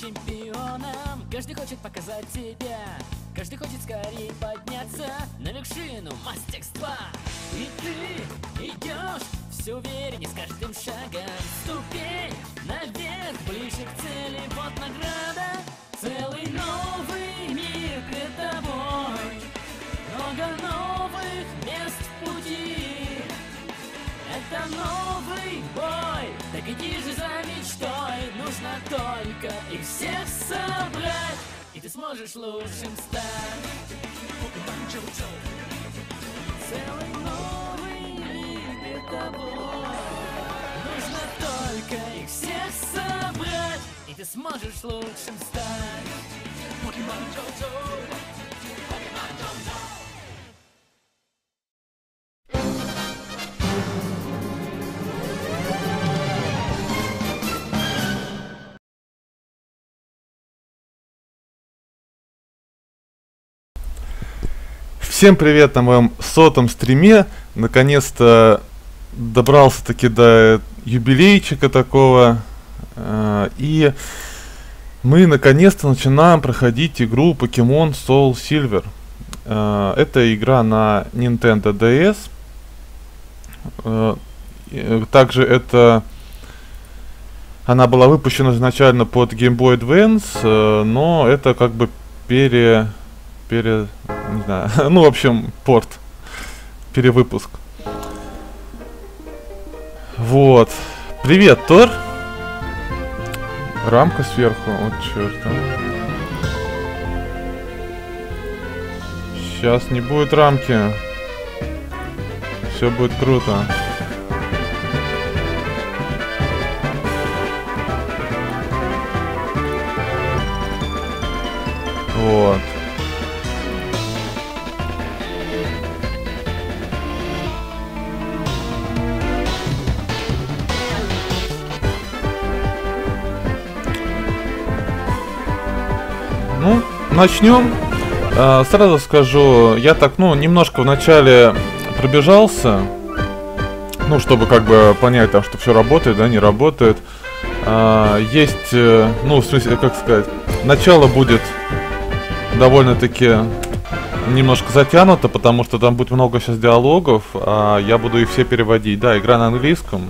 чемпионом, каждый хочет показать себя. Каждый хочет скорее подняться на вершину мастерства. И ты идешь все увереннее с каждым шагом Ступень наверх, ближе к цели, вот награда. Целый новый мир перед тобой. Много новых мест в пути. Это новый бой, так иди же за мечтой только их всех собрать. И ты сможешь лучшим стать. Целый новый мир перед тобой Нужно только их всех собрать. И ты сможешь лучшим стать Всем привет на моем сотом стриме. Наконец-то добрался таки до юбилейчика такого. Э, И мы наконец-то начинаем проходить игру Pokemon Soul Silver. Э, Это игра на Nintendo DS. Э, Также это она была выпущена изначально под Game Boy Advance, но это как бы пере пере... не знаю, ну, в общем, порт, перевыпуск. Вот. Привет, Тор. Рамка сверху, вот черт. Сейчас не будет рамки. Все будет круто. Вот. Начнем. А, сразу скажу, я так, ну, немножко вначале пробежался, ну, чтобы как бы понять, там, что все работает, да, не работает. А, есть, э, ну, в смысле, как сказать, начало будет довольно-таки немножко затянуто, потому что там будет много сейчас диалогов, а я буду их все переводить. Да, игра на английском.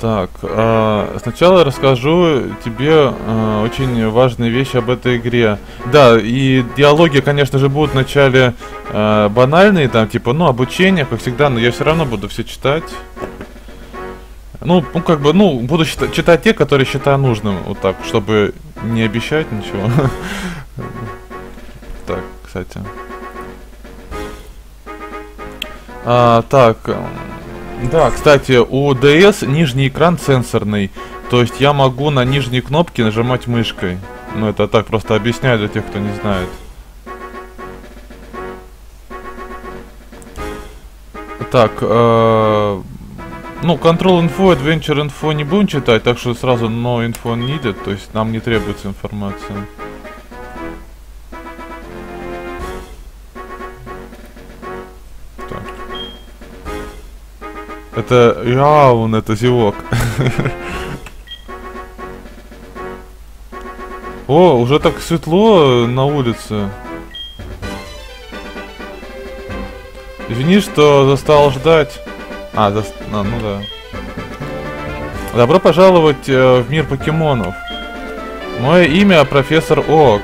Так, а, сначала расскажу тебе а, очень важные вещи об этой игре. Да, и диалоги, конечно же, будут вначале а, банальные, там, типа, ну, обучение, как всегда, но я все равно буду все читать. Ну, ну, как бы, ну, буду читать, читать те, которые считаю нужным, вот так, чтобы не обещать ничего. Так, кстати. Так, да, кстати, у DS нижний экран сенсорный. То есть я могу на нижние кнопки нажимать мышкой. Ну, это так просто объясняю для тех, кто не знает. Так, э, ну, Control Info, Adventure Info не будем читать, так что сразу No Info Needed, то есть нам не требуется информация. Это Яун, это зевок. О, уже так светло на улице. Извини, что застал ждать. А, зас... а ну да. Добро пожаловать э, в мир покемонов. Мое имя профессор Ок.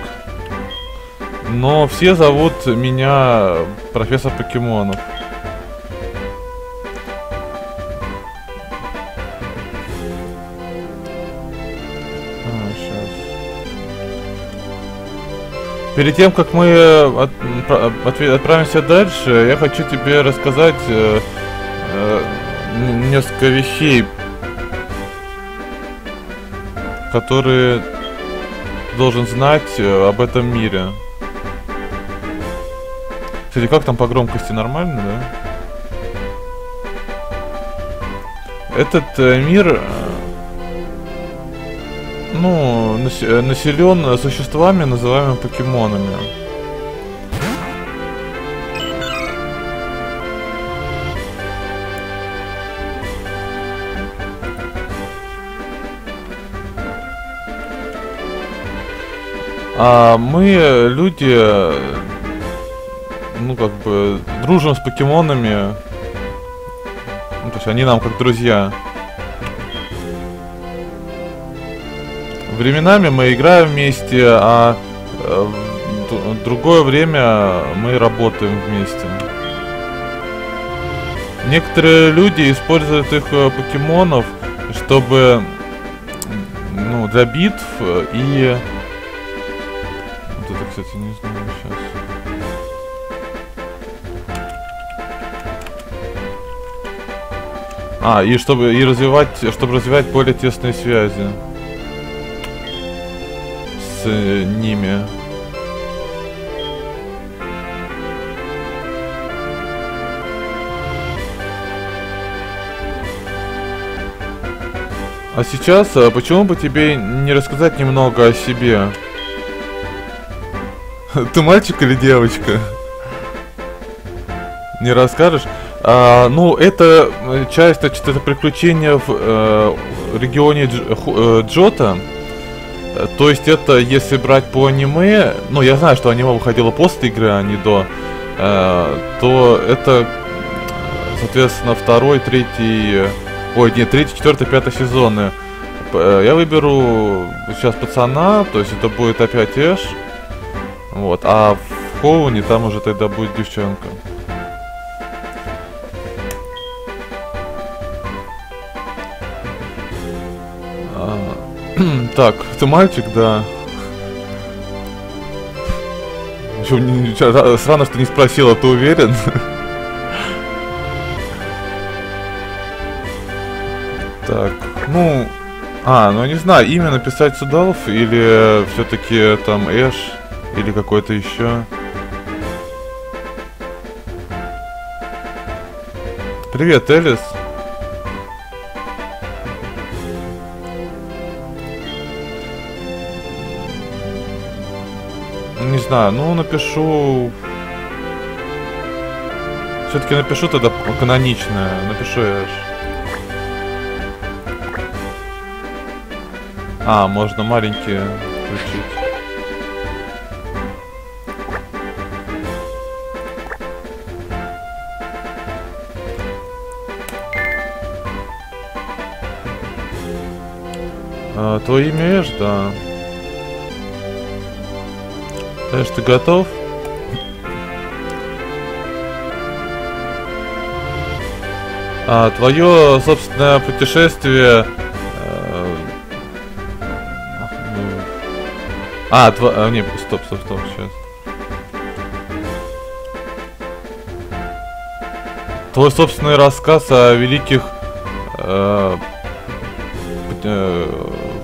Но все зовут меня профессор покемонов. Перед тем, как мы э, от- отве- отправимся дальше, я хочу тебе рассказать э, э, несколько вещей, которые должен знать э, об этом мире. Кстати, как там по громкости нормально, да? Этот э, мир, э, ну, э, населен существами, называемыми покемонами. А мы люди, ну как бы, дружим с покемонами. Ну, то есть они нам как друзья. Временами мы играем вместе, а э, в другое время мы работаем вместе. Некоторые люди используют их э, покемонов, чтобы ну, для битв и... Вот это, кстати, не знаю сейчас. А, и чтобы и развивать, чтобы развивать более тесные связи с ними. А сейчас, а почему бы тебе не рассказать немного о себе? Ты мальчик или девочка? Не расскажешь? А, ну, это часть, значит, это приключение в э, регионе Дж, э, Джота. То есть это, если брать по аниме, ну, я знаю, что аниме выходило после игры, а не до, э, то это, соответственно, второй, третий Ой, нет, третий, четвертый, пятый сезоны. Э, я выберу сейчас пацана, то есть это будет опять Эш. Вот, а в Хоуне там уже тогда будет девчонка. Так, ты мальчик, да. Еще, странно, что не спросила, ты уверен? Так, ну... А, ну не знаю, имя написать Судалов или все-таки там Эш или какой-то еще. Привет, Элис. Знаю, ну напишу... Все-таки напишу тогда каноничное. Напишу Эш. А, можно маленькие включить. А, твое имя да. Эш, ты готов? А, твое собственное путешествие А, тва... а, не, стоп, стоп, стоп, сейчас. Твой собственный рассказ о великих э, э,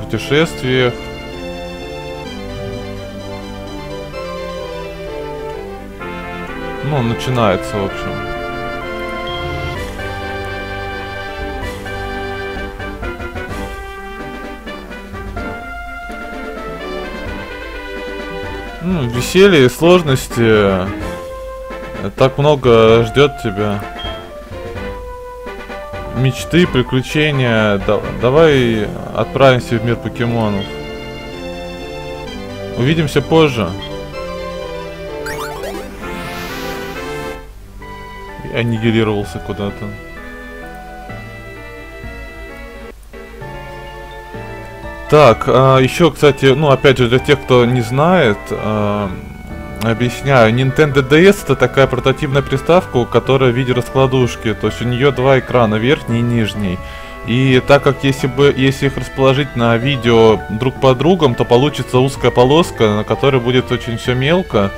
путешествиях. Ну, начинается, в общем. Ну, веселье и сложности. Так много ждет тебя. Мечты, приключения. Да, давай отправимся в мир покемонов. Увидимся позже. Аннигилировался куда-то. Так, а, еще, кстати, ну, опять же, для тех, кто не знает, а, объясняю. Nintendo DS это такая портативная приставка, которая в виде раскладушки. То есть у нее два экрана, верхний и нижний. И так как если бы если их расположить на видео друг под другом, то получится узкая полоска, на которой будет очень все мелко,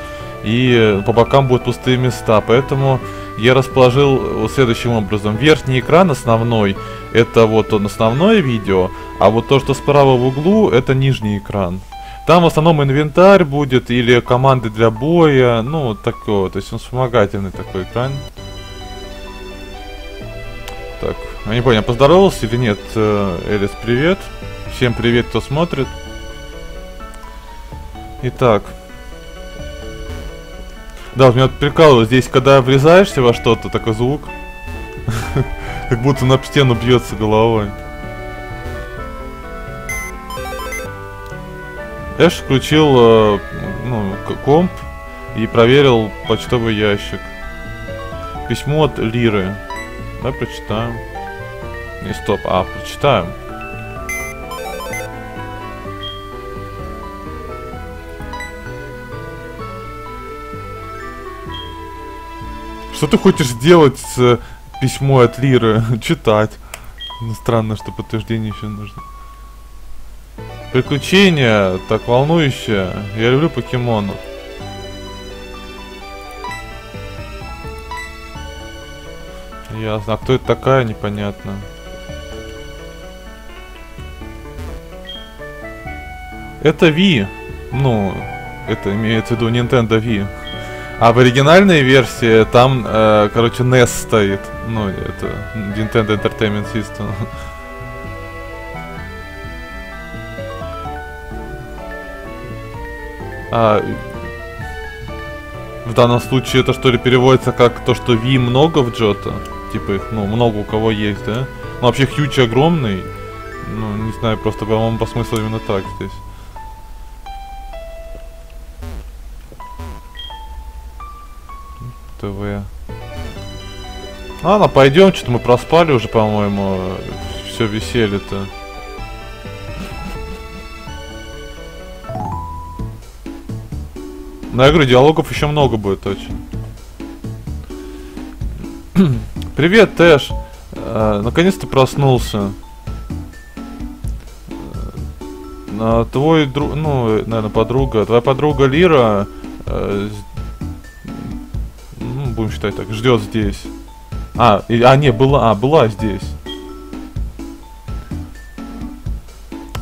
и по бокам будут пустые места. Поэтому я расположил следующим образом. Верхний экран основной, это вот он основное видео, а вот то, что справа в углу, это нижний экран. Там в основном инвентарь будет или команды для боя, ну, вот такого, то есть он вспомогательный такой экран. Так, я не понял, поздоровался или нет? Э, Элис, привет. Всем привет, кто смотрит. Итак, да, вот меня вот прикалывает, здесь когда врезаешься во что-то, такой звук. Как будто на стену бьется головой. Эш включил э, ну, комп и проверил почтовый ящик. Письмо от Лиры. Давай прочитаем. Не, стоп, а, прочитаем. Что ты хочешь сделать с э, письмо от Лиры? Читать. Ну, странно, что подтверждение еще нужно. Приключения, так волнующее. Я люблю покемонов. Ясно. А кто это такая, непонятно. Это Ви. Ну, это имеется в виду Nintendo Wii. А в оригинальной версии там, э, короче, NES стоит. Ну, это Nintendo Entertainment System. А, в данном случае это что ли переводится как то, что Ви много в Джота? Типа их, ну, много у кого есть, да? Ну, вообще Хьюч огромный. Ну, не знаю, просто, по-моему, по смыслу именно так здесь. ТВ. Ладно, пойдем, что-то мы проспали уже, по-моему, все веселье-то. Ну, я диалогов еще много будет очень. Привет, Тэш. Э, Наконец-то проснулся. Э, твой друг, ну, наверное, подруга, твоя подруга Лира, э, будем считать так, ждет здесь. А, и, а, не, была, а, была здесь.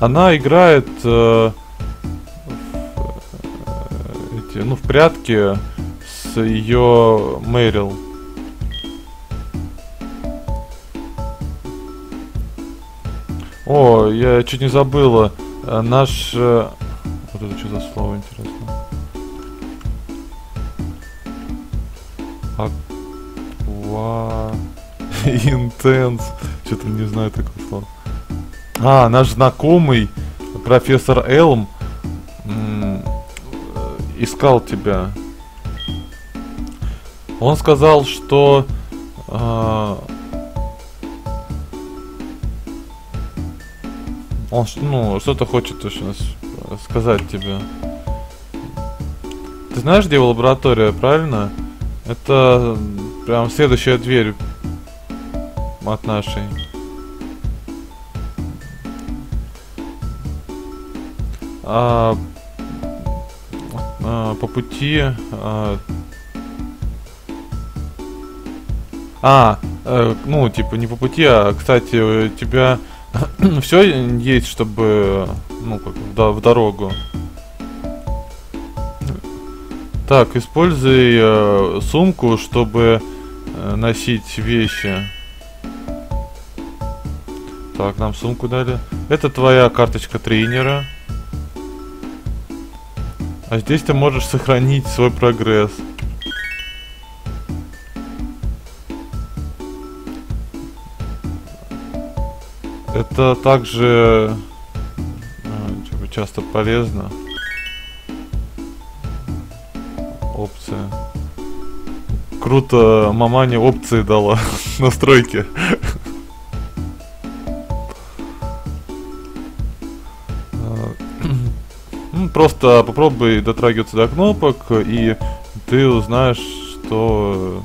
Она играет э, эти, ну, в прятки с ее Мэрил. О, я чуть не забыла. Э, наш... Э, вот это что за слово интересно? Аква... Интенс. Что-то не знаю такого слова. А, наш знакомый, профессор Элм, искал тебя. Он сказал, что э, он ну что-то хочет сейчас сказать тебе. Ты знаешь, где его лаборатория, правильно? Это прям следующая дверь от нашей. А, а, по пути... А, а э, ну, типа, не по пути, а, кстати, у тебя все есть, чтобы, ну, как в, в дорогу. Так, используй э, сумку, чтобы э, носить вещи. Так, нам сумку дали. Это твоя карточка тренера. А здесь ты можешь сохранить свой прогресс. Это также э, типа, часто полезно. Опция. Круто, мамане опции дала настройки. просто попробуй дотрагиваться до кнопок, и ты узнаешь, что...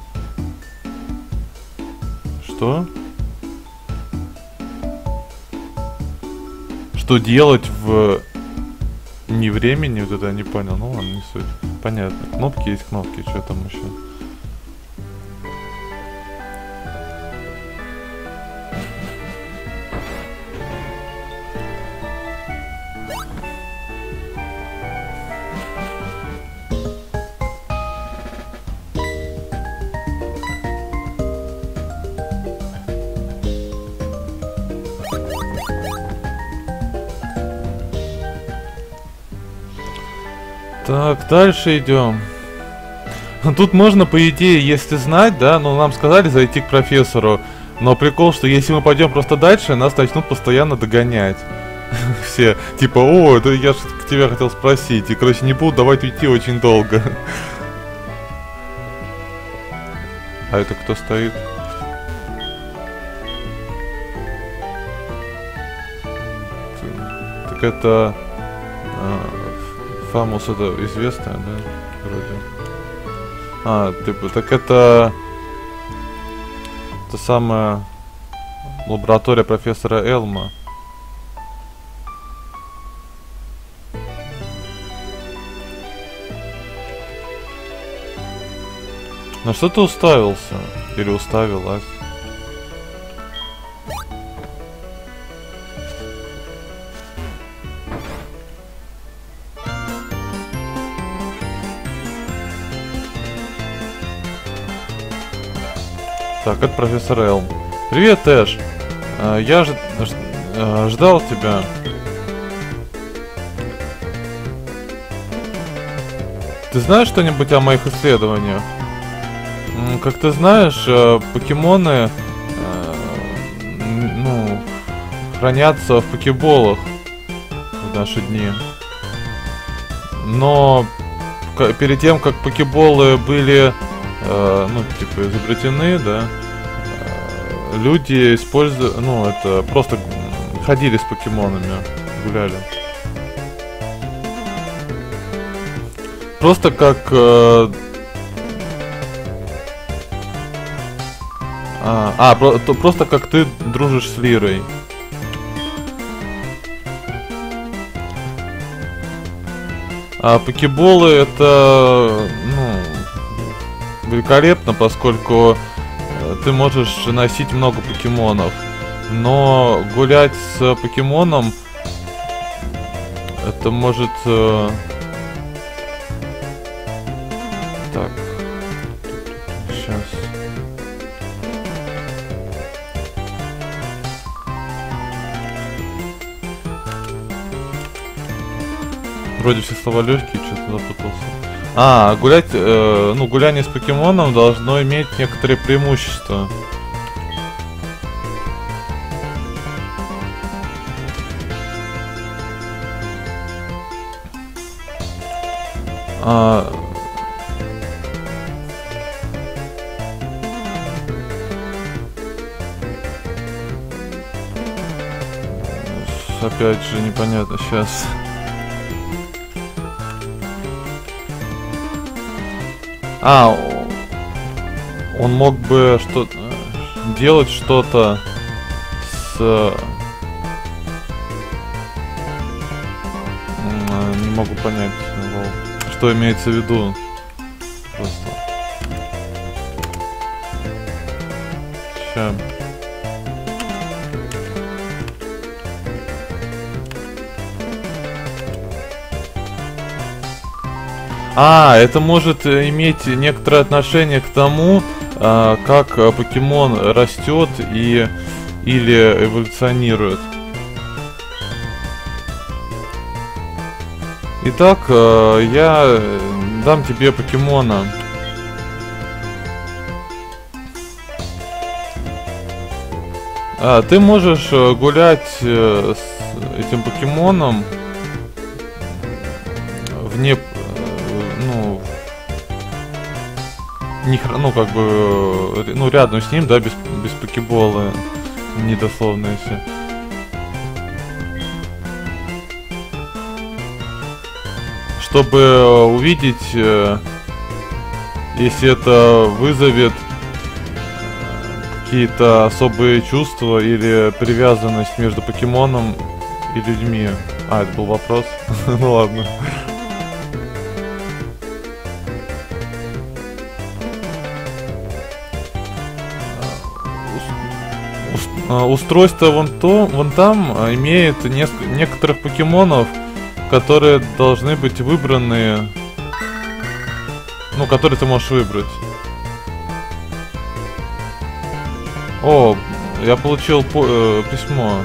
Что? Что делать в... Не времени, вот это я не понял, ну ладно, не суть. Понятно, кнопки есть кнопки, что там еще? Так, дальше идем. Тут можно, по идее, если знать, да, но нам сказали зайти к профессору. Но прикол, что если мы пойдем просто дальше, нас начнут постоянно догонять. Все, типа, о, это я только тебя хотел спросить. И, короче, не буду давать уйти очень долго. А это кто стоит? Так это... Фамус это известная, да? Вроде. А, типа, так это... Это самая лаборатория профессора Элма. На что ты уставился? Или уставилась? Так, это профессор Элм. Привет, Эш. А, я ж, ж, а, ждал тебя. Ты знаешь что-нибудь о моих исследованиях? Как ты знаешь, э, покемоны э, ну, хранятся в покеболах в наши дни. Но перед тем, как покеболы были, э, ну, типа, изобретены, да, люди используют, ну, это просто ходили с покемонами, гуляли. Просто как А, а про, то, просто как ты дружишь с Лирой. А покеболы это, ну, великолепно, поскольку э, ты можешь носить много покемонов. Но гулять с покемоном это может... Э, так. Сейчас. вроде все слова легкие, что-то запутался. А, гулять, э, ну, гуляние с покемоном должно иметь некоторые преимущества. А, опять же непонятно сейчас. А, он мог бы что делать что-то с... Не могу понять, что имеется в виду. А, это может иметь некоторое отношение к тому, а, как покемон растет и или эволюционирует. Итак, а, я дам тебе покемона. А, ты можешь э, гулять э, с этим покемоном ну, как бы, ну, рядом с ним, да, без, без покебола, недословно если. Чтобы увидеть, э, если это вызовет какие-то особые чувства или привязанность между покемоном и людьми. А, это был вопрос? ну ладно. Устройство вон, то, вон там а, имеет несколько, некоторых покемонов, которые должны быть выбраны, ну, которые ты можешь выбрать. О, я получил по э, письмо.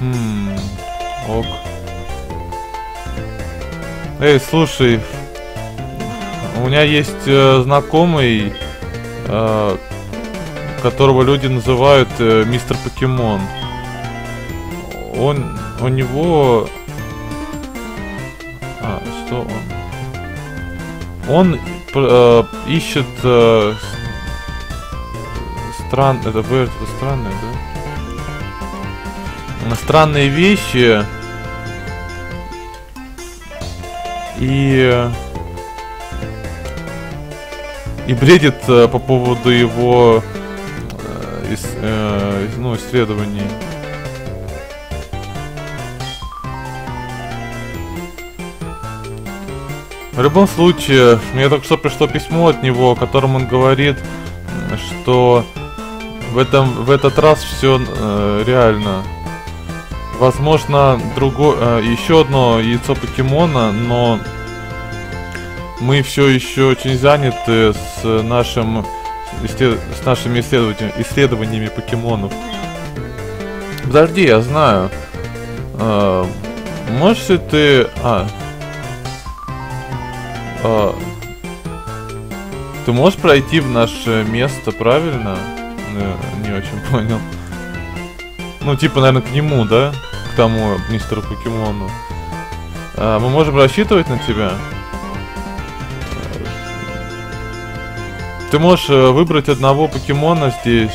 Хм, ок. Эй, слушай, у меня есть э, знакомый, э, которого люди называют э, мистер Покемон. Он, у него А, что он? Он э, ищет э, стран... Это это странные, да? Странные вещи. И... И бредит э, по поводу его э, ну, исследований. В любом случае, мне только что пришло письмо от него, в котором он говорит, что в этом в этот раз все э, реально. Возможно, другое э, еще одно яйцо покемона, но мы все еще очень заняты с нашим с нашими исследованиями, исследованиями покемонов. Подожди, я знаю. Э, можешь ли ты... А, а, ты можешь пройти в наше место, правильно? Не, не очень понял. Ну, типа, наверное, к нему, да? К тому мистеру покемону. А, мы можем рассчитывать на тебя? Ты можешь э, выбрать одного покемона здесь.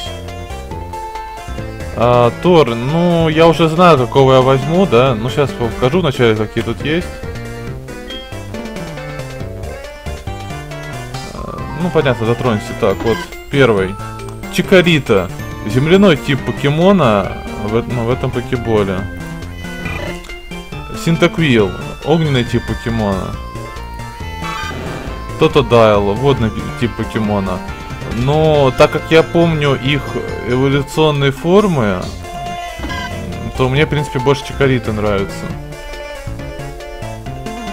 А, Тор, ну, я уже знаю, какого я возьму, да? Ну, сейчас покажу вначале, какие тут есть. Ну, понятно, затронься. Так, вот, первый. Чикарита. Земляной тип покемона в, ну, в этом покеболе. Синтаквил. Огненный тип покемона. Тотодайл. Водный тип покемона. Но так как я помню их эволюционные формы, то мне, в принципе, больше Чикарита нравится.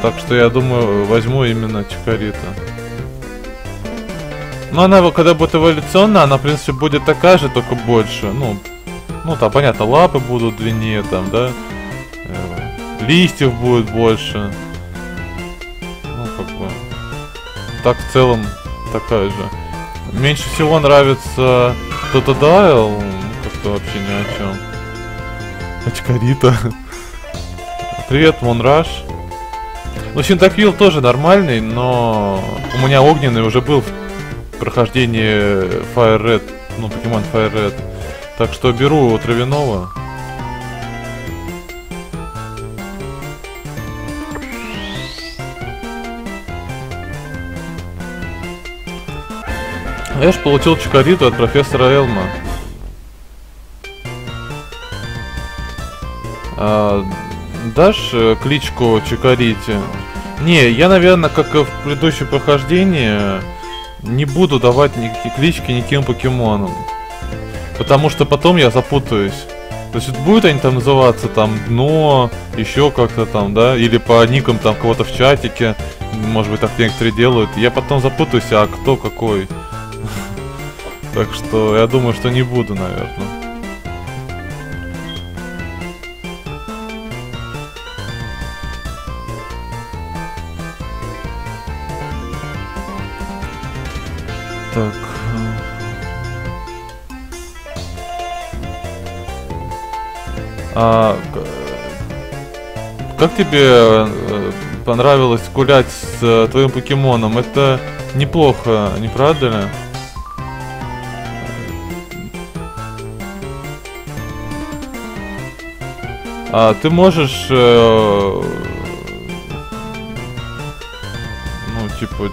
Так что я думаю, возьму именно Чикарита. Но она, когда будет эволюционная, она, в принципе, будет такая же, только больше. Ну, ну там, понятно, лапы будут длиннее, там, да. Э, листьев будет больше. Ну, как бы. Так, в целом, такая же. Меньше всего нравится Тотодайл. Как-то вообще ни о чем. Очкарита. Привет, Монраш. Ну, Синтаквил тоже нормальный, но у меня огненный уже был в прохождение Fire Red, ну, покемон Fire Red. Так что беру травяного. Я же получил чикариту от профессора Элма. А, дашь э, кличку Чикарите? Не, я, наверное, как и в предыдущем прохождении, не буду давать никакие клички никаким покемонам. Потому что потом я запутаюсь. То есть будут они там называться там дно, еще как-то там, да, или по никам там кого-то в чатике, может быть так некоторые делают. Я потом запутаюсь, а кто какой. Так что я думаю, что не буду, наверное. Так. А, как тебе э, понравилось гулять с э, твоим покемоном? Это неплохо, не правда ли? А, ты можешь... Э, ну, типа,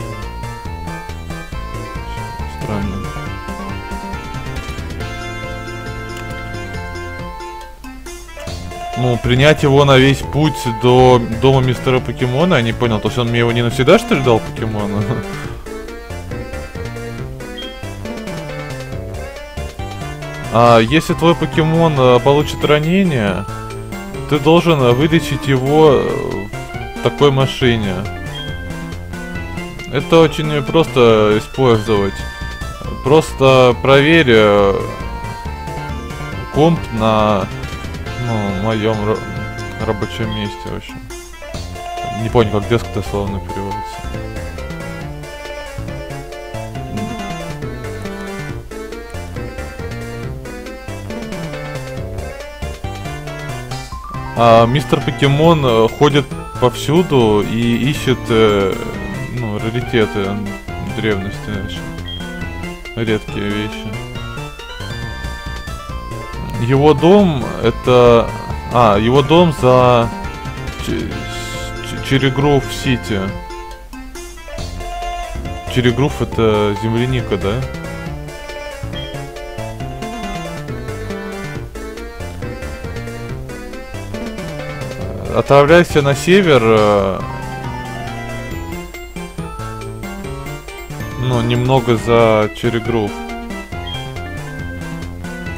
ну, принять его на весь путь до дома мистера покемона, я не понял, то есть он мне его не навсегда, что ли, дал покемона? А если твой покемон а, получит ранение, ты должен вылечить его э, в такой машине. Это очень просто использовать. Просто проверь э, комп на ну, моем рабочем месте, в общем. Не понял, как деск дословно переводится. А, мистер Покемон э, ходит повсюду и ищет э, ну, раритеты древности, редкие вещи. Его дом это... А, его дом за Черегров Сити. Черегров это земляника, да? Отправляйся на север. Э, ну, немного за Черегров.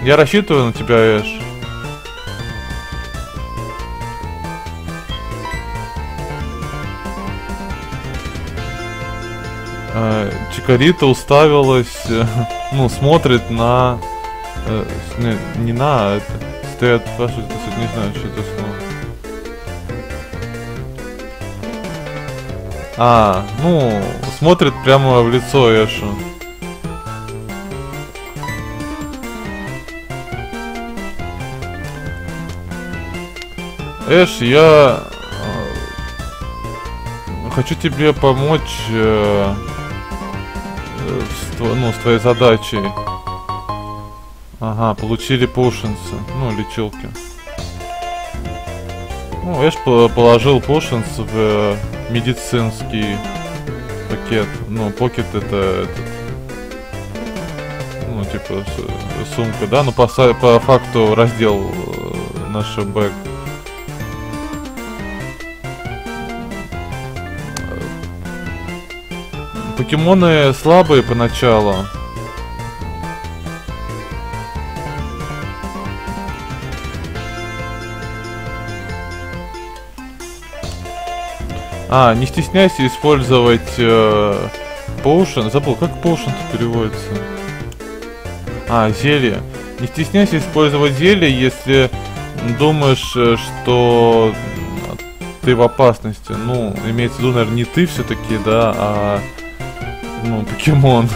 Я рассчитываю на тебя, Эш. Э, Чикарита уставилась, э, ну, смотрит на... Не, не на, а это... Стоят, не знаю, что это А, ну, смотрит прямо в лицо Эшу. Эш, я э, хочу тебе помочь э, с, ну, с твоей задачей. Ага, получили пушенцы, ну, лечилки. Ну, Эш положил пушенс в э, медицинский пакет. Ну, покет это этот. Ну, типа сумка, да? Ну, по, по факту раздел э, наш бэк. Покемоны слабые поначалу. А, не стесняйся использовать э, potion. Забыл, как potion переводится? А, зелье. Не стесняйся использовать зелье, если думаешь, э, что ты в опасности. Ну, имеется в виду, наверное, не ты все-таки, да, а ну, покемон.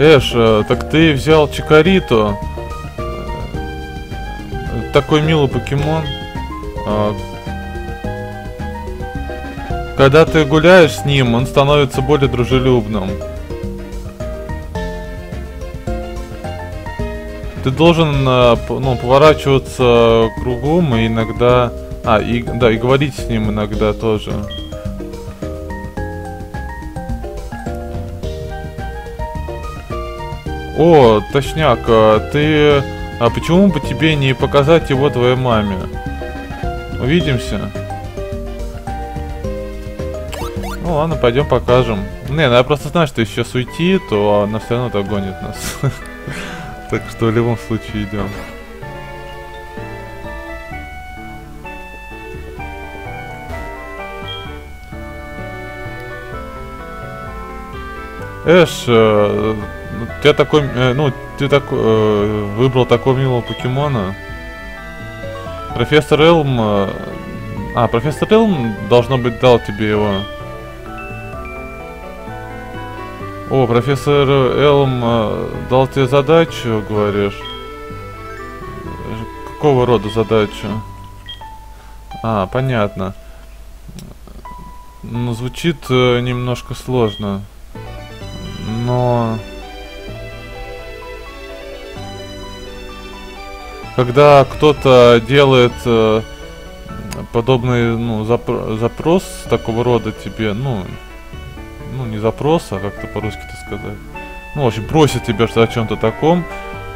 Эш, так ты взял Чикарито. Такой милый покемон. А, когда ты гуляешь с ним, он становится более дружелюбным. Ты должен э, ну, поворачиваться кругом и иногда... А, и, да, и говорить с ним иногда тоже. О, точняк, а ты... А почему бы тебе не показать его твоей маме? Увидимся. Ну ладно, пойдем покажем. Не, ну я просто знаю, что если сейчас уйти, то она все равно догонит нас. Так что в любом случае идем. Эш, тебя такой, э, ну, ты так э, выбрал такого милого покемона. Профессор Элм... Э, а, профессор Элм, должно быть, дал тебе его. О, профессор Элм э, дал тебе задачу, говоришь. Какого рода задачу? А, понятно. Ну, звучит э, немножко сложно. Но... когда кто-то делает э, подобный ну, запро запрос такого рода тебе, ну, ну не запрос, а как-то по-русски-то сказать, ну, в общем, просит тебя что о чем-то таком,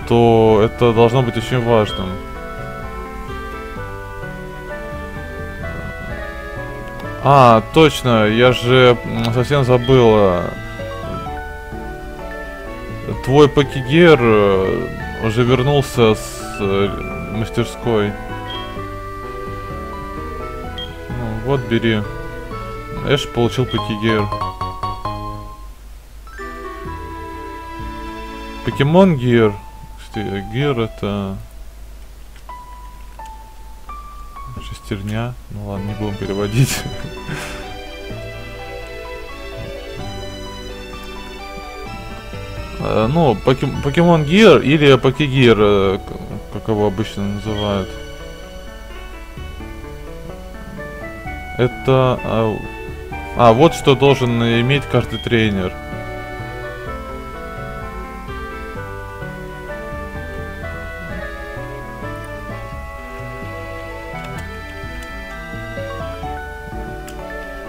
то это должно быть очень важным. А, точно, я же совсем забыл. Твой покигер э, уже вернулся с э, мастерской. Ну, вот, бери. Эш получил покигер. Покемон Гир. Гир это... шестерня. Ну ладно, не будем переводить. Э, ну, Покемон Гир или Покегир, э, как его обычно называют. Это... А, а, вот что должен иметь каждый тренер.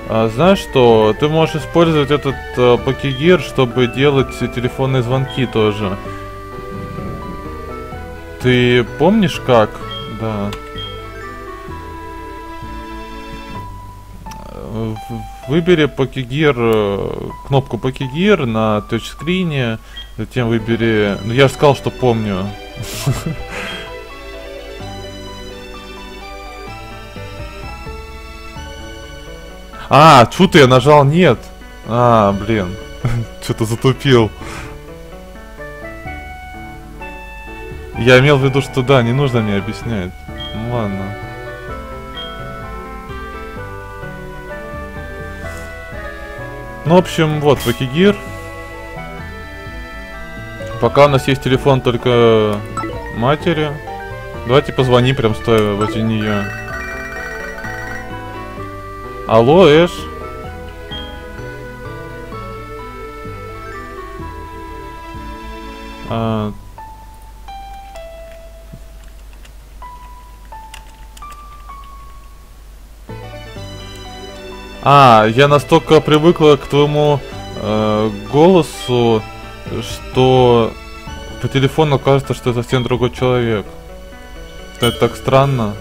А, знаешь что, ты можешь использовать этот э, покигир, чтобы делать телефонные звонки тоже. Ты помнишь как? Да. Выбери покигир, э, кнопку покигир на тачскрине, затем выбери... Ну я же сказал, что помню. А, чу ты, я нажал нет. А, блин. Что-то затупил. Я имел в виду, что да, не нужно мне объяснять. Ну ладно. Ну, в общем, вот, Вакигир. Пока у нас есть телефон только матери. Давайте позвони прям стоя возле нее. Алло, Эш. А... а, я настолько привыкла к твоему э, голосу, что по телефону кажется, что это совсем другой человек. Это так странно.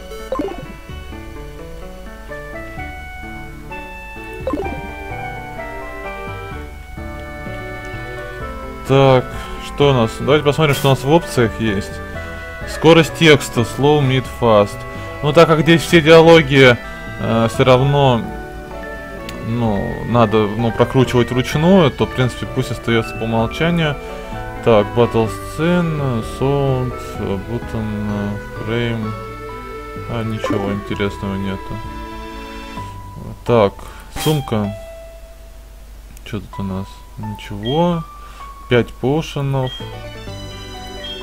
Так, что у нас? Давайте посмотрим, что у нас в опциях есть. Скорость текста, slow, mid, fast. Ну, так как здесь все диалоги э, все равно, ну, надо, ну, прокручивать вручную, то, в принципе, пусть остается по умолчанию. Так, battle scene, sound, button, frame. А, ничего интересного нету. Так, сумка. Что тут у нас? Ничего. 5 пошенов.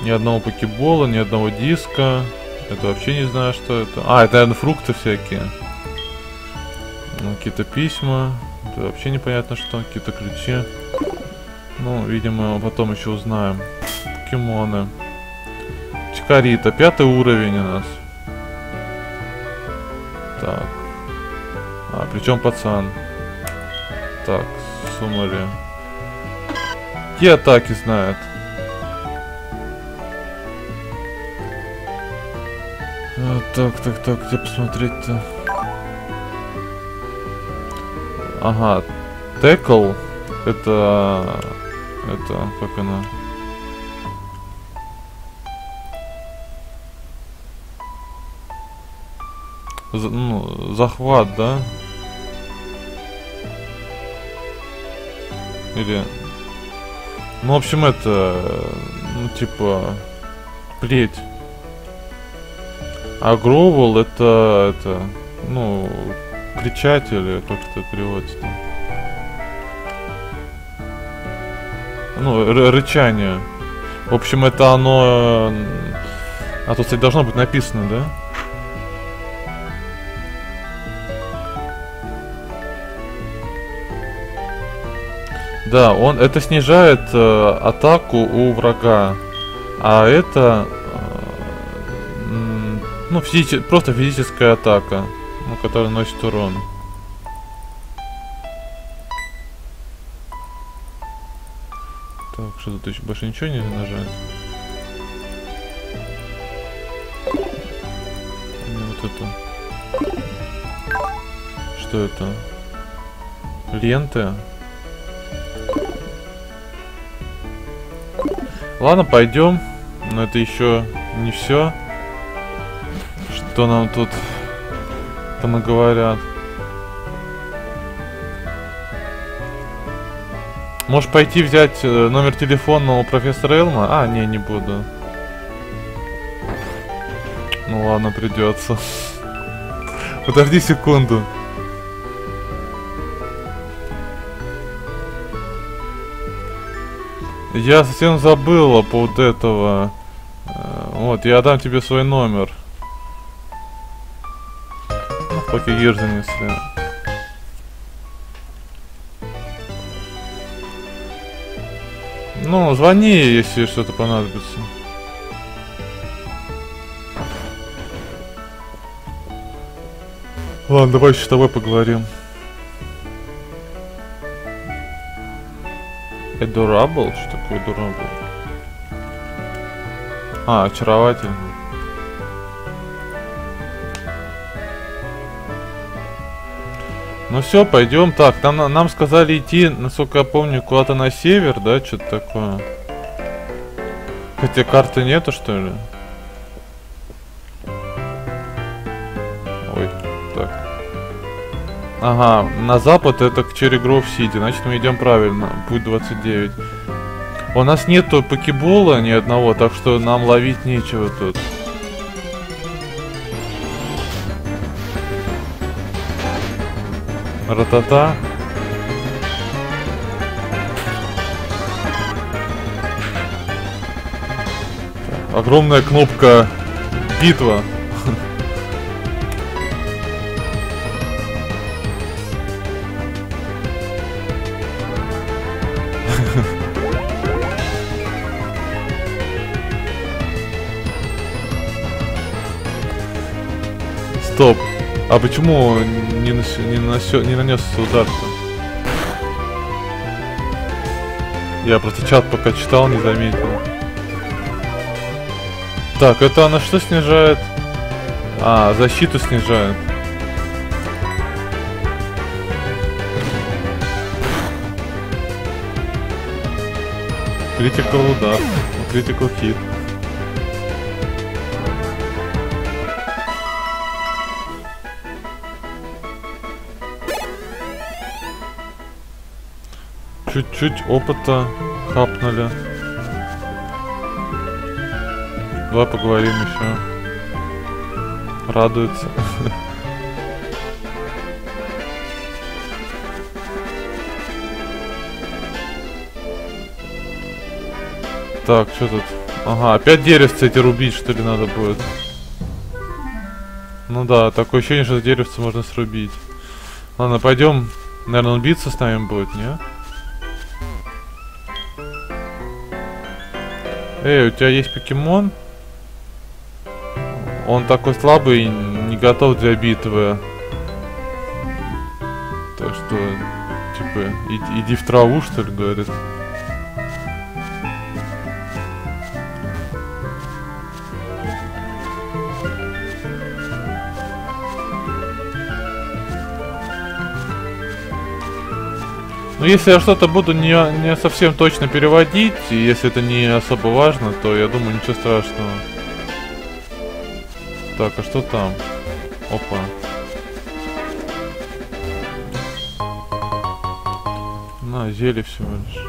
Ни одного покебола, ни одного диска. Это вообще не знаю, что это. А, это, наверное, фрукты всякие. Ну, какие-то письма. Это вообще непонятно что. Какие-то ключи. Ну, видимо, потом еще узнаем. Покемоны. Чикарита. Пятый уровень у нас. Так. А, причем пацан. Так, Сумари. Какие атаки знает? А, так, так, так, где посмотреть-то? Ага, Текл. Это... Это, как она? За, ну, захват, да? Или... Ну, в общем, это, ну, типа, плеть. А Гровел это, это, ну, кричать или как это переводится -то? Ну, рычание. В общем, это оно... А тут, кстати, должно быть написано, да? Да, он это снижает э, атаку у врага, а это э, ну физически, просто физическая атака, ну, которая наносит урон. Так, что тут еще больше ничего не нажать? Не вот это. Что это? Ленты? Ладно, пойдем. Но это еще не все. Что нам тут понаговорят. Можешь пойти взять э, номер телефона у профессора Элма? А, не, не буду. Ну ладно, придется. Подожди секунду. Я совсем забыла по вот этого. Э, вот, я дам тебе свой номер. Пока ешь занесли. Ну, звони, если что-то понадобится. Ладно, давай еще с тобой поговорим. Adorable? Что такое adorable? А, очаровательный. Ну все, пойдем. Так, там нам сказали идти, насколько я помню, куда-то на север, да, что-то такое. Хотя карты нету, что ли? Ой, так. Ага, на запад это к Черегров Сити, значит мы идем правильно, путь 29. У нас нету покебола ни одного, так что нам ловить нечего тут. Ратата. Огромная кнопка битва. Стоп. А почему не, не, не нанес удар-то? Я просто чат пока читал, не заметил. Так, это она что снижает? А, защиту снижает. Критикал удар. Критикал хит. Чуть-чуть опыта хапнули. Давай поговорим еще. Радуется. Так, что тут? Ага, опять деревце эти рубить, что ли, надо будет. Ну да, такое ощущение, что деревце можно срубить. Ладно, пойдем. Наверное, он биться с нами будет, не? Эй, у тебя есть покемон? Он такой слабый, не готов для битвы. Так что, типа, иди, иди в траву, что ли, говорит. Ну, если я что-то буду не, не совсем точно переводить, и если это не особо важно, то я думаю, ничего страшного. Так, а что там? Опа. На, зелье всего лишь.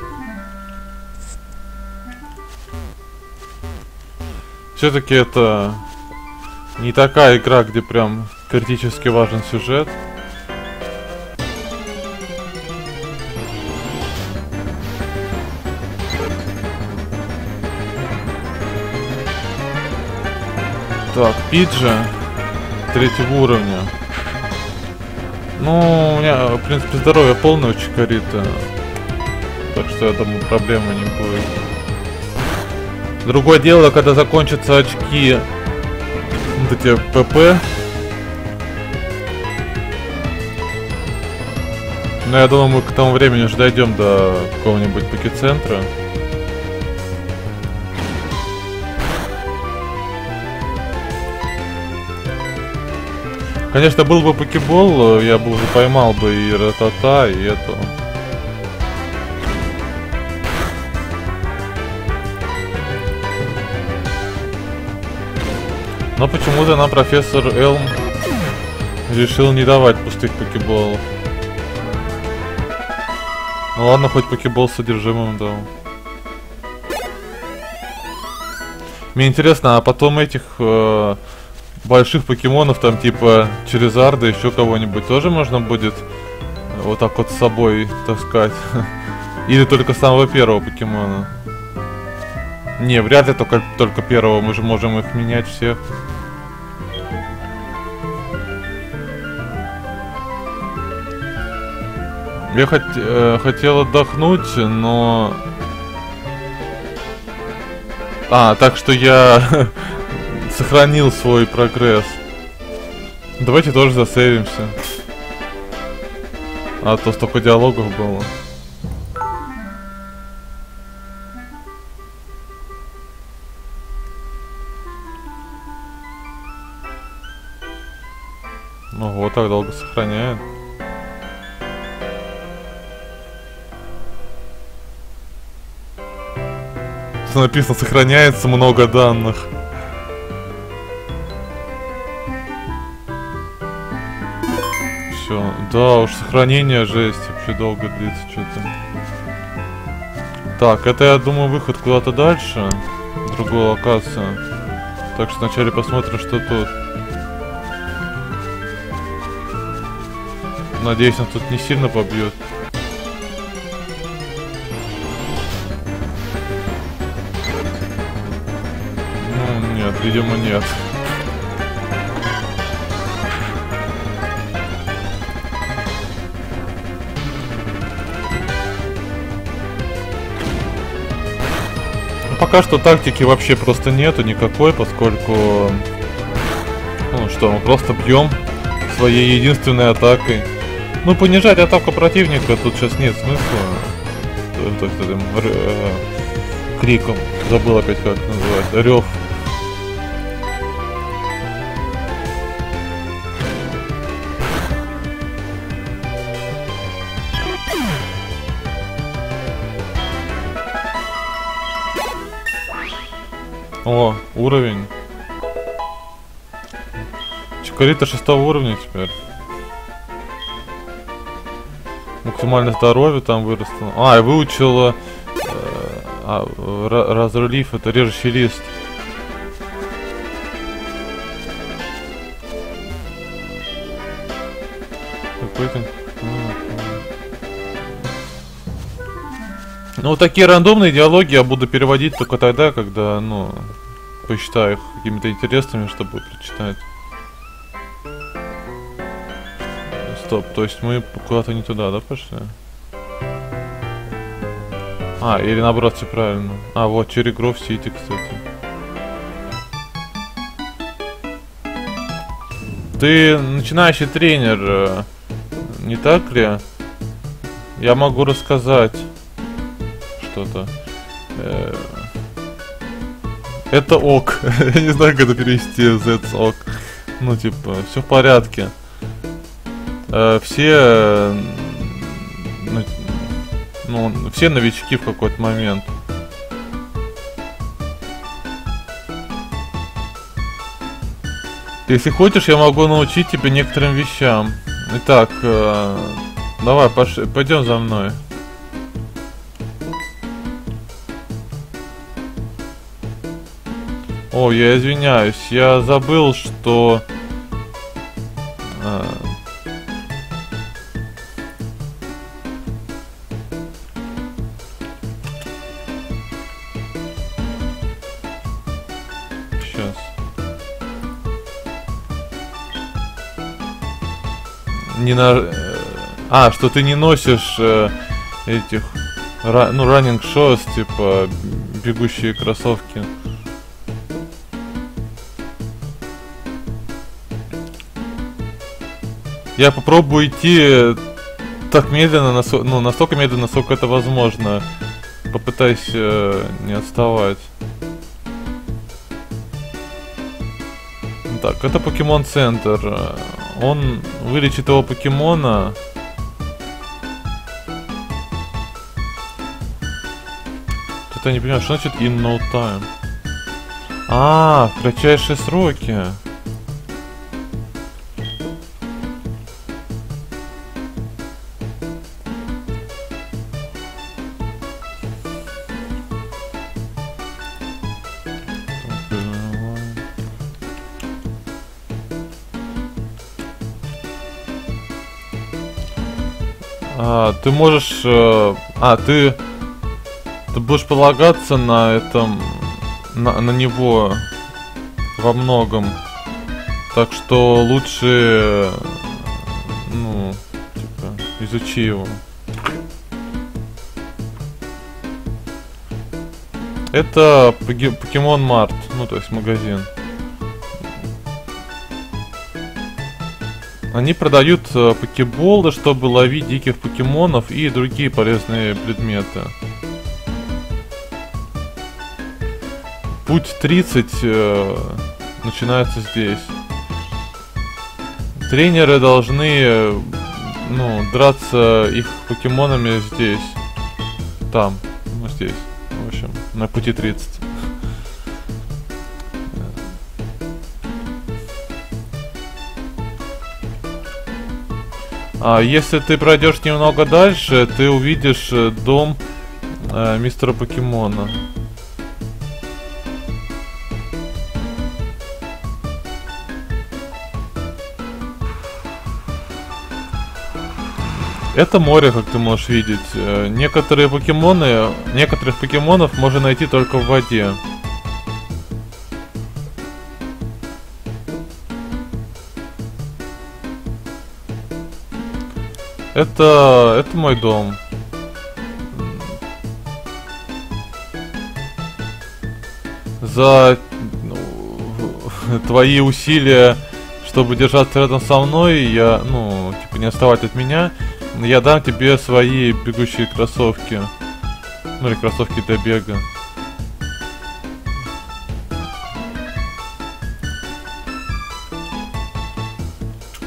Все-таки это не такая игра, где прям критически важен сюжет. Так, Пиджа третьего уровня. Ну, у меня, в принципе, здоровье полное у Чикарита. Так что, я думаю, проблемы не будет. Другое дело, когда закончатся очки вот эти ПП. Но я думаю, мы к тому времени уже дойдем до какого-нибудь пакет-центра. Конечно, был бы покебол, я бы уже поймал бы и Ратата, и эту. Но почему-то нам профессор Элм решил не давать пустых покеболов. Ну ладно, хоть покебол с содержимым дал. Мне интересно, а потом этих э, больших покемонов, там типа Черезарда, еще кого-нибудь, тоже можно будет вот так вот с собой таскать? Или только самого первого покемона? Не, вряд ли только, только первого, мы же можем их менять всех. Я хот э, хотел отдохнуть, но... А, так что я сохранил свой прогресс. Давайте тоже засейвимся. А то столько диалогов было. Ого, так долго сохраняет. написано сохраняется много данных. Все, да уж сохранение жесть, вообще долго длится что-то. Так, это я думаю выход куда-то дальше, другую локацию. Так что вначале посмотрим, что тут. Надеюсь, он тут не сильно побьет. Видимо, нет. Пока что тактики вообще просто нету никакой, поскольку... Ну что, мы просто бьем своей единственной атакой. Ну, понижать атаку противника тут сейчас нет смысла. То, то э, криком. Забыл опять как называть. Рев О, уровень. Чикарита шестого уровня теперь. Максимальное здоровье там выросло. А, я выучил э, а, разрулив, это режущий лист. Какой-то... Ну, вот такие рандомные диалоги я буду переводить только тогда, когда, ну, посчитаю их какими-то интересными, чтобы прочитать. Стоп, то есть мы куда-то не туда, да, пошли? А, или наоборот, все правильно. А, вот, Черегров Сити, кстати. Ты начинающий тренер, э, не так ли? Я могу рассказать что-то. Э, это ок. Я не знаю, как это перевести. That's ок. Ну, типа, все в порядке. Э, все... Ну, ну, все новички в какой-то момент. Если хочешь, я могу научить тебя некоторым вещам. Итак, э, давай, пошли, пойдем за мной. О, я извиняюсь, я забыл, что... А... Сейчас. Не на... Э, а, что ты не носишь э, этих... Ра... Ну, раннинг шоус, типа, бегущие кроссовки. Я попробую идти так медленно, ну, настолько медленно, насколько это возможно. Попытаюсь э, не отставать. Так, это покемон центр. Он вылечит его покемона. Что-то я не понимаю, что значит in no time? А, в кратчайшие сроки. Ты можешь... Э, а, ты... Ты будешь полагаться на этом... На, на него во многом. Так что лучше... Ну, типа, изучи его. Это Покемон Март, ну то есть магазин. Они продают э, покеболы, чтобы ловить диких покемонов и другие полезные предметы. Путь 30 э, начинается здесь. Тренеры должны э, ну, драться их покемонами здесь. Там, ну здесь. В общем, на пути 30. А если ты пройдешь немного дальше, ты увидишь э, дом э, мистера Покемона. Это море, как ты можешь видеть. Э, некоторые покемоны, некоторых покемонов можно найти только в воде. Это... это мой дом. За ну, твои усилия, чтобы держаться рядом со мной, я, ну, типа, не оставать от меня, я дам тебе свои бегущие кроссовки. Ну, или кроссовки для бега.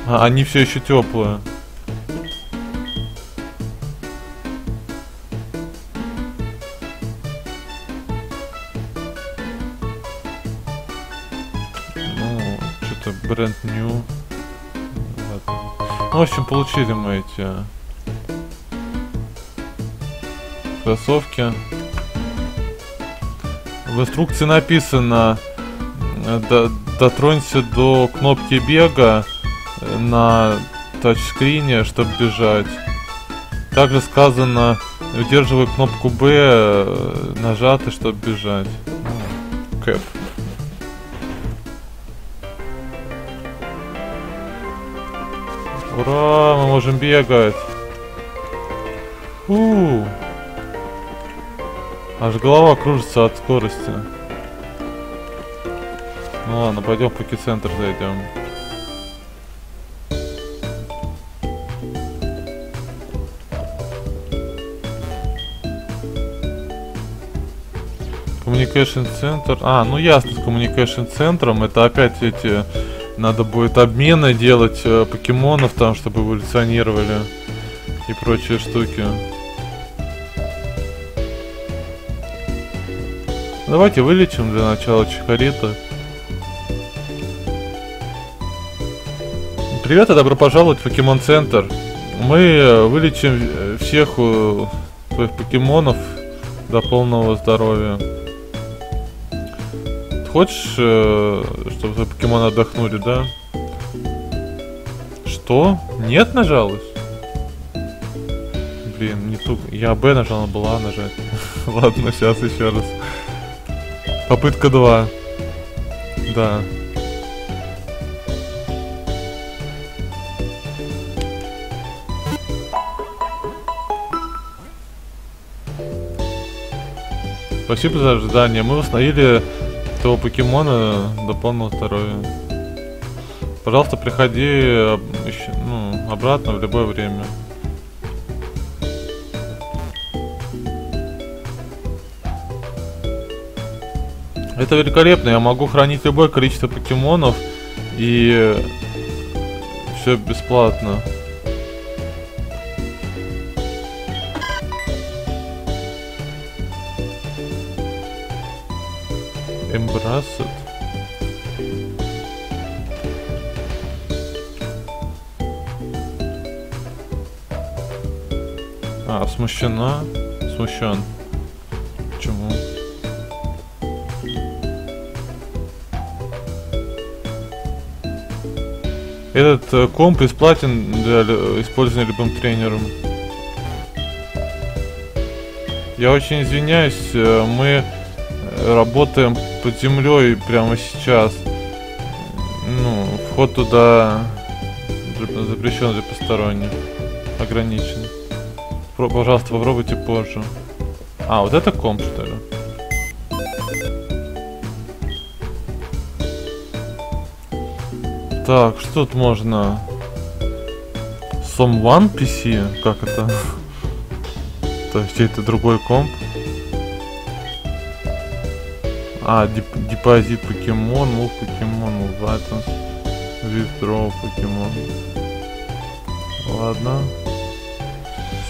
А, они все еще теплые. Общем, получили мы эти кроссовки. В инструкции написано дотронься до кнопки бега на тачскрине, чтобы бежать. Также сказано, удерживай кнопку B э, нажатой, чтобы бежать. Ну, кэп. Ура, мы можем бегать. У, -у, -у. Аж голова кружится от скорости. Ну ладно, пойдем в паки-центр зайдем. Communication центр. А, ну ясно, с Communication центром. Это опять эти надо будет обмены делать э, покемонов там, чтобы эволюционировали и прочие штуки. Давайте вылечим для начала Чикарита. Привет и добро пожаловать в Покемон Центр. Мы э, вылечим э, всех твоих покемонов до полного здоровья. Хочешь, э, чтобы твои покемоны отдохнули, да? Что? Нет нажалось? Блин, не ту... Я Б нажал, надо было А нажать. Ладно, сейчас еще раз. Попытка 2. Да. Спасибо за ожидание. Мы восстановили этого покемона до полного здоровья. Пожалуйста, приходи ну, обратно в любое время. Это великолепно, я могу хранить любое количество покемонов и все бесплатно. Embrassed. А, смущена? Смущен. Почему? Этот э, комп бесплатен для использования любым тренером. Я очень извиняюсь, э, мы работаем под землей прямо сейчас. Ну, вход туда запрещен для посторонних. Ограничен. Про, пожалуйста, попробуйте позже. А, вот это комп, что ли? Так, что тут можно? Someone PC? Как это? То есть это другой комп? А, деп депозит покемон, мув покемон, items, withdraw покемон. Ладно.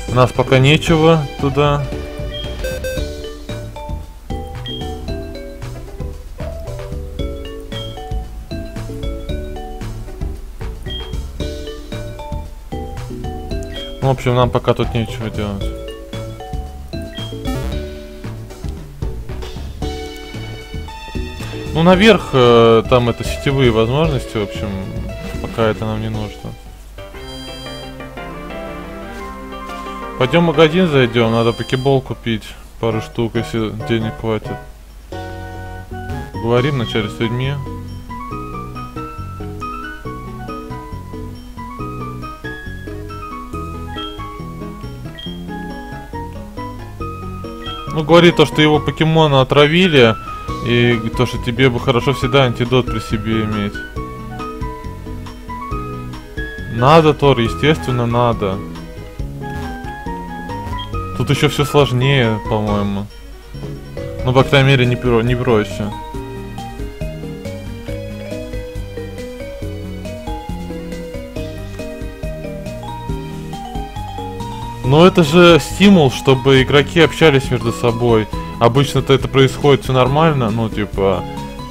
У нас пока нечего туда. В общем, нам пока тут нечего делать. Ну, наверх, э, там это сетевые возможности, в общем, пока это нам не нужно. Пойдем в магазин зайдем, надо покебол купить. Пару штук, если денег хватит. Говорим вначале с людьми. Ну, говорит то, что его покемона отравили, и то, что тебе бы хорошо всегда антидот при себе иметь. Надо, Тор, естественно, надо. Тут еще все сложнее, по-моему. Ну, по крайней мере, не, про не проще. Но это же стимул, чтобы игроки общались между собой. Обычно-то это происходит все нормально, ну, типа,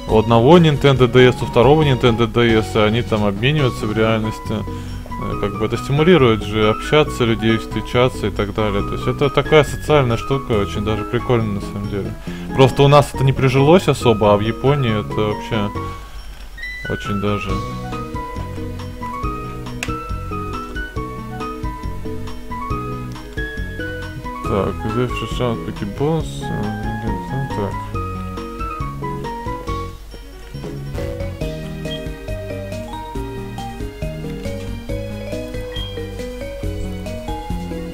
у одного Nintendo DS, у второго Nintendo DS, они там обмениваются в реальности. Э, как бы это стимулирует же общаться, людей встречаться и так далее. То есть это такая социальная штука, очень даже прикольная на самом деле. Просто у нас это не прижилось особо, а в Японии это вообще очень даже Так, завший шанс покебос. Так.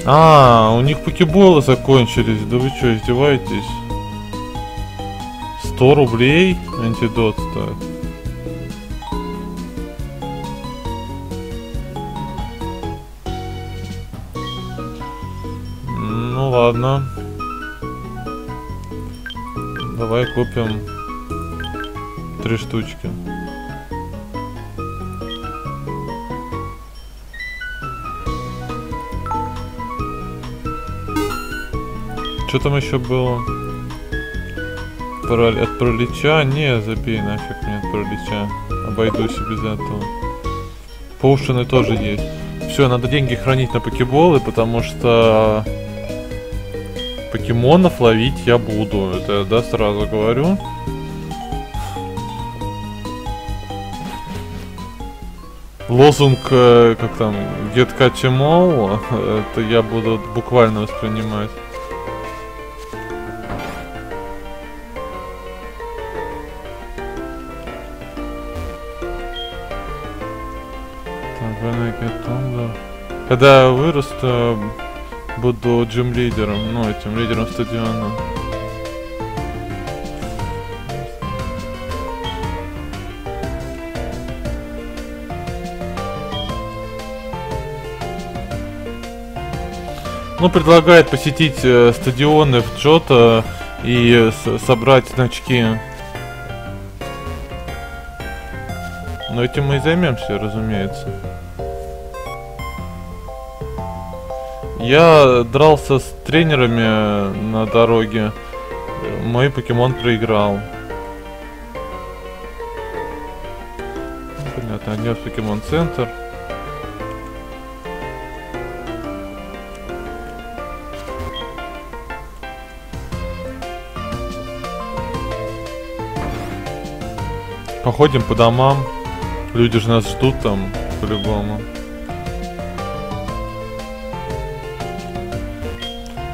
А, у них покеболы закончились. Да вы что, издеваетесь? 100 рублей антидот стоит. Давай купим три штучки. Что там еще было? Про... От пролича? Не, забей нафиг мне от пролича. Обойдусь без этого. Поушены тоже есть. Все, надо деньги хранить на покеболы, потому что покемонов ловить я буду. Это, да, сразу говорю. Лозунг, э, как там, get catch em all, это я буду буквально воспринимать. Когда вырасту, буду джим-лидером, ну, этим лидером стадиона. Ну, предлагает посетить э, стадионы в Джота и собрать значки. Но этим мы и займемся, разумеется. Я дрался с тренерами на дороге. Мой покемон проиграл. Понятно, отнес покемон центр. Походим по домам. Люди же нас ждут там по-любому.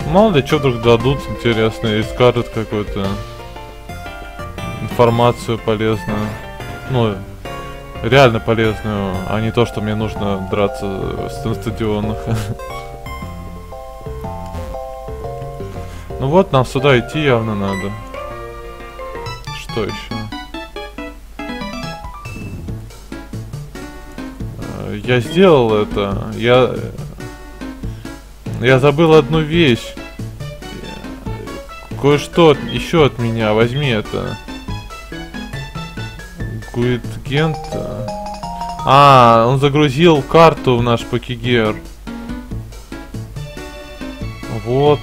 Мало ли, что вдруг дадут, интересно, и скажут какую-то информацию полезную. Ну, реально полезную, а не то, что мне нужно драться на стадионах. Ну вот, нам сюда идти явно надо. Что еще? Э, я сделал это. Я... Я забыл одну вещь. Кое-что еще от меня. Возьми это. Гуитгент. А, он загрузил карту в наш покигер. Вот.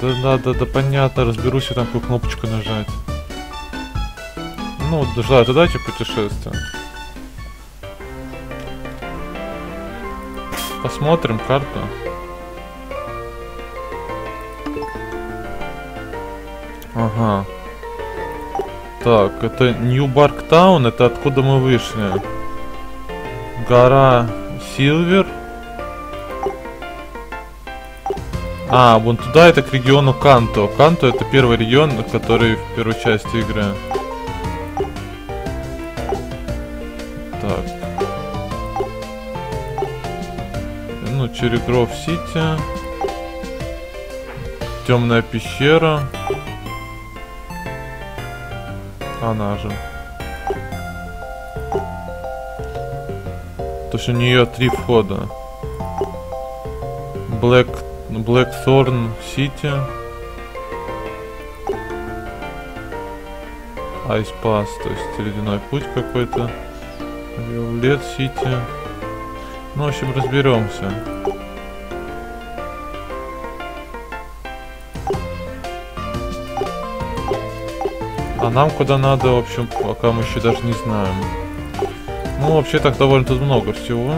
Да, да, да, да, понятно, разберусь, я там какую кнопочку нажать. Ну, желаю удачи путешествия. Посмотрим карту. Ага. Так, это Нью Барктаун, это откуда мы вышли. Гора Силвер. А, вон туда это к региону Канто. Канто это первый регион, который в первой части игры. Ну, Черегров Сити. Темная пещера. Она же. То есть у нее три входа. Blackthorn City. Ice Pass, то есть ледяной путь какой-то. Виолет Сити. Ну, в общем, разберемся. А нам куда надо, в общем, пока мы еще даже не знаем. Ну, вообще так довольно тут много всего.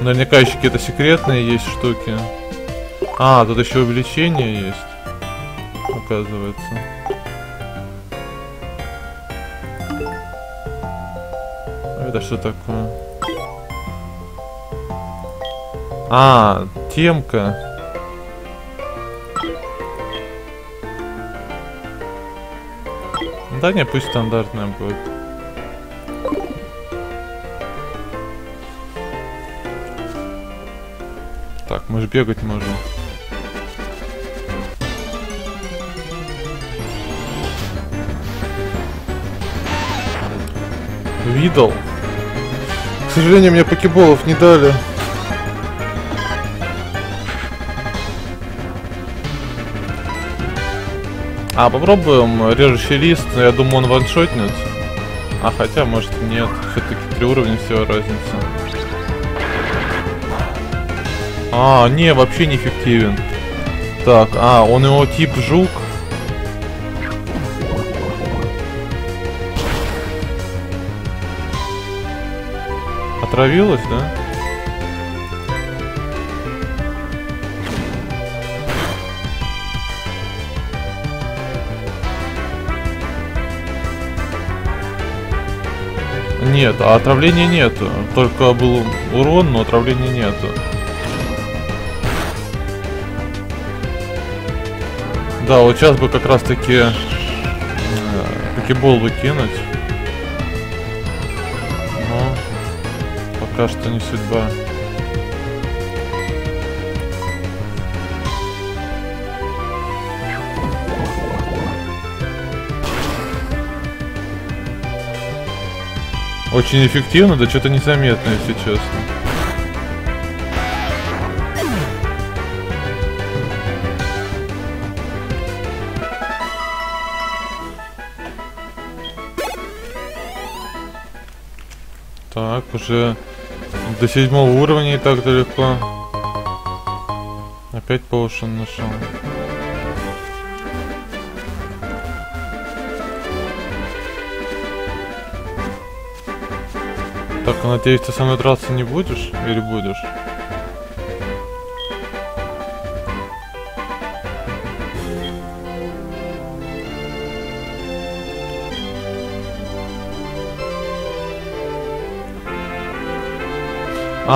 Наверняка еще какие-то секретные есть штуки. А, тут еще увеличение есть. Оказывается. Это что такое? А, темка. Да не, пусть стандартная будет. Так, мы же бегать можем. Видал? Сожалению, мне покеболов не дали. А, попробуем режущий лист, я думаю он ваншотнет. А хотя, может нет, все-таки три уровня всего разница. А, не, вообще неэффективен. Так, а, он его тип жук. Отравилась, да? Нет, а отравления нету. Только был урон, но отравления нету. Да, вот сейчас бы как раз таки э, покебол. Но пока что не судьба. Очень эффективно, да что-то незаметно, если честно. Так, уже до седьмого уровня и так далеко. Опять поушен нашел. Так, надеюсь, ты со мной драться не будешь? Или будешь?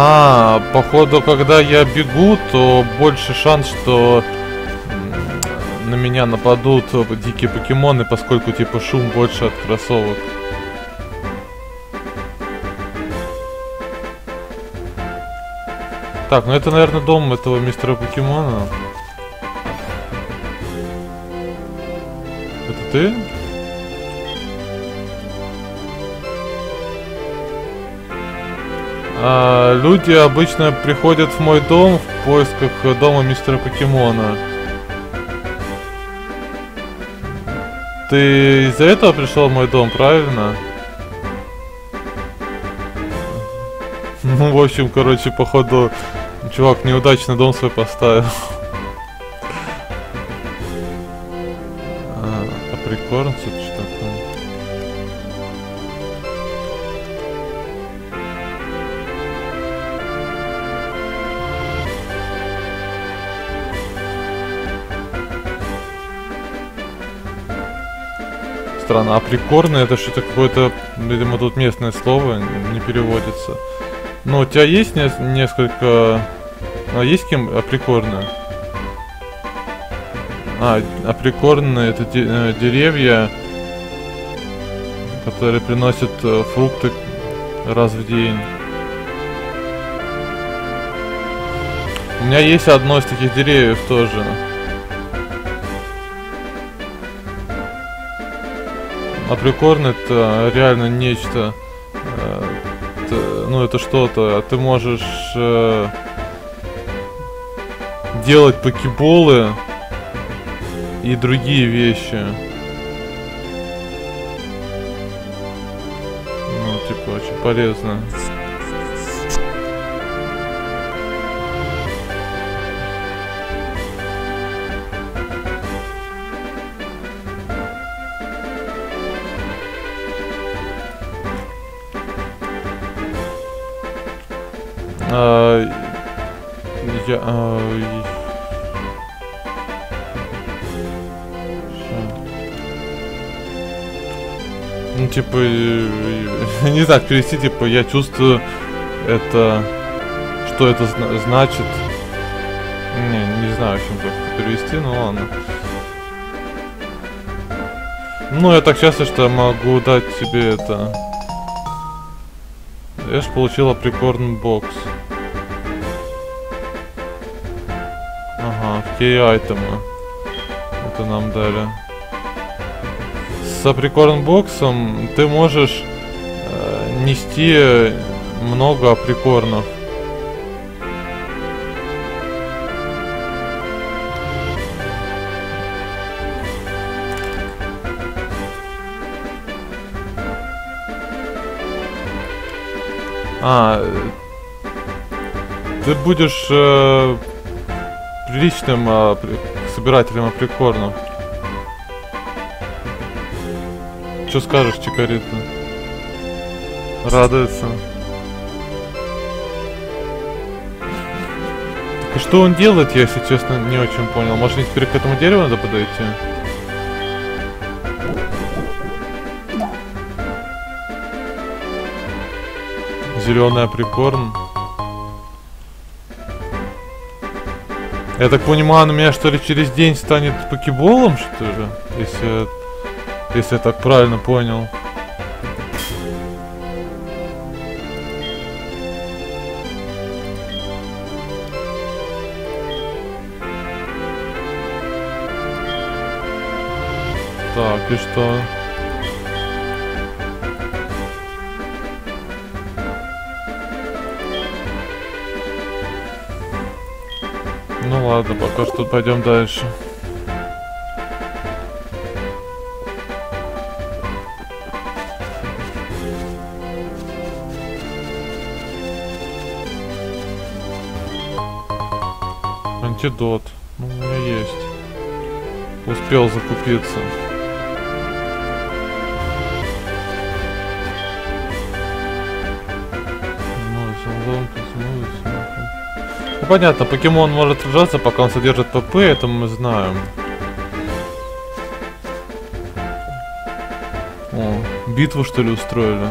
А, походу, когда я бегу, то больше шанс, что на меня нападут дикие покемоны, поскольку типа шум больше от кроссовок. Так, ну это, наверное, дом этого мистера покемона. Это ты? А, люди обычно приходят в мой дом в поисках дома мистера Покемона. Ты из-за этого пришел в мой дом, правильно? Ну, в общем, короче, походу, чувак неудачно дом свой поставил. А, а Странно, а прикорно это что-то какое-то, видимо, тут местное слово, не переводится. Ну, у тебя есть не несколько... А есть кем априкорны? А, априкорны это де э, деревья, которые приносят э, фрукты раз в день. У меня есть одно из таких деревьев тоже. Априкорн это реально нечто. Э, это, ну это что-то. Ты можешь э, делать покеболы и другие вещи. Ну, типа, очень полезно. Ну, типа, не знаю, перевести, типа, я чувствую это, что это зна значит. Не, не знаю, в общем, как перевести, ну ладно. Ну, я так часто, что я могу дать тебе это... Ж получила прикорн бокс. Кей айтемы. Это нам дали. С априкорн боксом ты можешь э, нести много априкорнов. А, ты будешь э, приличным э, собирателем априкорнов. Что скажешь, Чикарита? Радуется. Так и что он делает, я, если честно, не очень понял. Может, теперь к этому дереву надо подойти? Зеленый априкорн. Я так понимаю, он у меня что ли через день станет покеболом, что ли? Если, если я так правильно понял. Так, и что? Ладно, пока что пойдем дальше. Антидот. Ну, у меня есть. Успел закупиться. Понятно, покемон может сражаться, пока он содержит ПП, это мы знаем. О, битву что ли устроили?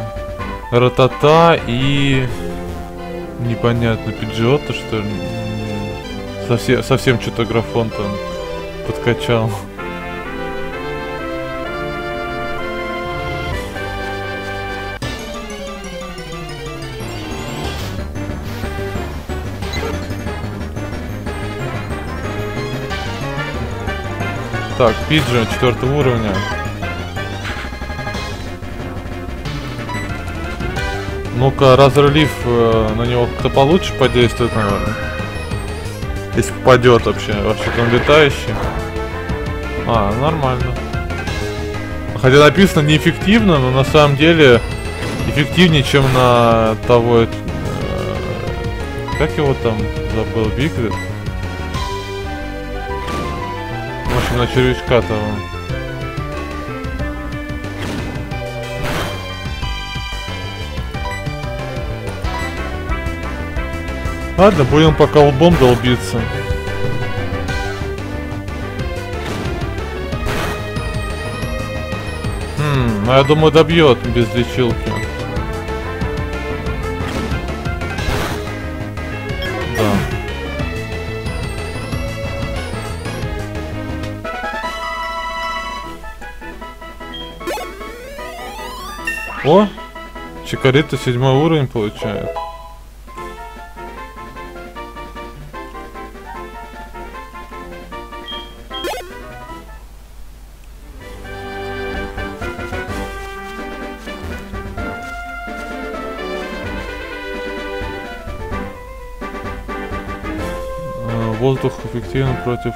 Ратата и... непонятно, пиджота, что ли? Совсем, совсем что-то графон там подкачал. Так, Пиджи четвертого уровня. Ну-ка, разрылив э, на него как-то получше подействует, наверное. Если попадет вообще. Вообще-то он летающий. А, нормально. Хотя написано неэффективно, но на самом деле эффективнее, чем на того... Э, как его там забыл? Викрит? На червячка того. Ладно, будем пока лбом долбиться. Хм, ну я думаю добьет без лечилки. Чикарита седьмой уровень получает. Э, воздух эффективен против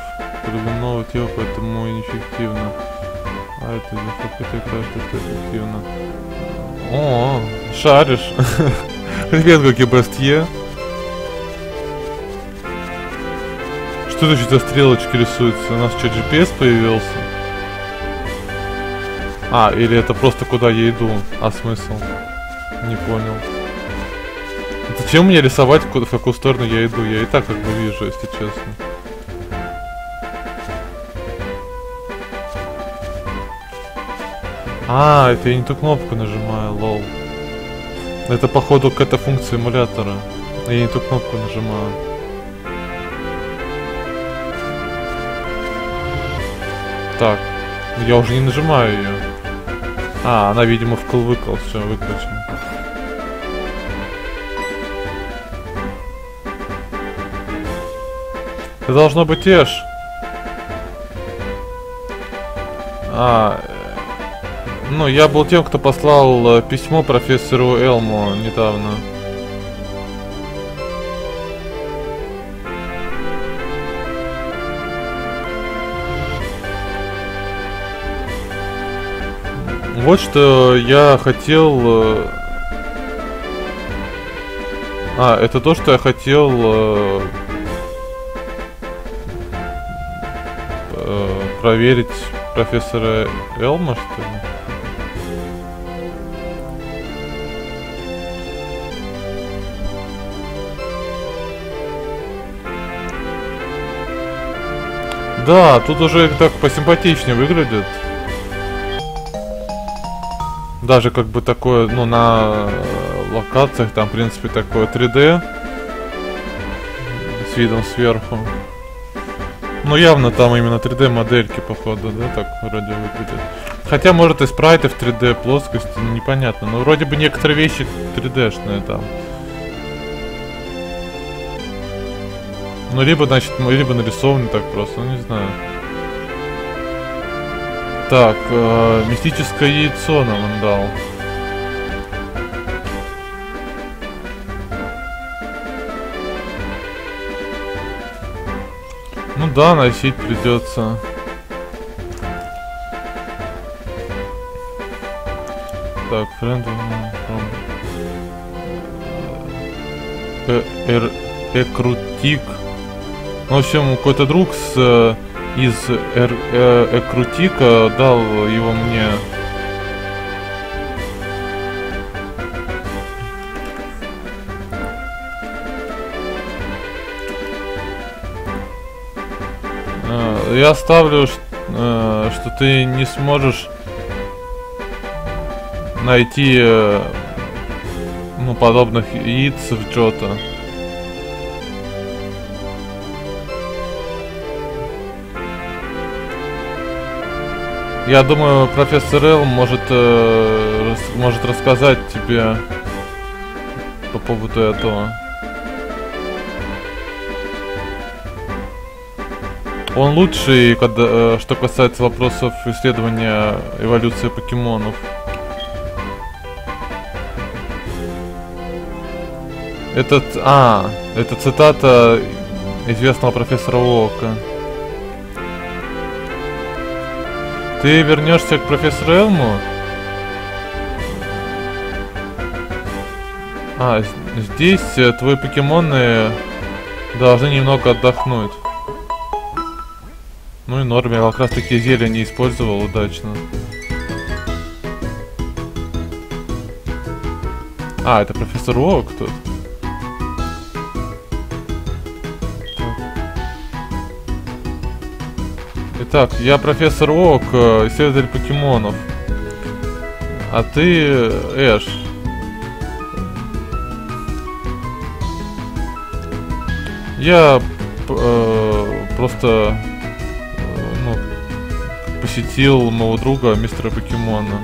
глубинного тела, поэтому и неэффективно. А это за кажется, что эффективно. О, шаришь. Привет, как БСТЕ. Что это за стрелочки рисуются? У нас что, GPS появился? А, или это просто куда я иду? А смысл? Не понял. Зачем мне рисовать, в какую сторону я иду? Я и так как бы вижу, если честно. А, это я не ту кнопку нажимаю, лол. Это походу какая-то функция эмулятора. Я не ту кнопку нажимаю. Так, я уже не нажимаю ее. А, она, видимо, вкл-выкл, все, выключен. Это должно быть Эш. А, ну, я был тем, кто послал э, письмо профессору Элму недавно. Вот что я хотел... Э, а, это то, что я хотел... Э, проверить профессора Элма, что ли? Да, тут уже так посимпатичнее выглядит. Даже как бы такое, ну, на локациях там, в принципе, такое 3D. С видом сверху. Ну, явно там именно 3D модельки, походу, да, так вроде выглядит. Хотя, может, и спрайты в 3D плоскости, непонятно. Но вроде бы некоторые вещи 3D-шные там. Ну, либо, значит, либо нарисованы так просто, ну, не знаю. Так, э, мистическое яйцо нам он дал. Ну да, носить придется. Так, friend from... Э, Экрутик. В общем, какой-то друг с, э, из э, Экрутика дал его мне. Э, я ставлю, что ты не сможешь найти ну, подобных яиц в Джота. Я думаю, профессор Эл может, э, рас- может рассказать тебе по поводу этого. Он лучший, когда, э, что касается вопросов исследования эволюции покемонов. Этот, а, это цитата известного профессора Уока. Ты вернешься к профессору Элму? А, здесь э, твои покемоны должны немного отдохнуть. Ну и норм, я как раз таки зелья не использовал удачно. А, это профессор Уок тут. Итак, я профессор Ок, э, исследователь покемонов. А ты э, Эш. Я э, просто э, ну, посетил моего друга, мистера Покемона.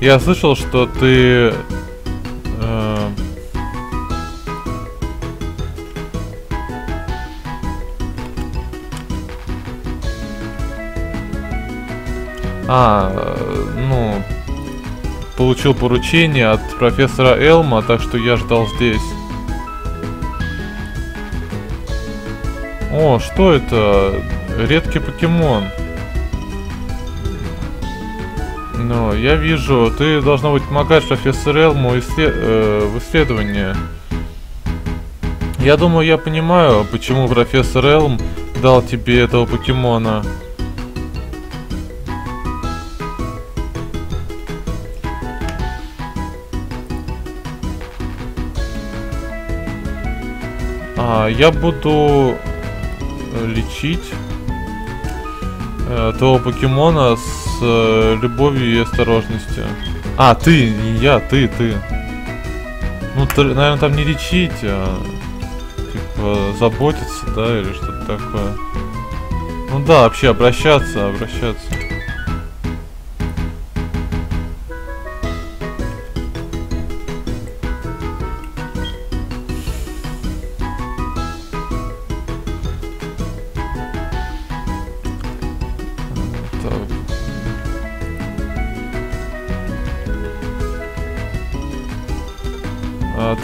Я слышал, что ты... э, а, ну... Получил поручение от профессора Элма, так что я ждал здесь. О, что это? Редкий покемон. Ну, я вижу, ты должна быть помогать профессору Элму иссле- э, в исследовании. Я думаю, я понимаю, почему профессор Элм дал тебе этого покемона. А, я буду лечить э, того покемона с э, любовью и осторожностью. А, ты, не я, ты, ты. Ну, ты, наверное, там не лечить, а типа заботиться, да, или что-то такое. Ну да, вообще обращаться, обращаться.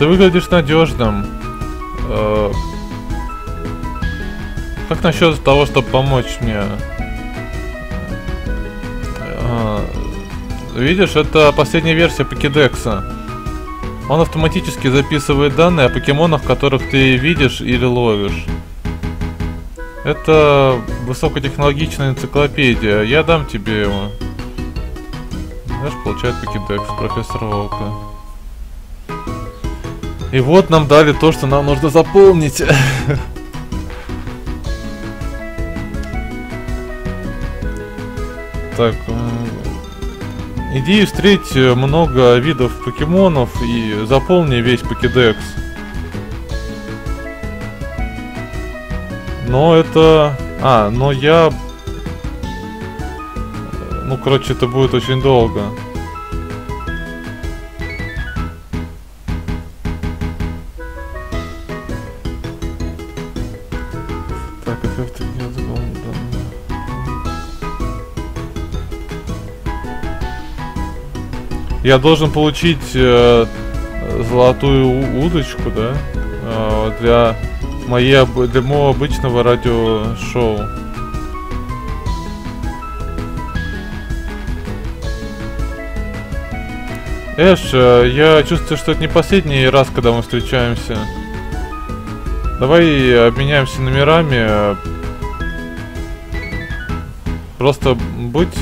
Ты выглядишь надежным. Э, Как насчет того, чтобы помочь мне? А, Видишь, это последняя версия покедекса. Он автоматически записывает данные о покемонах, которых ты видишь или ловишь. Это высокотехнологичная энциклопедия. Я дам тебе его. Знаешь, получает покедекс профессора Волка. И вот нам дали то, что нам нужно заполнить. Так, иди встреть много видов покемонов и заполни весь покедекс. Но это... А, но я... э, Ну, короче, это будет очень долго. Я должен получить э, золотую удочку, да? Э, для моей для моего обычного радиошоу. Эш, э, я чувствую, что это не последний раз, когда мы встречаемся. Давай обменяемся номерами. э, Просто будь...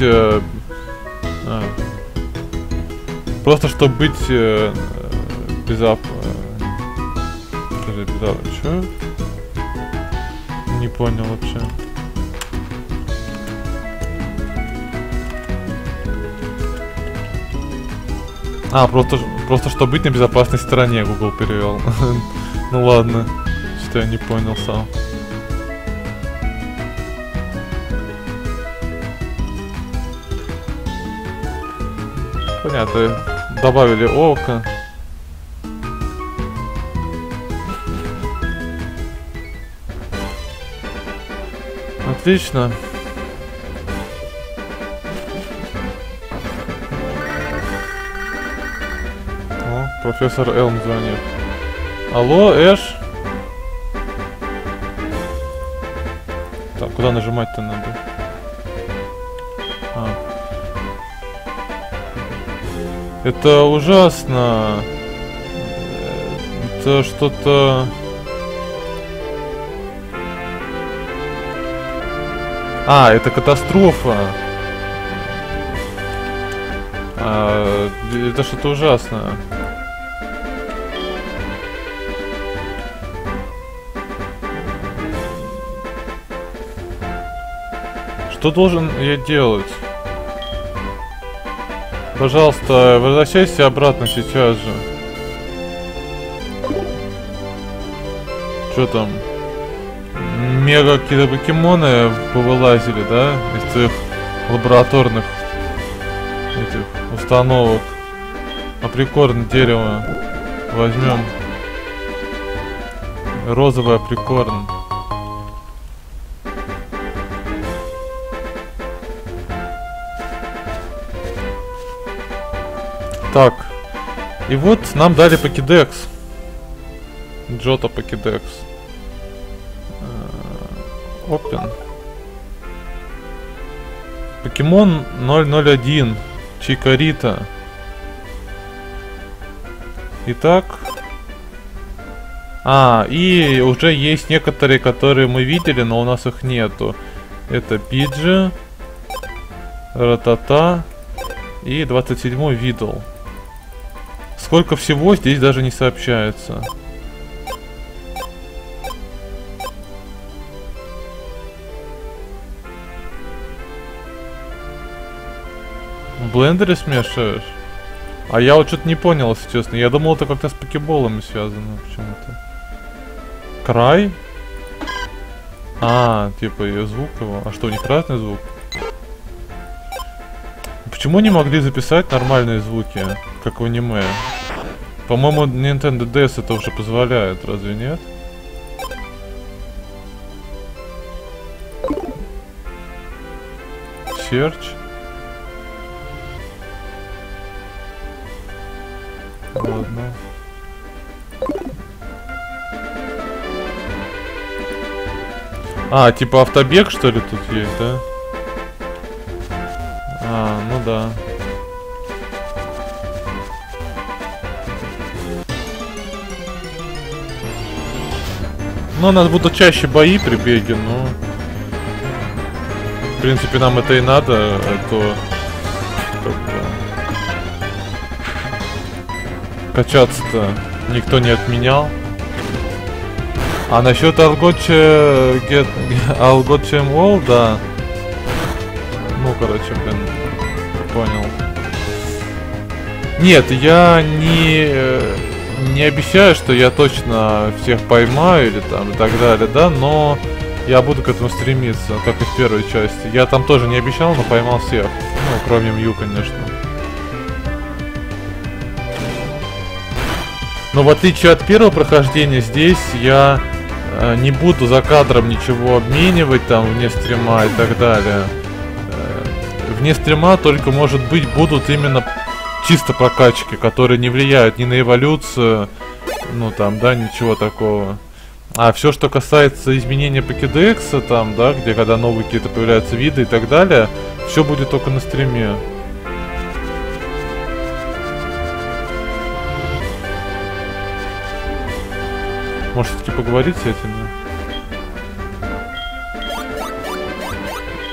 э, Просто чтобы быть э, э, безоп... э, Подожди, безоп... Чё? Не понял вообще. А, просто, просто чтобы быть на безопасной стороне, Google перевел. ну ладно, что я не понял сам. Понятно, добавили око. Отлично. О, профессор Элм звонит. Алло, Эш? Так, куда нажимать-то надо? Это ужасно. Это что-то... А, это катастрофа. А, это что-то ужасное. Что должен я делать? Пожалуйста, возвращайся обратно сейчас же. Что там? Мега какие-то покемоны повылазили, да? Из твоих лабораторных этих установок. А прикорн дерево. Возьмем. Розовый априкорн. И вот нам дали покедекс. Джота покедекс. Open. Покемон 001. Чикарита. Итак. А, и уже есть некоторые, которые мы видели, но у нас их нету. Это Пиджи, Ратата и 27 Видл. Сколько всего здесь даже не сообщается. В блендере смешиваешь? А я вот что-то не понял, если честно. Я думал, это как-то с покеболами связано почему-то. Край? А, типа ее звук его. А что, у них разный звук? Почему не могли записать нормальные звуки, как в аниме? По-моему, Nintendo DS это уже позволяет, разве нет? Search. Ладно. А, типа автобег что ли тут есть, да? А, ну да. Ну, у нас будут чаще бои при беге, но... В принципе, нам это и надо, а то... Качаться-то никто не отменял. А насчет Алгоче... Get... Алгоче Wall, да. Ну, короче, блин, понял. Нет, я не не обещаю, что я точно всех поймаю или там и так далее, да, но я буду к этому стремиться, как и в первой части. Я там тоже не обещал, но поймал всех. Ну, кроме Мью, конечно. Но в отличие от первого прохождения, здесь я э, не буду за кадром ничего обменивать там вне стрима и так далее. Э, вне стрима только, может быть, будут именно чисто прокачки, которые не влияют ни на эволюцию, ну там, да, ничего такого. А все, что касается изменения покедекса, там, да, где когда новые какие-то появляются виды и так далее, все будет только на стриме. Может, все-таки поговорить с этим?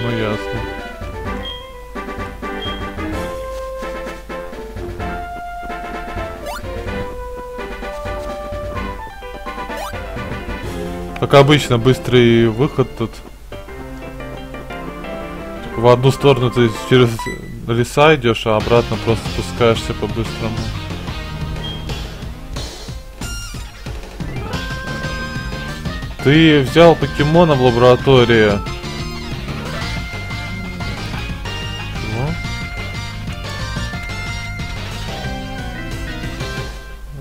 Ну, ясно. Как обычно, быстрый выход тут. В одну сторону ты через леса идешь, а обратно просто спускаешься по-быстрому. Ты взял покемона в лаборатории. Чего?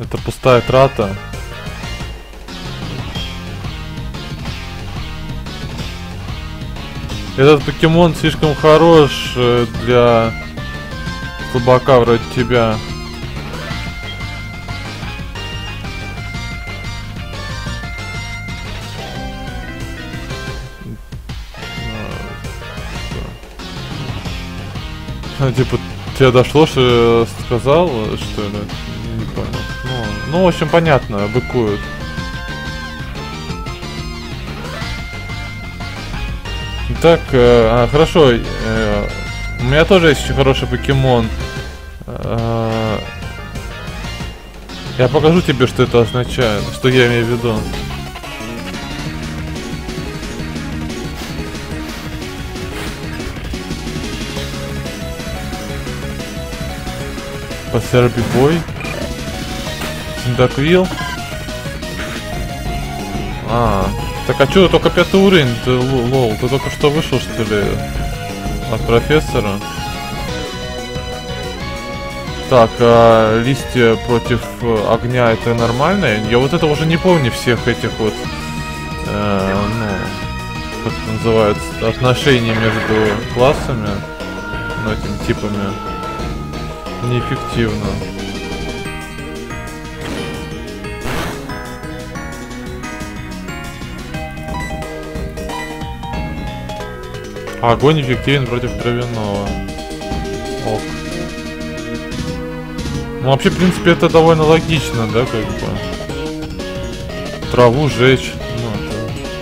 Это пустая трата. Этот покемон слишком хорош э, для слабака вроде тебя. А, типа, тебе дошло, что сказал, что ли? Не понял. Ну, ну, в общем, понятно, быкуют. Так, э, а, хорошо. Э, у меня тоже есть очень хороший покемон. Э, я покажу тебе, что это означает, что я имею в виду. Посерби бой. Синдаквил. А, так а что, только пятый уровень, ты, лол, ты только что вышел, что ли, от профессора? Так, а листья против э, огня это нормально? Я вот это уже не помню всех этих вот, э, ну, как это называется, отношений между классами, ну, этими типами. Неэффективно. Огонь эффективен против травяного. Ок. Ну, вообще, в принципе, это довольно логично, да, как бы. Траву жечь, ну,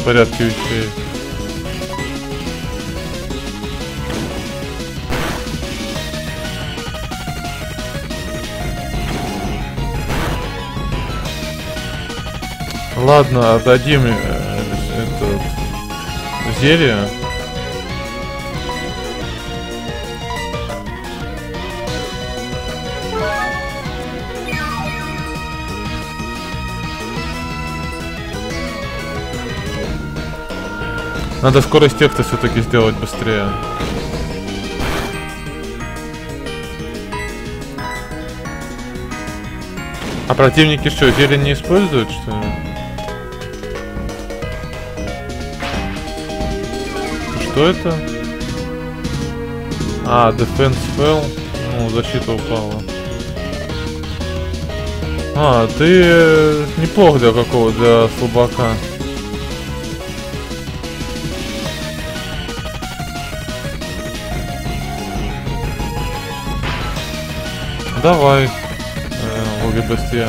в порядке вещей. Ладно, отдадим э, это зелье. Надо скорость текста все-таки сделать быстрее. А противники что, зелень не используют, что ли? Что это? А, defense fell. Ну, защита упала. А, ты неплох для какого, для слабака. Давай. Э, Логи быстрее.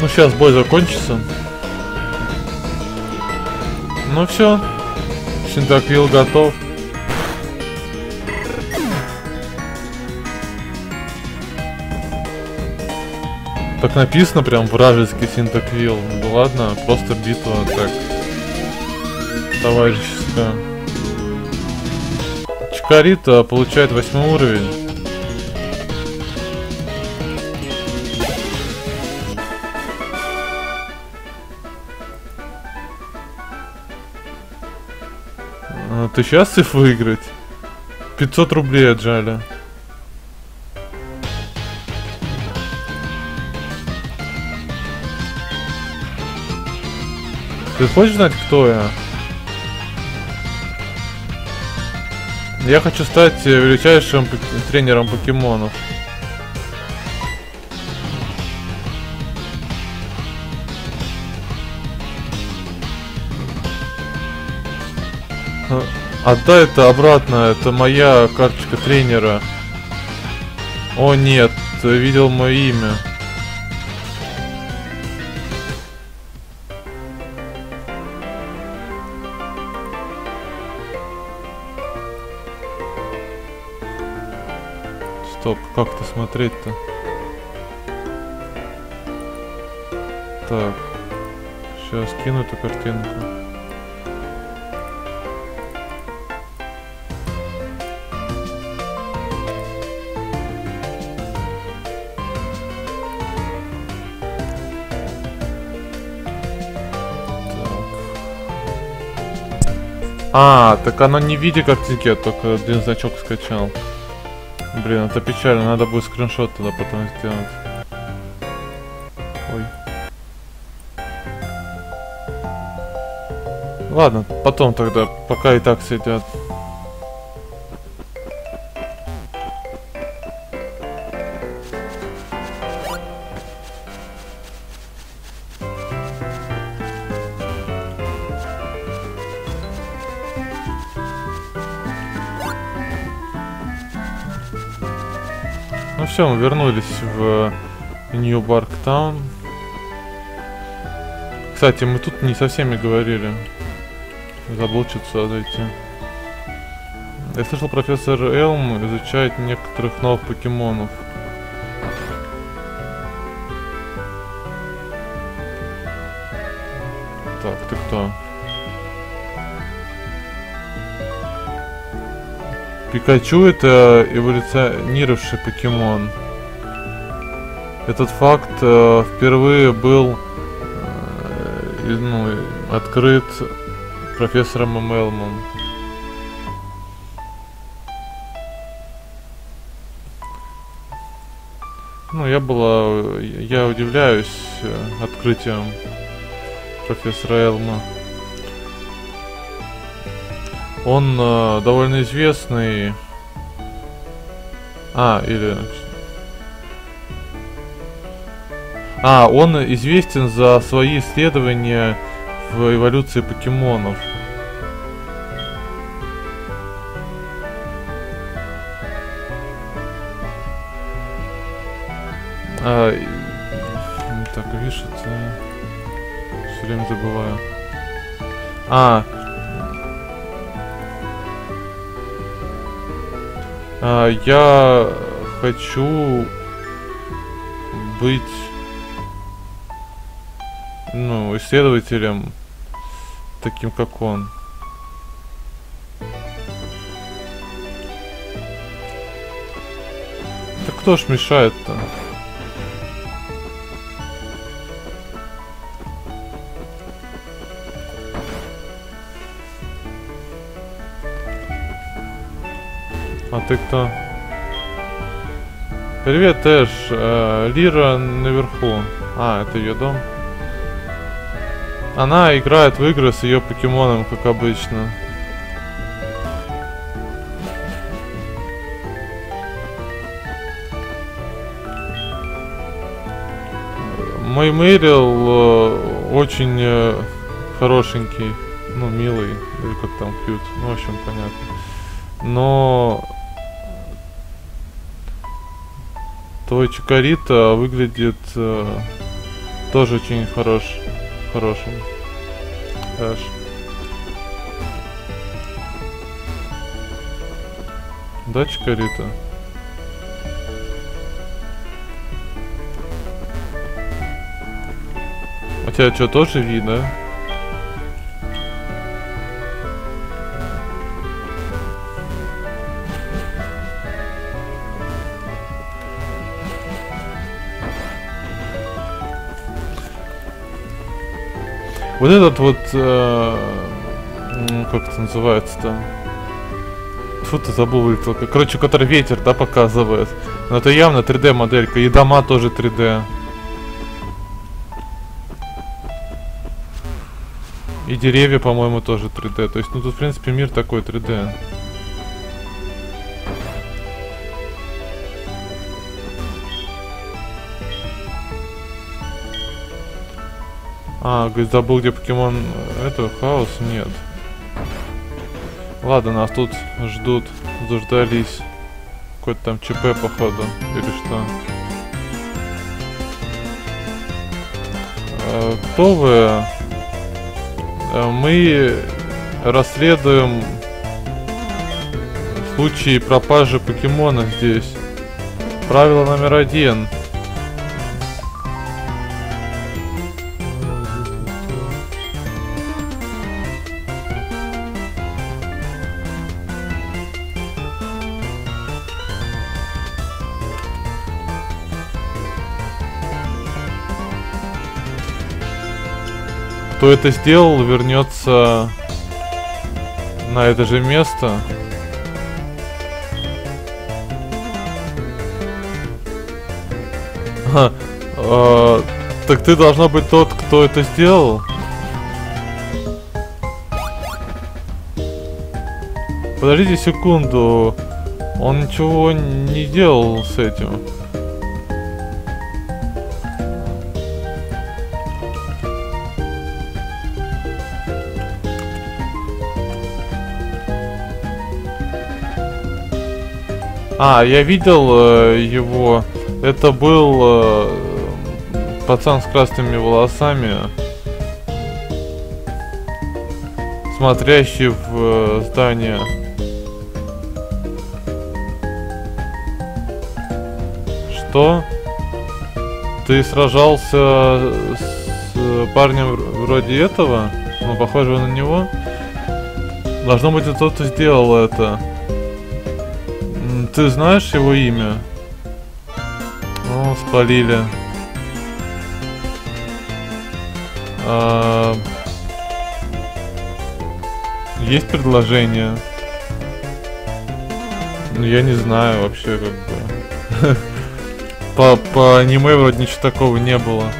Ну сейчас бой закончится. Ну все. Синтаквил готов. Так написано прям вражеский синтаквил. Ну ладно, просто битва так. Товарищеская. Чикарита получает восьмой уровень. А, ты счастлив выиграть? 500 рублей отжали. Ты хочешь знать, кто я? Я хочу стать величайшим тренером покемонов. Отдай это обратно, это моя карточка тренера. О нет, видел мое имя. Стоп, как это смотреть-то? Так. Сейчас кину эту картинку. А, так оно не в виде картинки, я только один значок скачал. Блин, это печально, надо будет скриншот туда потом сделать. Ой. Ладно, потом тогда, пока и так сидят. Ну все, мы вернулись в Нью Барк Таун. Кстати, мы тут не со всеми говорили. Забыл что-то зайти. Я слышал, профессор Элм изучает некоторых новых покемонов. Пикачу это эволюционировавший покемон. Этот факт э, впервые был э, ну, открыт профессором Эмелмом. Ну, я была... Я удивляюсь э, открытием профессора Элма. Он э, довольно известный. А, или... А, он известен за свои исследования в эволюции покемонов. А, так, видишь. Все время забываю. А, А, я хочу быть, ну, исследователем таким, как он. Так кто ж мешает-то? Ты кто? Привет, Эш. Э, Лира наверху. А, это ее дом. Она играет в игры с ее покемоном, как обычно. Мой Мэрил э, очень э, хорошенький, ну, милый, или как там, кьют, ну, в общем, понятно. Но твой Чикарита выглядит э, тоже очень хорош, хорошим. Эш. Да, Чикарита? У тебя что, тоже видно? Вот этот вот, э, как это называется-то? Фу, ты забыл вылетел. Короче, который ветер, да, показывает. Но это явно 3D моделька. И дома тоже 3D. И деревья, по-моему, тоже 3D. То есть, ну тут, в принципе, мир такой 3D. А, говорит, забыл, где покемон... Это, хаос? Нет. Ладно, нас тут ждут, заждались. Какой-то там ЧП, походу. Или что? А, кто вы? А, мы расследуем случай пропажи покемона здесь. Правило номер один. Кто это сделал, вернется на это же место. А, так ты должна быть тот, кто это сделал. Подождите секунду. Он ничего не делал с этим. А, я видел э, его. Это был э, пацан с красными волосами, смотрящий в э, здание. Что? Ты сражался с парнем вроде этого? Ну, похоже на него. Должно быть, это тот, кто сделал это. Ты знаешь его имя? Ну, спалили. А... Есть предложение? Ну, я не знаю вообще, как бы. по, по аниме вроде ничего такого не было.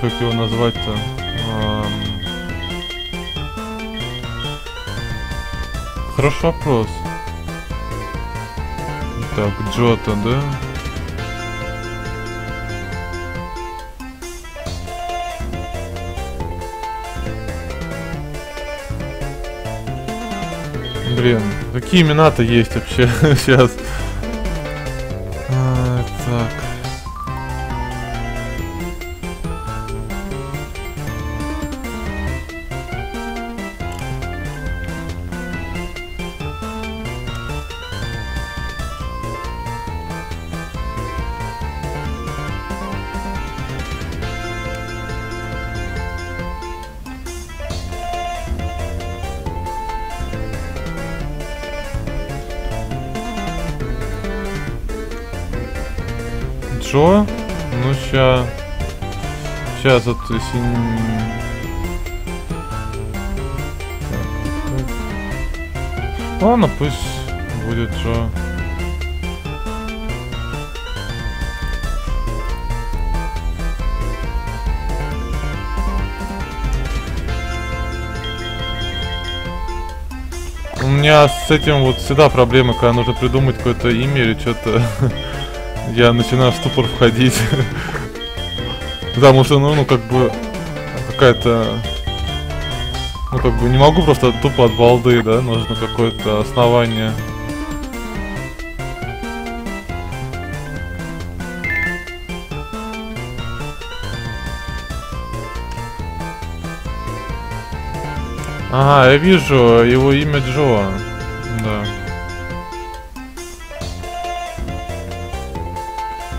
Как его назвать-то? Хороший вопрос. Так, Джота, да? Блин, какие имена-то есть вообще сейчас? Вот, если... Ладно, пусть будет Джо. У меня с этим вот всегда проблемы, когда нужно придумать какое-то имя или что-то. я начинаю в ступор входить. Потому что, ну, ну, как бы, какая-то... Ну, как бы, не могу просто тупо от балды, да, нужно какое-то основание. Ага, я вижу его имя Джо. Да.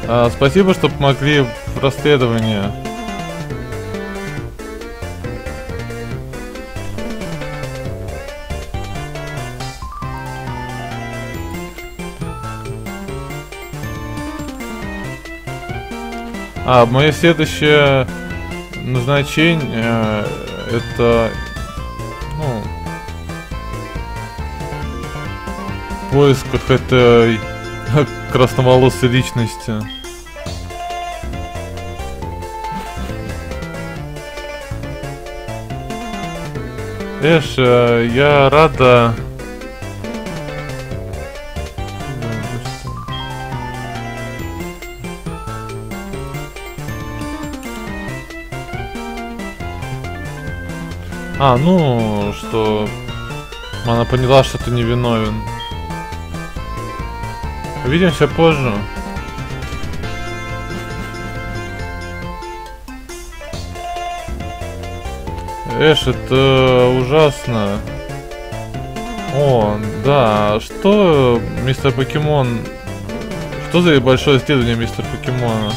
А, спасибо, что помогли в расследовании. А, мое следующее назначение э, это ну в поисках этой красноволосой личности. Эш, я рада... А, ну, что она поняла, что ты невиновен. Увидимся позже. Эш, это ужасно. О, да, что, мистер Покемон... Что за большое исследование мистер Покемона?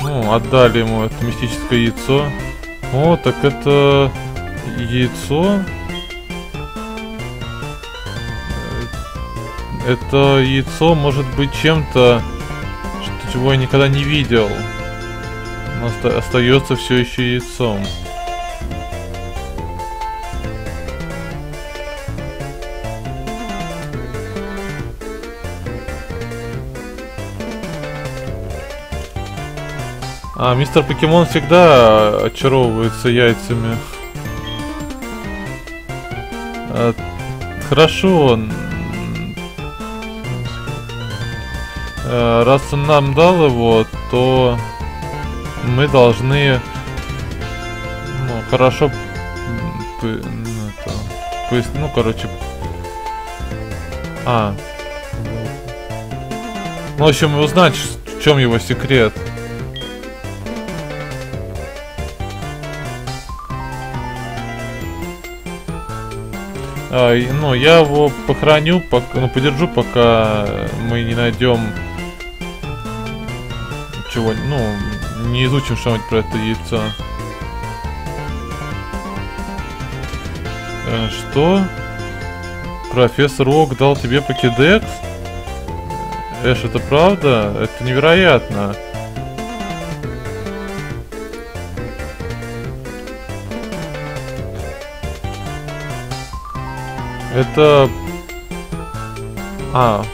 Ну, отдали ему это мистическое яйцо. О, так это яйцо. Э, это яйцо может быть чем-то, чего я никогда не видел. Но остается все еще яйцом. А, мистер Покемон всегда очаровывается яйцами. А, хорошо. Раз он нам дал его, то мы должны ну, хорошо ну, это, ну, короче. А. Ну, в общем, узнать, в чем его секрет. А, ну, я его похороню, пока, ну, подержу, пока мы не найдем чего, ну, не изучим что-нибудь про это яйцо. Э, что? Профессор Ок дал тебе покедекс? Эш, это правда? Это невероятно. Это... А.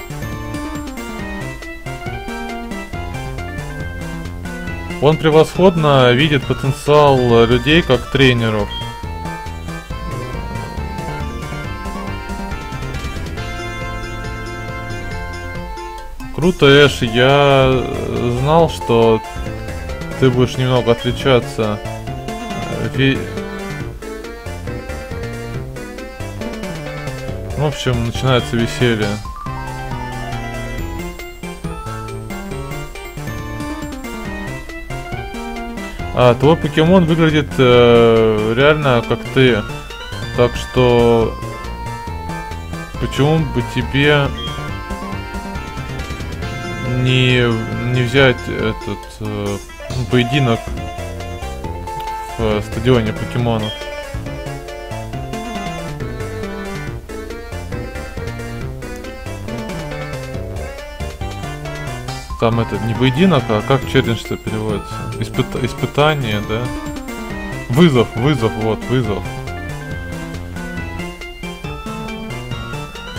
Он превосходно видит потенциал людей как тренеров. Круто, Эш, я знал, что ты будешь немного отличаться. Ве В общем, начинается веселье. А, твой покемон выглядит э, реально как ты. Так что... Почему бы тебе не, не взять этот э, поединок в э, стадионе покемонов? Там это не поединок, а как челлендж-то переводится? Испыт... Испытание, да? Вызов, вызов, вот, вызов.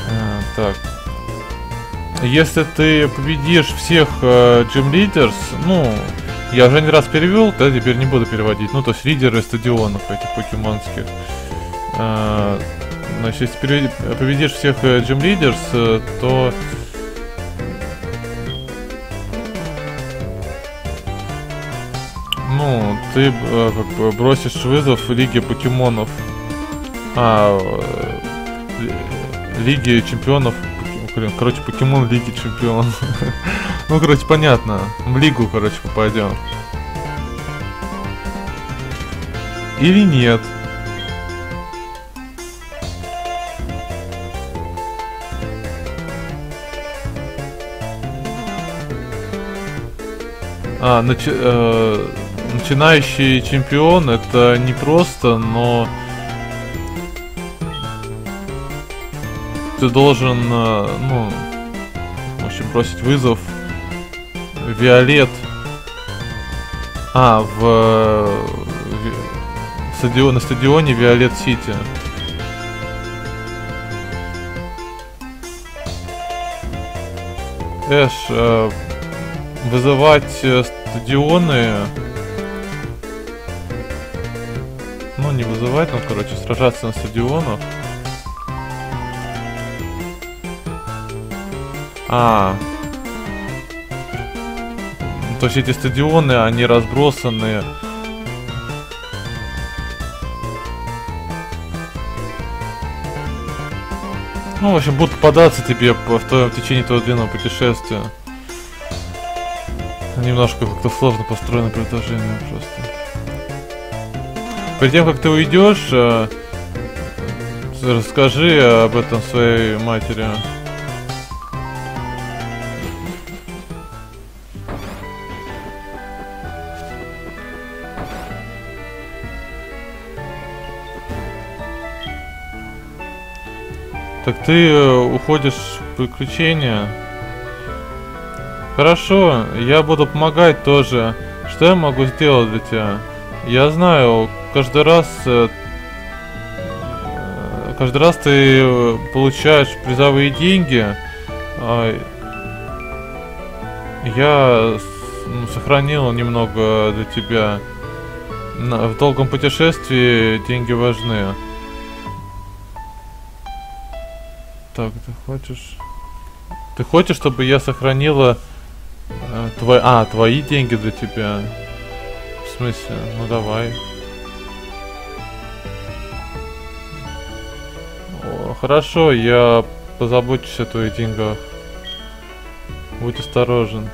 А, так. Если ты победишь всех э, Leaders, ну, я уже не раз перевел, да, теперь не буду переводить. Ну, то есть лидеры стадионов этих покемонских. А, значит, если победишь всех э, Gym Leaders, э, то ты э, как бы бросишь вызов Лиге покемонов. А, э, Лиги чемпионов. Короче, покемон Лиги чемпионов. ну, короче, понятно. В лигу, короче, попадем. Или нет. А, начи... Э начинающий чемпион это не просто, но ты должен, э, ну, в общем, бросить вызов Виолет. А, в, в стадион, на стадионе Виолет Сити. Эш, э, вызывать э, стадионы не вызывать, ну, короче, сражаться на стадионах. А. То есть эти стадионы, они разбросаны. Ну, в общем, будут попадаться тебе в, твоем, в течение твоего длинного путешествия. Немножко как-то сложно построено предложение просто. Перед тем, как ты уйдешь, э, расскажи об этом своей матери. Так ты э, уходишь в приключения? Хорошо, я буду помогать тоже. Что я могу сделать для тебя? Я знаю, каждый раз... Э, каждый раз ты э, получаешь призовые деньги. Э, я ну, сохранил немного для тебя. В долгом путешествии деньги важны. Так, ты хочешь... Ты хочешь, чтобы я сохранила э, твои... А, твои деньги для тебя? В смысле? Ну давай. Хорошо, я позабочусь о твоих деньгах. Будь осторожен.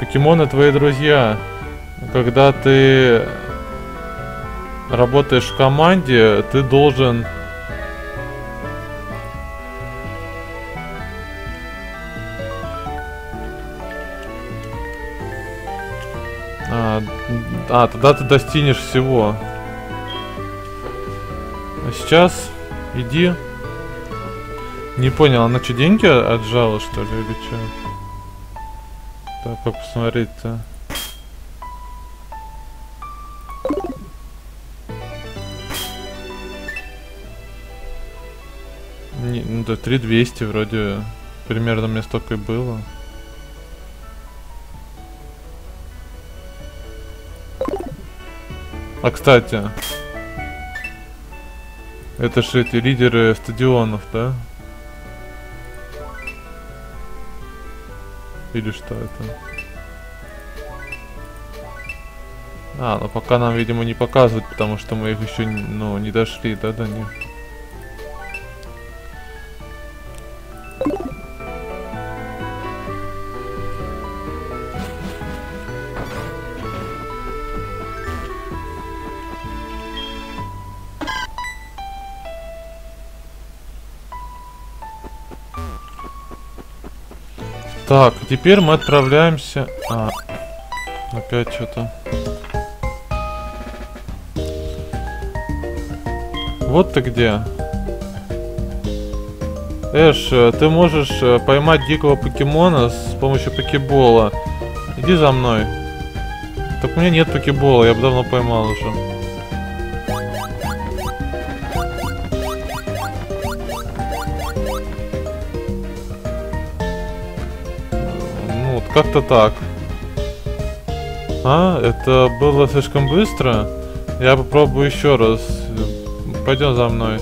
Покемоны твои друзья. Когда ты работаешь в команде, ты должен А, а, тогда ты достигнешь всего. Сейчас иди. Не понял, она что, деньги отжала, что ли, или что? Так, как посмотреть-то? Не, ну да, 3200 вроде примерно мне столько и было. А кстати, это же эти лидеры стадионов, да? Или что это? А, ну пока нам, видимо, не показывают, потому что мы их еще, ну, не дошли, да, до них. Теперь мы отправляемся... А, опять что-то. Вот ты где. Эш, ты можешь э, поймать дикого покемона с помощью покебола. Иди за мной. Так у меня нет покебола, я бы давно поймал уже. Как-то так. А, это было слишком быстро? Я попробую еще раз. Пойдем за мной.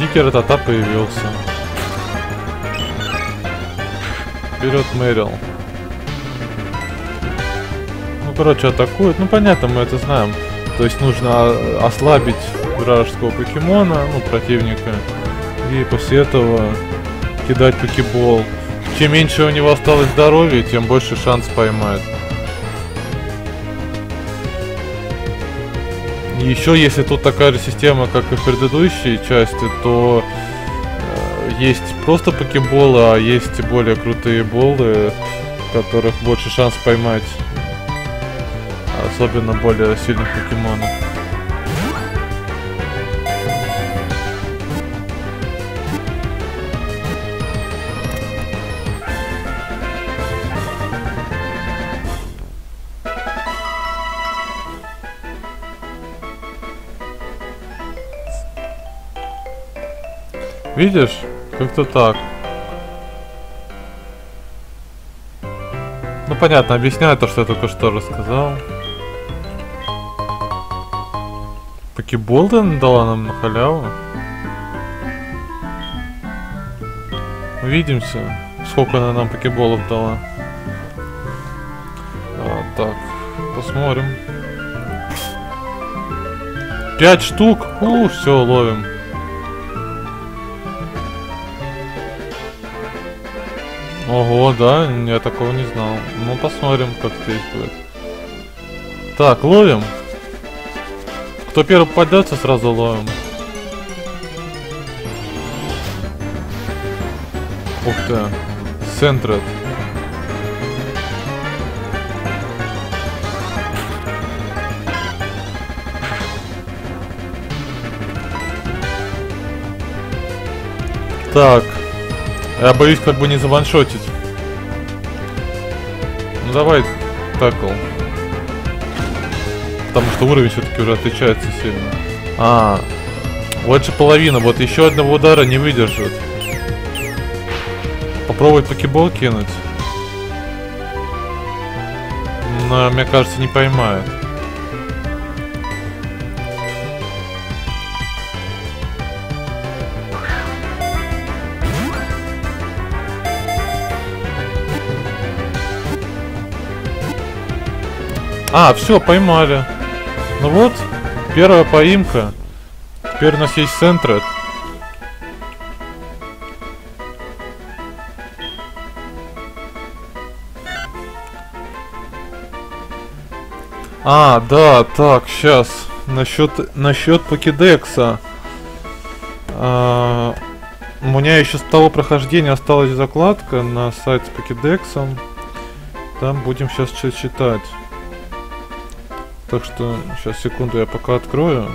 Дикий Ратата появился. Вперед, Мэрил. Ну, короче, атакует. Ну, понятно, мы это знаем. То есть нужно ослабить вражеского покемона, ну, противника. И после этого кидать покебол. Чем меньше у него осталось здоровья, тем больше шанс поймать. Еще если тут такая же система, как и в предыдущей части, то э, есть просто покеболы, а есть более крутые болы, которых больше шанс поймать особенно более сильных покемонов. Видишь? Как-то так. Ну понятно, объясняю то, что я только что рассказал. Покеболда дала нам на халяву? Увидимся. Сколько она нам покеболов дала. А, так, посмотрим. Пять штук? У, все, ловим. Ого, да, я такого не знал. Ну, посмотрим, как здесь будет. Так, ловим. Кто первый попадется, сразу ловим. Ух ты. Центрет. Так. Я боюсь как бы не заваншотить. Ну давай, такл. Потому что уровень все-таки уже отличается сильно. А, вот же половина, вот еще одного удара не выдержит. Попробовать покебол кинуть. Но, мне кажется, не поймает. А, все, поймали. Ну вот, первая поимка. Теперь у нас есть центры. А, да, так, сейчас. Насчет, насчет покедекса. А, у меня еще с того прохождения осталась закладка на сайт с покедексом. Там будем сейчас читать. Так что, сейчас, секунду, я пока открою.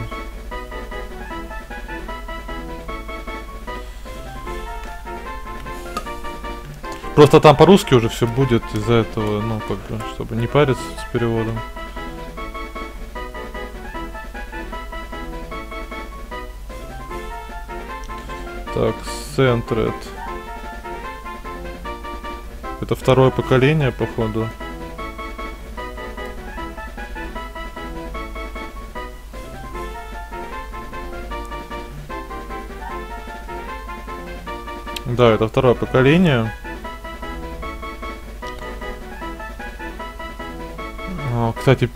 Просто там по-русски уже все будет из-за этого, ну, как бы, чтобы не париться с переводом. Так, Centred. Это второе поколение, походу. Да, это второе поколение. А, кстати,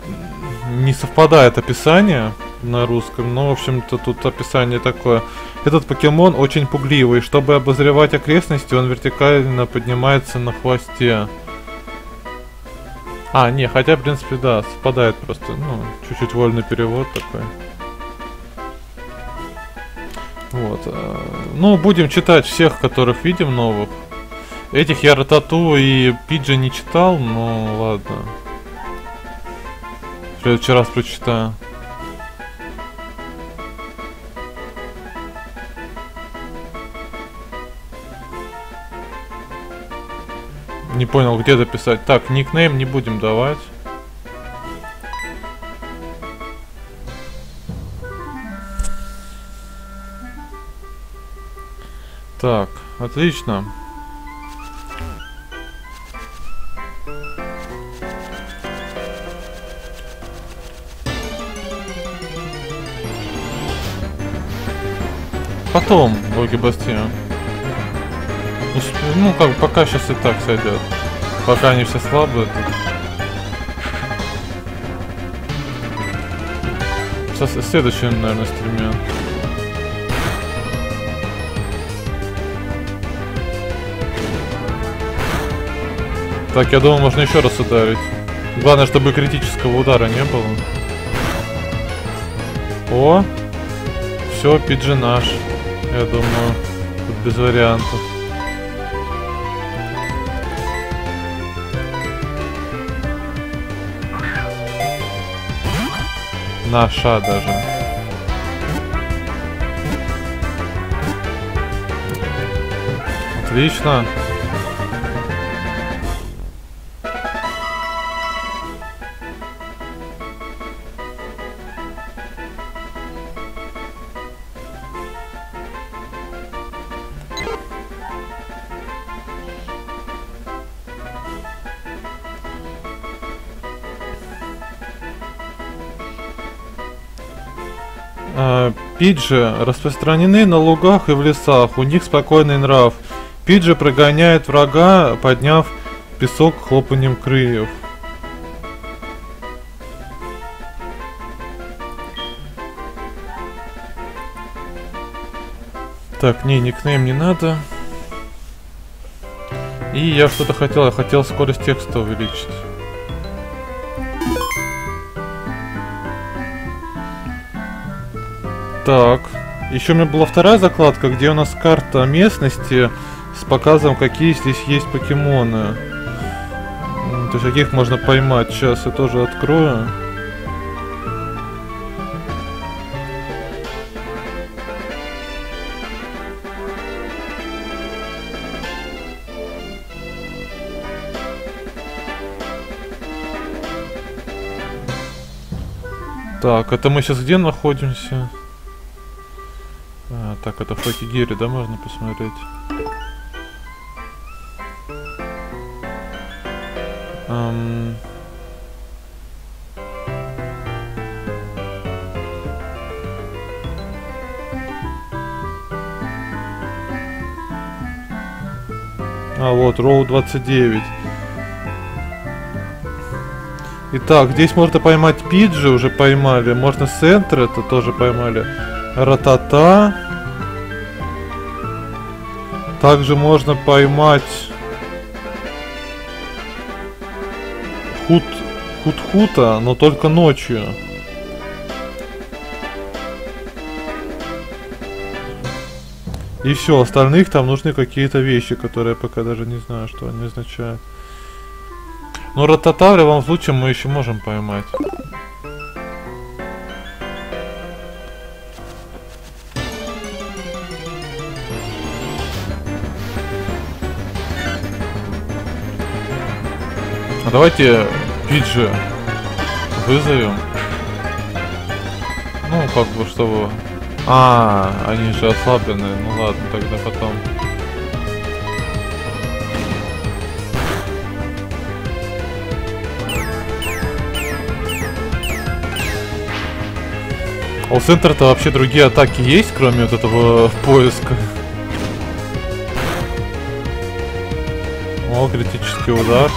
не совпадает описание на русском, но, в общем-то, тут описание такое. Этот покемон очень пугливый. Чтобы обозревать окрестности, он вертикально поднимается на хвосте. А, не, хотя, в принципе, да, совпадает просто. Ну, чуть-чуть вольный перевод такой. Вот. Э, ну, будем читать всех, которых видим новых. Этих я Ратату и Пиджи не читал, но ладно. В следующий раз прочитаю. Не понял, где записать. Так, никнейм не будем давать. Так, отлично. Потом, Боги Бастион. Ну, как пока сейчас и так сойдет. Пока они все слабые. Сейчас следующем, наверное, стриме. Так, я думаю, можно еще раз ударить. Главное, чтобы критического удара не было. О! Все, пиджи наш. Я думаю, тут без вариантов. Наша даже. Отлично. Пиджи распространены на лугах и в лесах, у них спокойный нрав. Пиджи прогоняет врага, подняв песок хлопанием крыльев. Так, не, никнейм не надо. И я что-то хотел, я хотел скорость текста увеличить. Так. Еще у меня была вторая закладка, где у нас карта местности с показом, какие здесь есть покемоны. То есть каких можно поймать. Сейчас я тоже открою. Так, это мы сейчас где находимся? Так, это Фокигири, да, можно посмотреть? Эм... А, вот, Роу 29. Итак, здесь можно поймать Пиджи, уже поймали. Можно Центр, это тоже поймали. Ратата. Также можно поймать Худ Худхута, но только ночью. И все, остальных там нужны какие-то вещи, которые я пока даже не знаю, что они означают. Но Ратата в любом случае мы еще можем поймать. Давайте Пиджи вызовем. Ну, как бы, чтобы... А, они же ослаблены. Ну ладно, тогда потом. А у центра-то вообще другие атаки есть, кроме вот этого поиска? О, критический удар.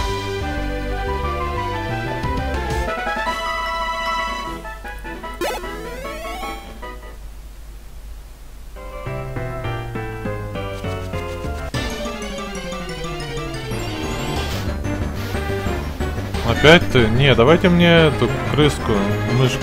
Опять ты? Не, давайте мне эту крыску, мышку.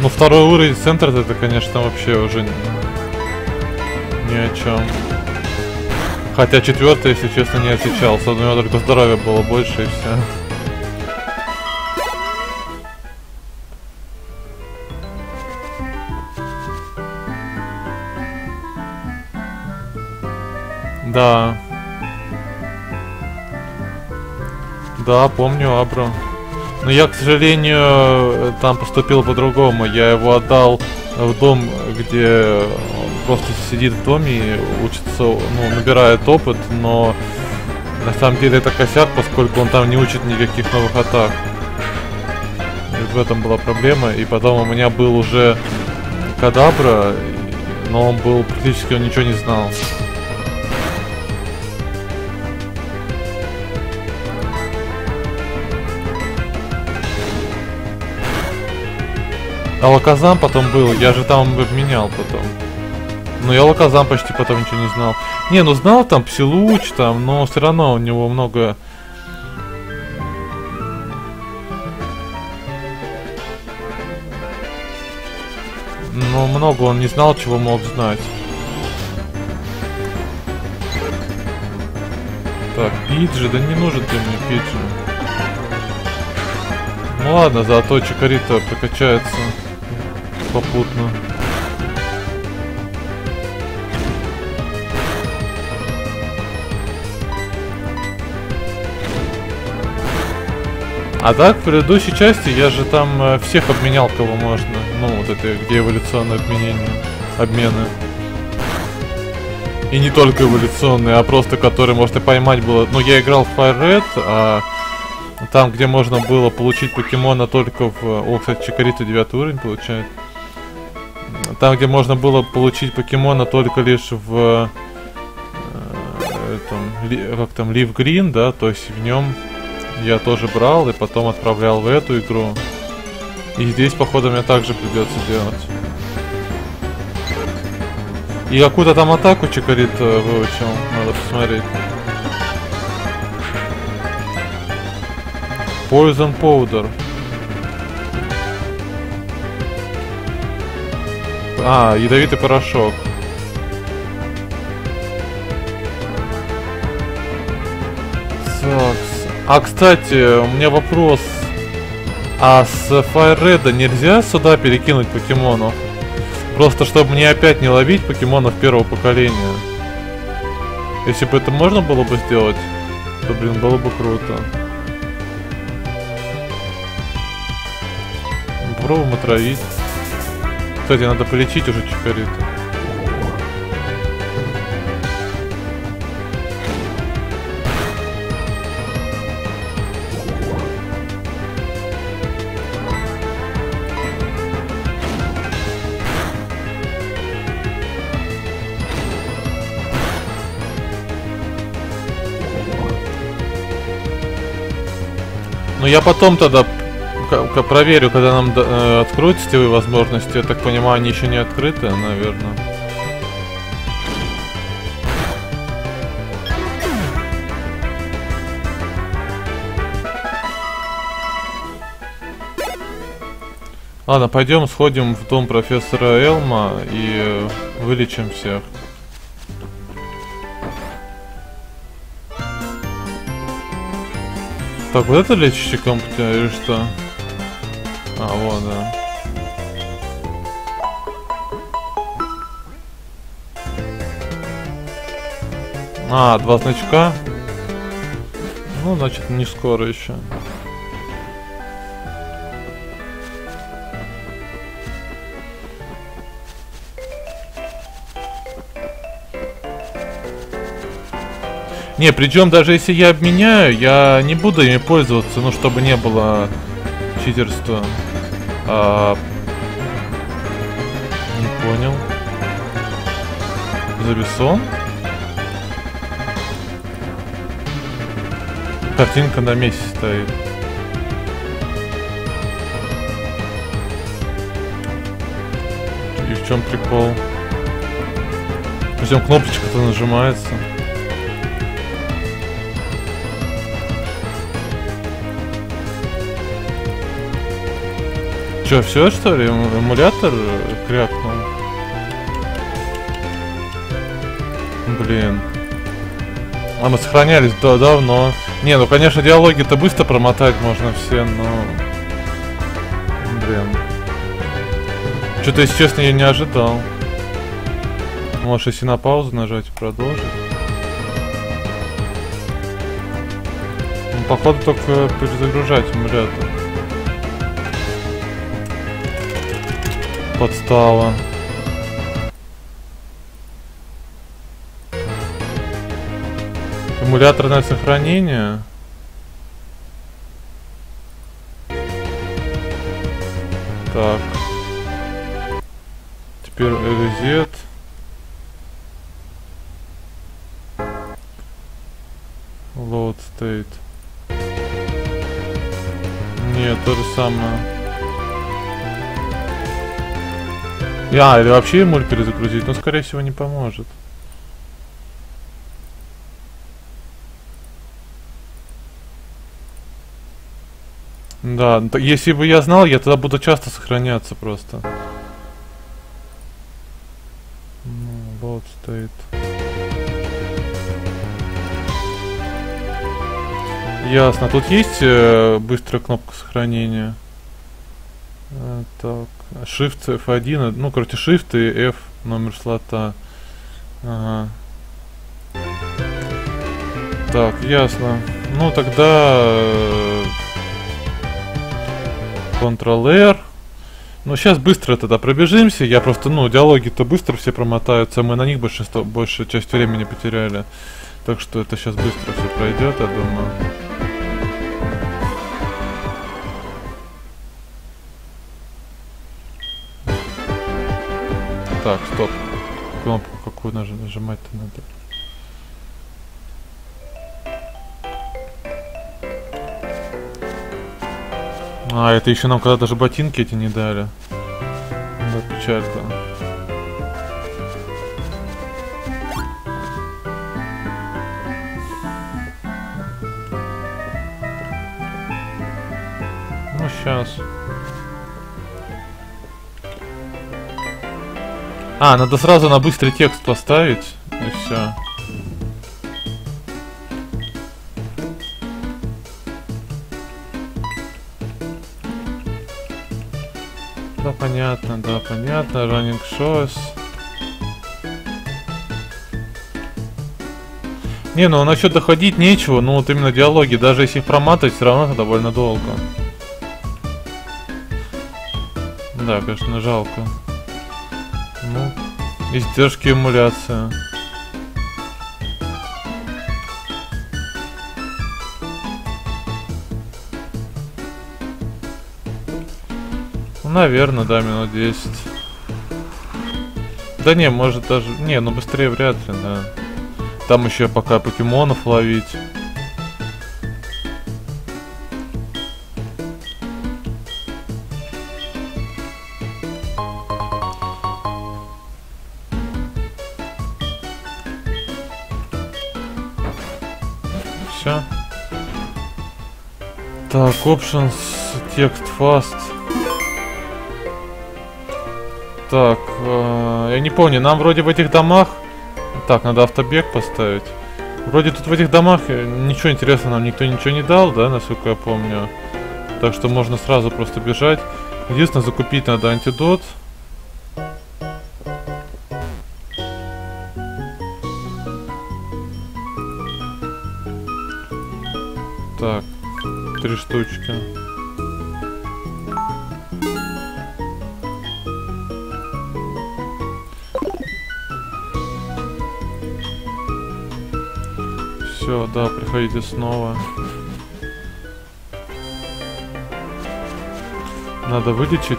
Ну, второй уровень центра это, конечно, вообще уже ни о чем. Хотя четвертый, если честно, не отличался. У него только здоровья было больше и все. Да, помню Абру. Но я, к сожалению, там поступил по-другому. Я его отдал в дом, где он просто сидит в доме и учится, ну, набирает опыт, но на самом деле это косяк, поскольку он там не учит никаких новых атак. И в этом была проблема. И потом у меня был уже Кадабра, но он был практически он ничего не знал. А Лаказам потом был, я же там обменял потом. Но я Лаказам почти потом ничего не знал. Не, ну знал там Псилуч там, но все равно у него много... Но много он не знал, чего мог знать. Так, Пиджи, да не нужен ты мне Пиджи. Ну ладно, зато Чикарита прокачается попутно. А так, в предыдущей части я же там э, всех обменял, кого можно. Ну, вот это, где эволюционное обменение, обмены. И не только эволюционные, а просто которые можно поймать было. Ну, я играл в Fire Red, а там, где можно было получить покемона только в... О, кстати, Чикарита 9 уровень получает. Там, где можно было получить покемона только лишь в... Э, как там, Leaf Green, да, то есть в нем я тоже брал и потом отправлял в эту игру. И здесь, походу, мне также придется делать. И какую-то там атаку Чикарит э, выучил. Надо посмотреть. Poison Powder. А, ядовитый порошок. Так. А, кстати, у меня вопрос. А с Fire нельзя сюда перекинуть покемонов? Просто чтобы мне опять не ловить покемонов первого поколения. Если бы это можно было бы сделать, то, блин, было бы круто. Попробуем отравить. Кстати, надо полечить уже Чикариту. Ну я потом тогда проверю, когда нам э, откроют сетевые возможности. Я так понимаю, они еще не открыты, наверное. Ладно, пойдем сходим в дом профессора Элма и вылечим всех. Так, вот это лечащий компьютер или что? А, вот, да. А, два значка. Ну, значит, не скоро еще. Не, причем даже если я обменяю, я не буду ими пользоваться, ну, чтобы не было читерства. А... Не понял. Завесон? Картинка на месте стоит. И в чем прикол? Причем кнопочка-то нажимается. Че, все что ли? Эмулятор крякнул? Блин. А мы сохранялись да, давно. Не, ну конечно диалоги-то быстро промотать можно все, но... Блин. Что-то, если честно, я не ожидал. Можешь если на паузу нажать и продолжить. Ну, походу только перезагружать эмулятор. Подстава. Эмуляторное сохранение. Так. Теперь резет. Load state. Нет, то же самое. А, или вообще эмуль перезагрузить, но скорее всего не поможет. Да, если бы я знал, я тогда буду часто сохраняться просто. Ну, вот стоит. Ясно. Тут есть э, быстрая кнопка сохранения? Э, так. Shift F1, ну, короче, Shift и F номер слота. Ага. Так, ясно. Ну, тогда... Э, Ctrl-R. Ну, сейчас быстро тогда пробежимся. Я просто, ну, диалоги-то быстро все промотаются. Мы на них большинство, большую часть времени потеряли. Так что это сейчас быстро все пройдет, я думаю. Так, стоп. Кнопку какую наж нажимать-то надо? А, это еще нам когда даже ботинки эти не дали. Да, печалька. Ну, сейчас. А, надо сразу на быстрый текст поставить, и все. Да, понятно, да, понятно. Running shows. Не, ну насчет доходить нечего, ну вот именно диалоги, даже если их проматывать, все равно это довольно долго. Да, конечно, жалко. Ну, издержки эмуляции. Ну, наверное, да, минут 10. Да не, может даже... Не, ну быстрее вряд ли, да. Там еще пока покемонов ловить. Так, options, текст fast. Так, э, я не помню, нам вроде в этих домах... Так, надо автобег поставить. Вроде тут в этих домах э, ничего интересного нам никто ничего не дал, да, насколько я помню. Так что можно сразу просто бежать. Единственное, закупить надо антидот. Да, приходите снова. Надо вылечить.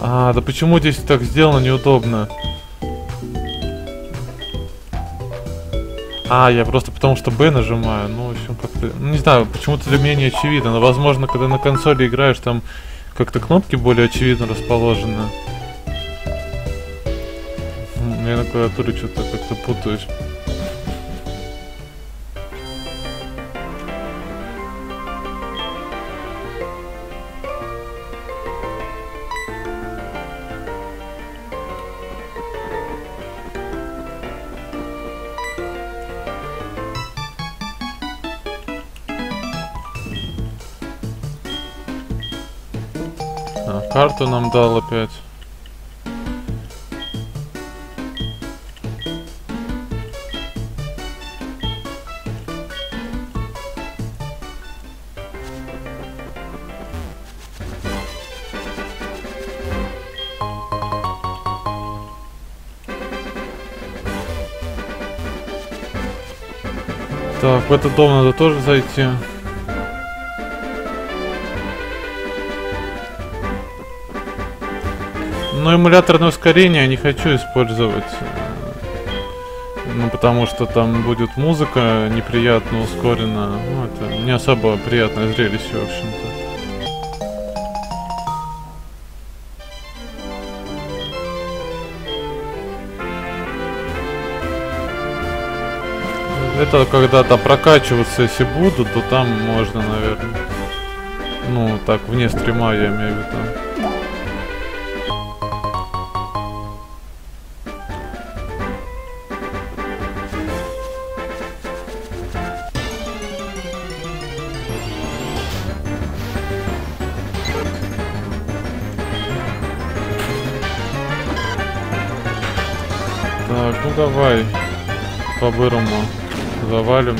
А, да почему здесь так сделано неудобно? А, я просто потому что Б нажимаю. Ну, в общем, как-то... Ну, не знаю, почему-то для меня не очевидно. Но, возможно, когда на консоли играешь, там как-то кнопки более очевидно расположены. Я на клавиатуре что-то как-то путаюсь. Карту нам дал опять. Так, в этот дом надо тоже зайти. Но эмуляторное ускорение я не хочу использовать. э, Ну, потому что там будет музыка неприятно ускорена. Ну, это не особо приятное зрелище, в общем-то. Это когда там прокачиваться, если будут, то там можно, наверное. Ну, так, вне стрима я имею в виду. По-бырому завалим.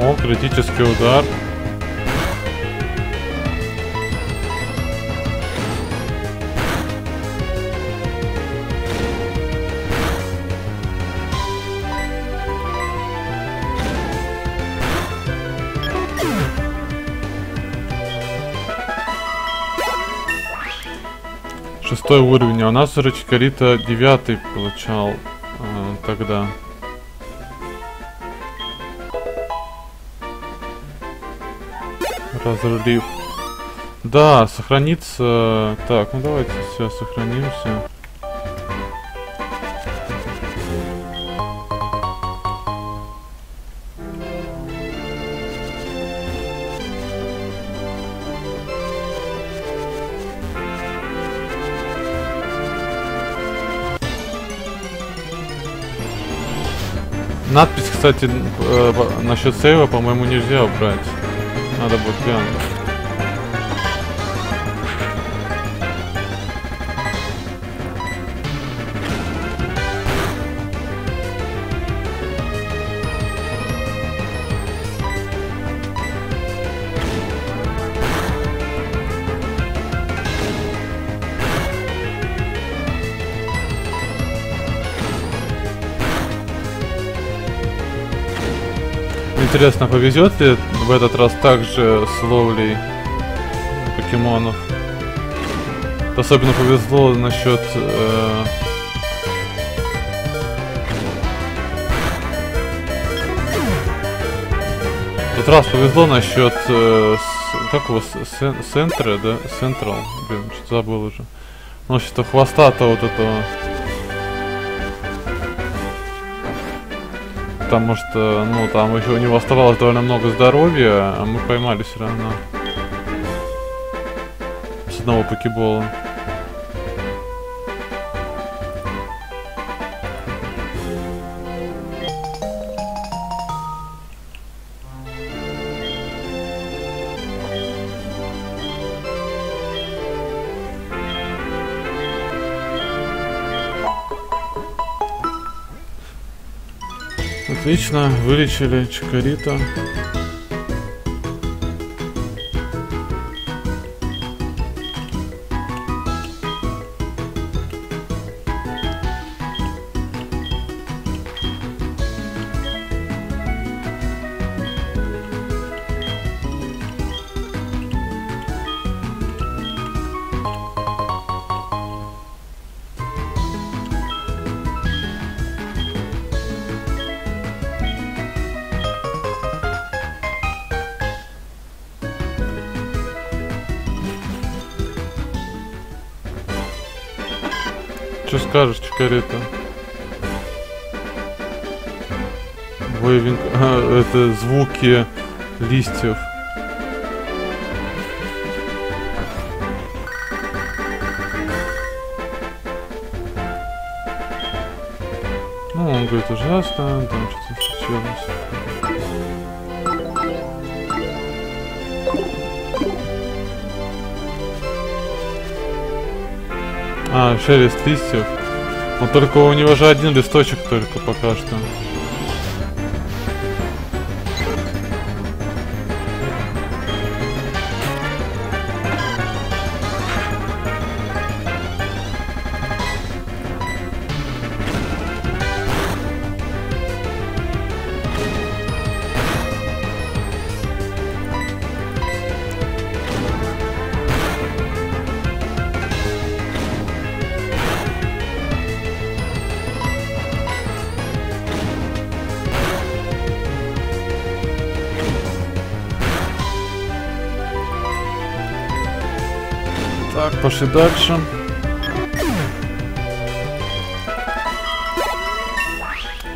О, критический удар. Шестой уровень, а у нас уже Чикарита девятый получал э, тогда. Разрыв. Да, сохранится. Так, ну давайте все сохранимся. Надпись, кстати, э, насчет сейва, по-моему, нельзя убрать. Надо будет глянуть. Интересно, повезет ли в этот раз также с ловлей покемонов? Особенно повезло насчет... Э... Тут раз повезло насчет... Э, с, как его? Центра, да? Централ. Блин, что-то забыл уже. Ну, что хвоста-то вот этого... потому что, ну, там еще у него оставалось довольно много здоровья, а мы поймали все равно. С одного покебола. Отлично, вылечили Чикарита. Звуки листьев. Ну, он говорит, ужасно, там что-то случилось. А, шелест листьев. Но только у него же один листочек только пока что. Пошли дальше.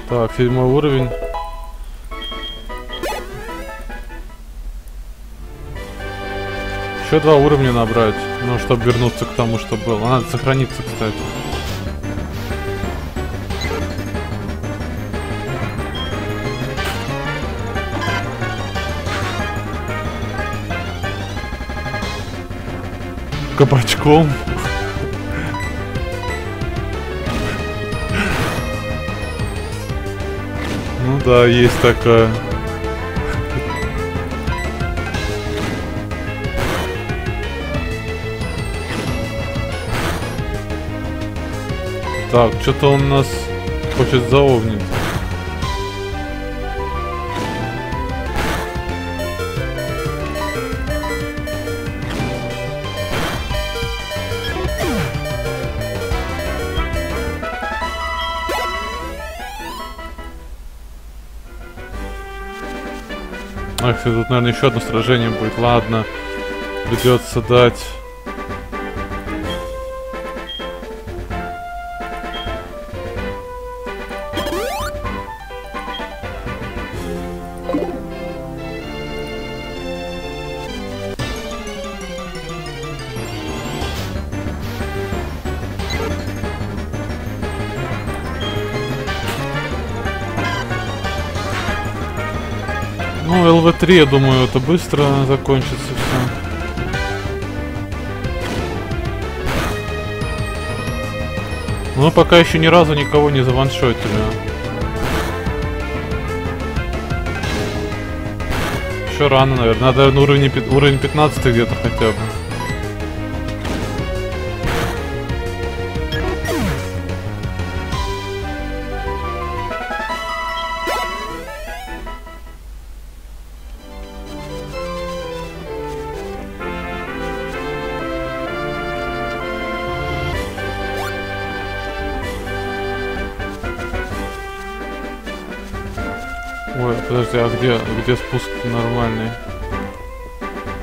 Так, седьмой уровень. Еще два уровня набрать, ну, чтобы вернуться к тому, что было. Надо сохраниться, кстати. Кабачком. Ну да, есть такая. Так, что-то он нас хочет заовнить. Ах, тут, наверное, еще одно сражение будет. Ладно. Придется дать... ЛВ-3, я думаю, это быстро закончится все. Ну, пока еще ни разу никого не заваншотили. Еще рано, наверное. Надо, наверное, уровень, уровень 15 где-то хотя бы. Где, где спуск нормальный?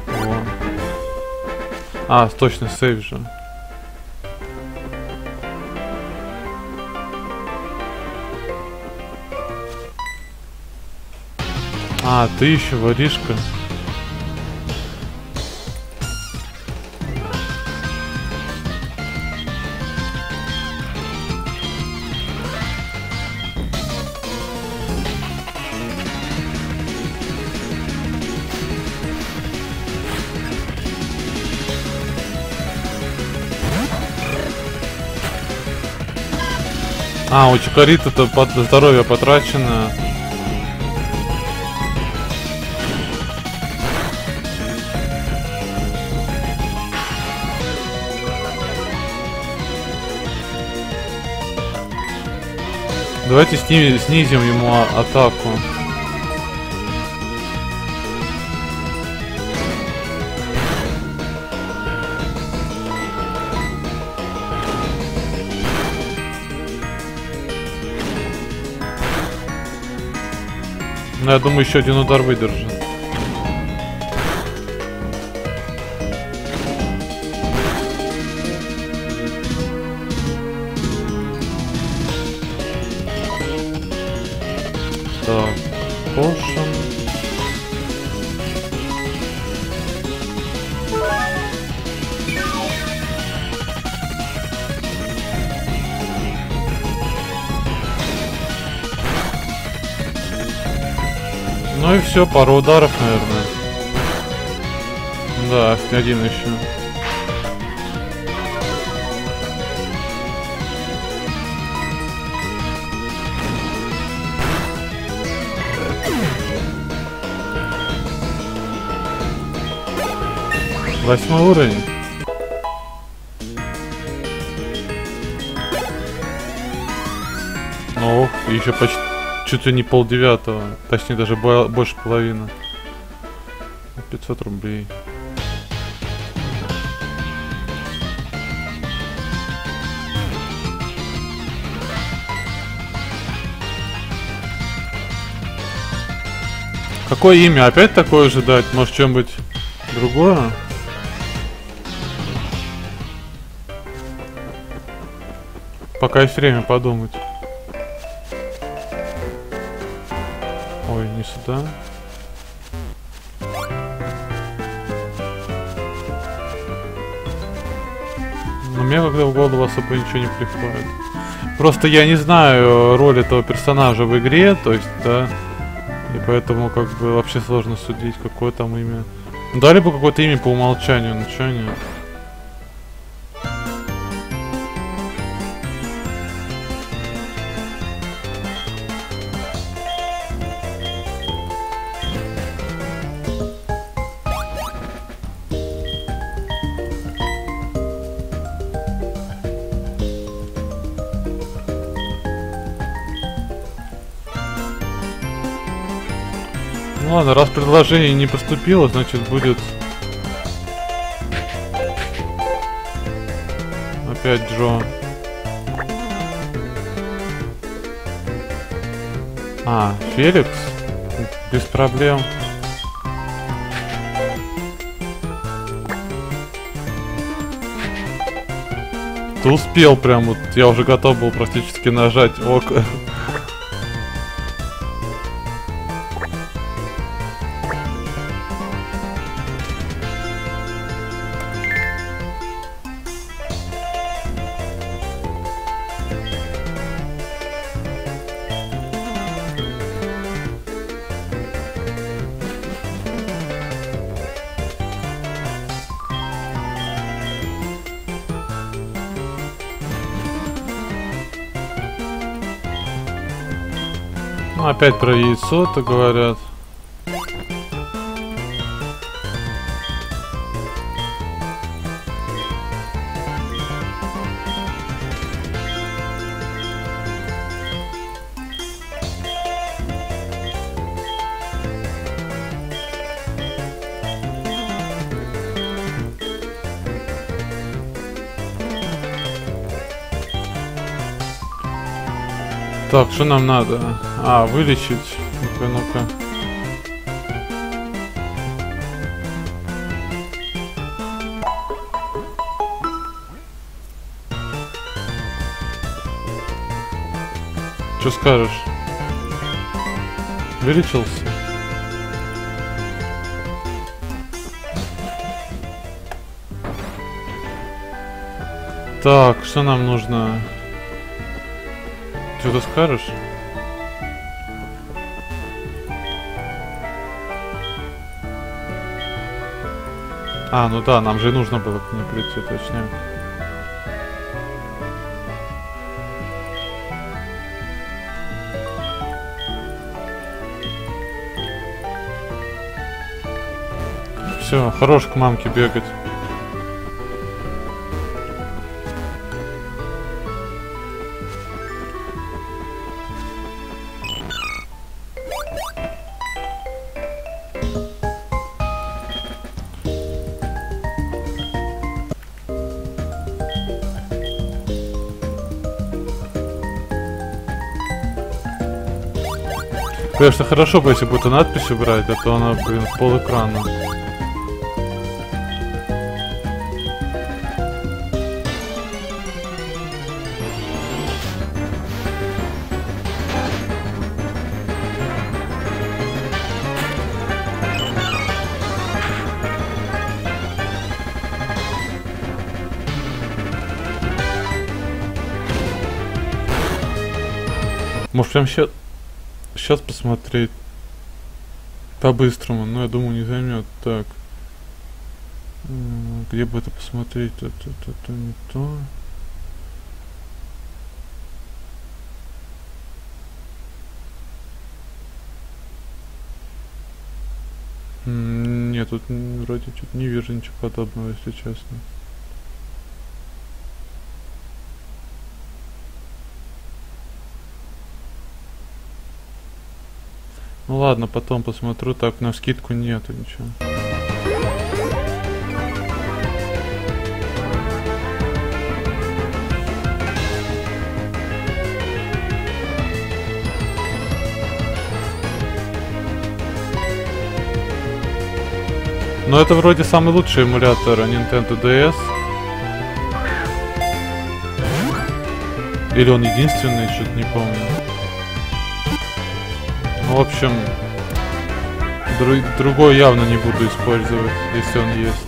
Во. А, точно, сейв же. А, ты еще воришка. А, у Чикарита-то под здоровье потрачено. Давайте снизим, снизим ему атаку. Но я думаю, еще один удар выдержит. Все, пару ударов, наверное. Да, один еще. Восьмой уровень. Ну, еще почти чуть ли не пол девятого, точнее даже больше половины. 500 рублей. Какое имя? Опять такое же дать? Может, что-нибудь другое? Пока есть время подумать. Сюда. Но мне когда в голову особо ничего не приходит. Просто я не знаю роль этого персонажа в игре, то есть, да. И поэтому как бы вообще сложно судить, какое там имя. Дали бы какое-то имя по умолчанию, ну чё нет. раз предложение не поступило, значит будет... Опять Джо. А, Феликс? Без проблем. Ты успел прям, вот я уже готов был практически нажать ОК. Опять про яйцо-то говорят. Так, что нам надо? А, вылечить. Ну-ка, ну-ка. Что скажешь? Вылечился? Так, что нам нужно? Что-то скажешь? А, ну да, нам же нужно было к ней прийти, точнее. Все, хорош к мамке бегать. Конечно, хорошо бы, если бы эту надпись убрать, а то она, блин, пол экрана. Может прям сейчас сейчас посмотреть по-быстрому, но я думаю не займет. Так. Где бы это посмотреть? Это, это, это не то. Нет, тут вроде что-то не вижу ничего подобного, если честно. Ладно, потом посмотрю, так на скидку нету ничего. Но это вроде самый лучший эмулятор Nintendo DS. Или он единственный, что-то не помню. В общем, дру другой явно не буду использовать, если он есть.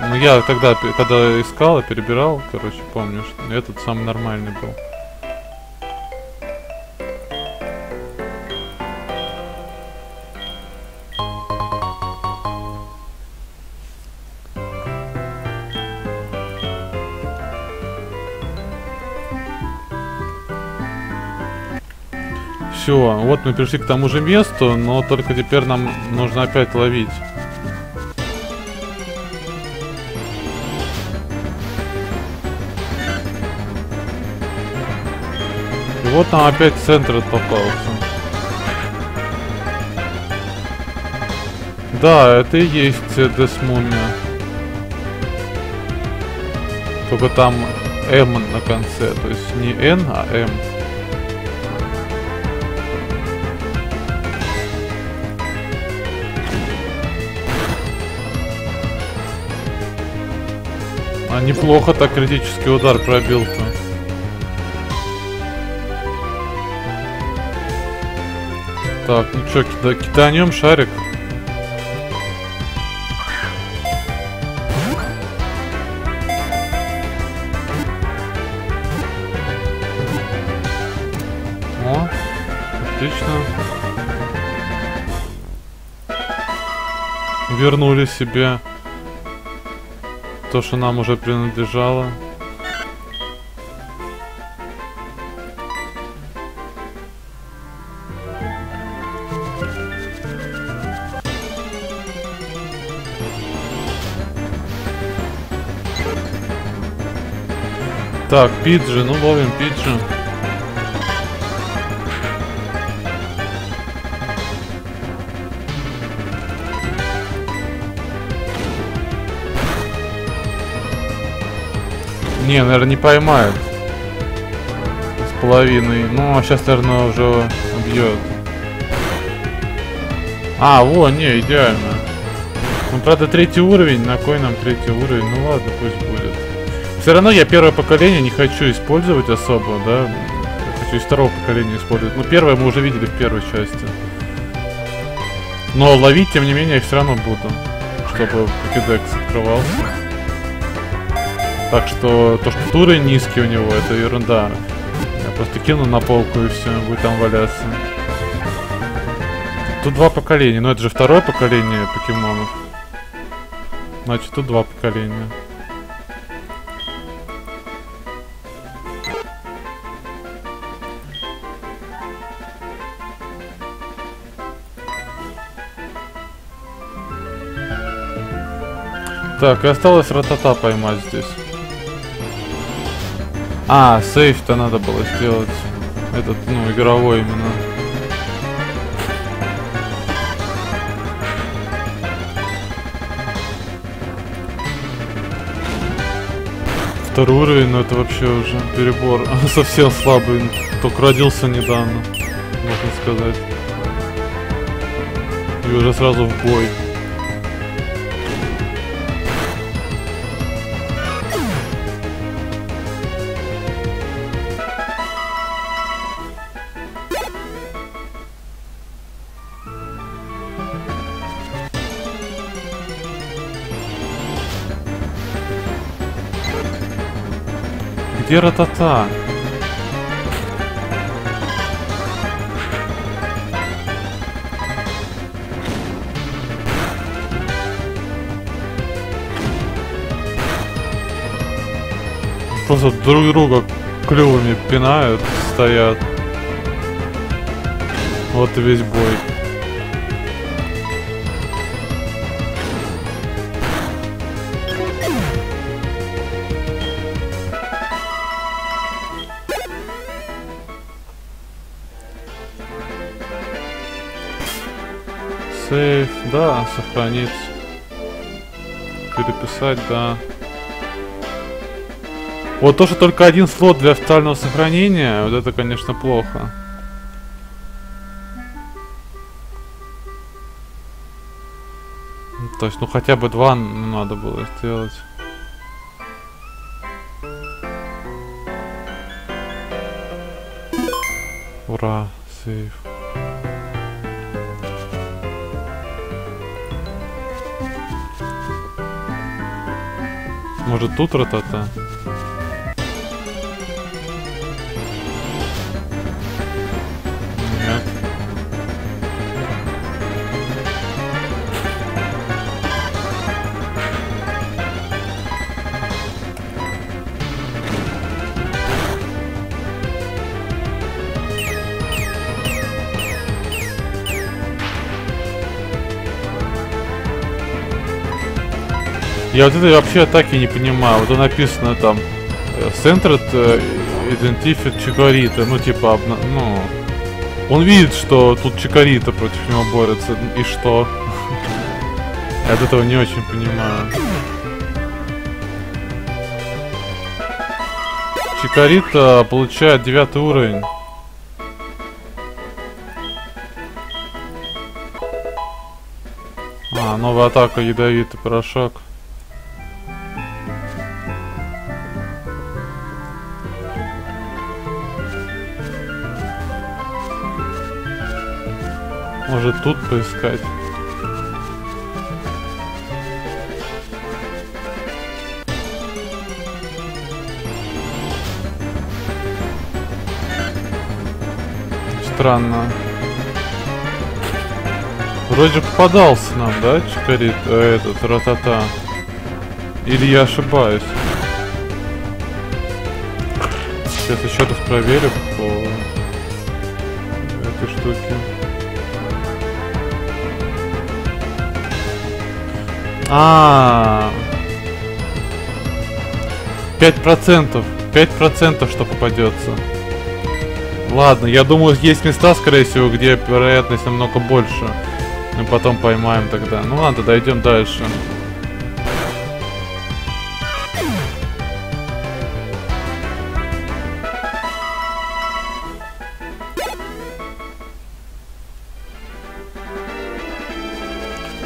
Ну, я тогда, когда искал и перебирал, короче, помню, что этот самый нормальный был. Все, вот мы пришли к тому же месту, но только теперь нам нужно опять ловить. И вот нам опять центр попался. Да, это и есть Десмумия. Только там М на конце, то есть не N, а М. неплохо так критический удар пробил-то. Так, ну чё, кида киданем шарик. О, отлично. Вернули себе то, что нам уже принадлежало. Так, пиджи, ну ловим пиджи. Не, наверное, не поймает. С половиной. Ну, а сейчас, наверное, уже убьет. А, во, не, идеально. Ну, правда, третий уровень. На кой нам третий уровень? Ну ладно, пусть будет. Все равно я первое поколение не хочу использовать особо, да. Я хочу из второго поколения использовать. Ну, первое мы уже видели в первой части. Но ловить, тем не менее, я все равно буду. Чтобы покедекс открывался. Так что то, что туры низкий у него, это ерунда. Я просто кину на полку и все, будет там валяться. Тут два поколения, но это же второе поколение покемонов. Значит, тут два поколения. Так, и осталось ратата поймать здесь. А, сейф-то надо было сделать. Этот, ну, игровой именно. Второй уровень, ну это вообще уже перебор. Совсем слабый. Только родился недавно, можно сказать. И уже сразу в бой. Где ратата? Просто друг друга клювами пинают, стоят. Вот и весь бой. Сейф, да, сохранить. Переписать, да. Вот то, что только один слот для официального сохранения, вот это, конечно, плохо. То есть, ну хотя бы два надо было сделать. Ура, сейф. Может тут ратата? Нет. Я вот этой вообще атаки не понимаю. Вот написано там э, Centered э, Identified Чикарита. Ну, типа, обна... ну... Он видит, что тут Чикарита против него борется. И что? Я от этого не очень понимаю. Чикарита получает девятый уровень. А, новая атака ядовитый порошок. Может тут поискать. Странно. Вроде попадался нам, да, Чикарит, э, этот, Ратата? Или я ошибаюсь? Сейчас еще раз проверю по этой штуке. А, пять процентов, пять процентов, что попадется. Ладно, я думаю, есть места, скорее всего, где вероятность намного больше. Мы потом поймаем тогда. Ну ладно, дойдем дальше.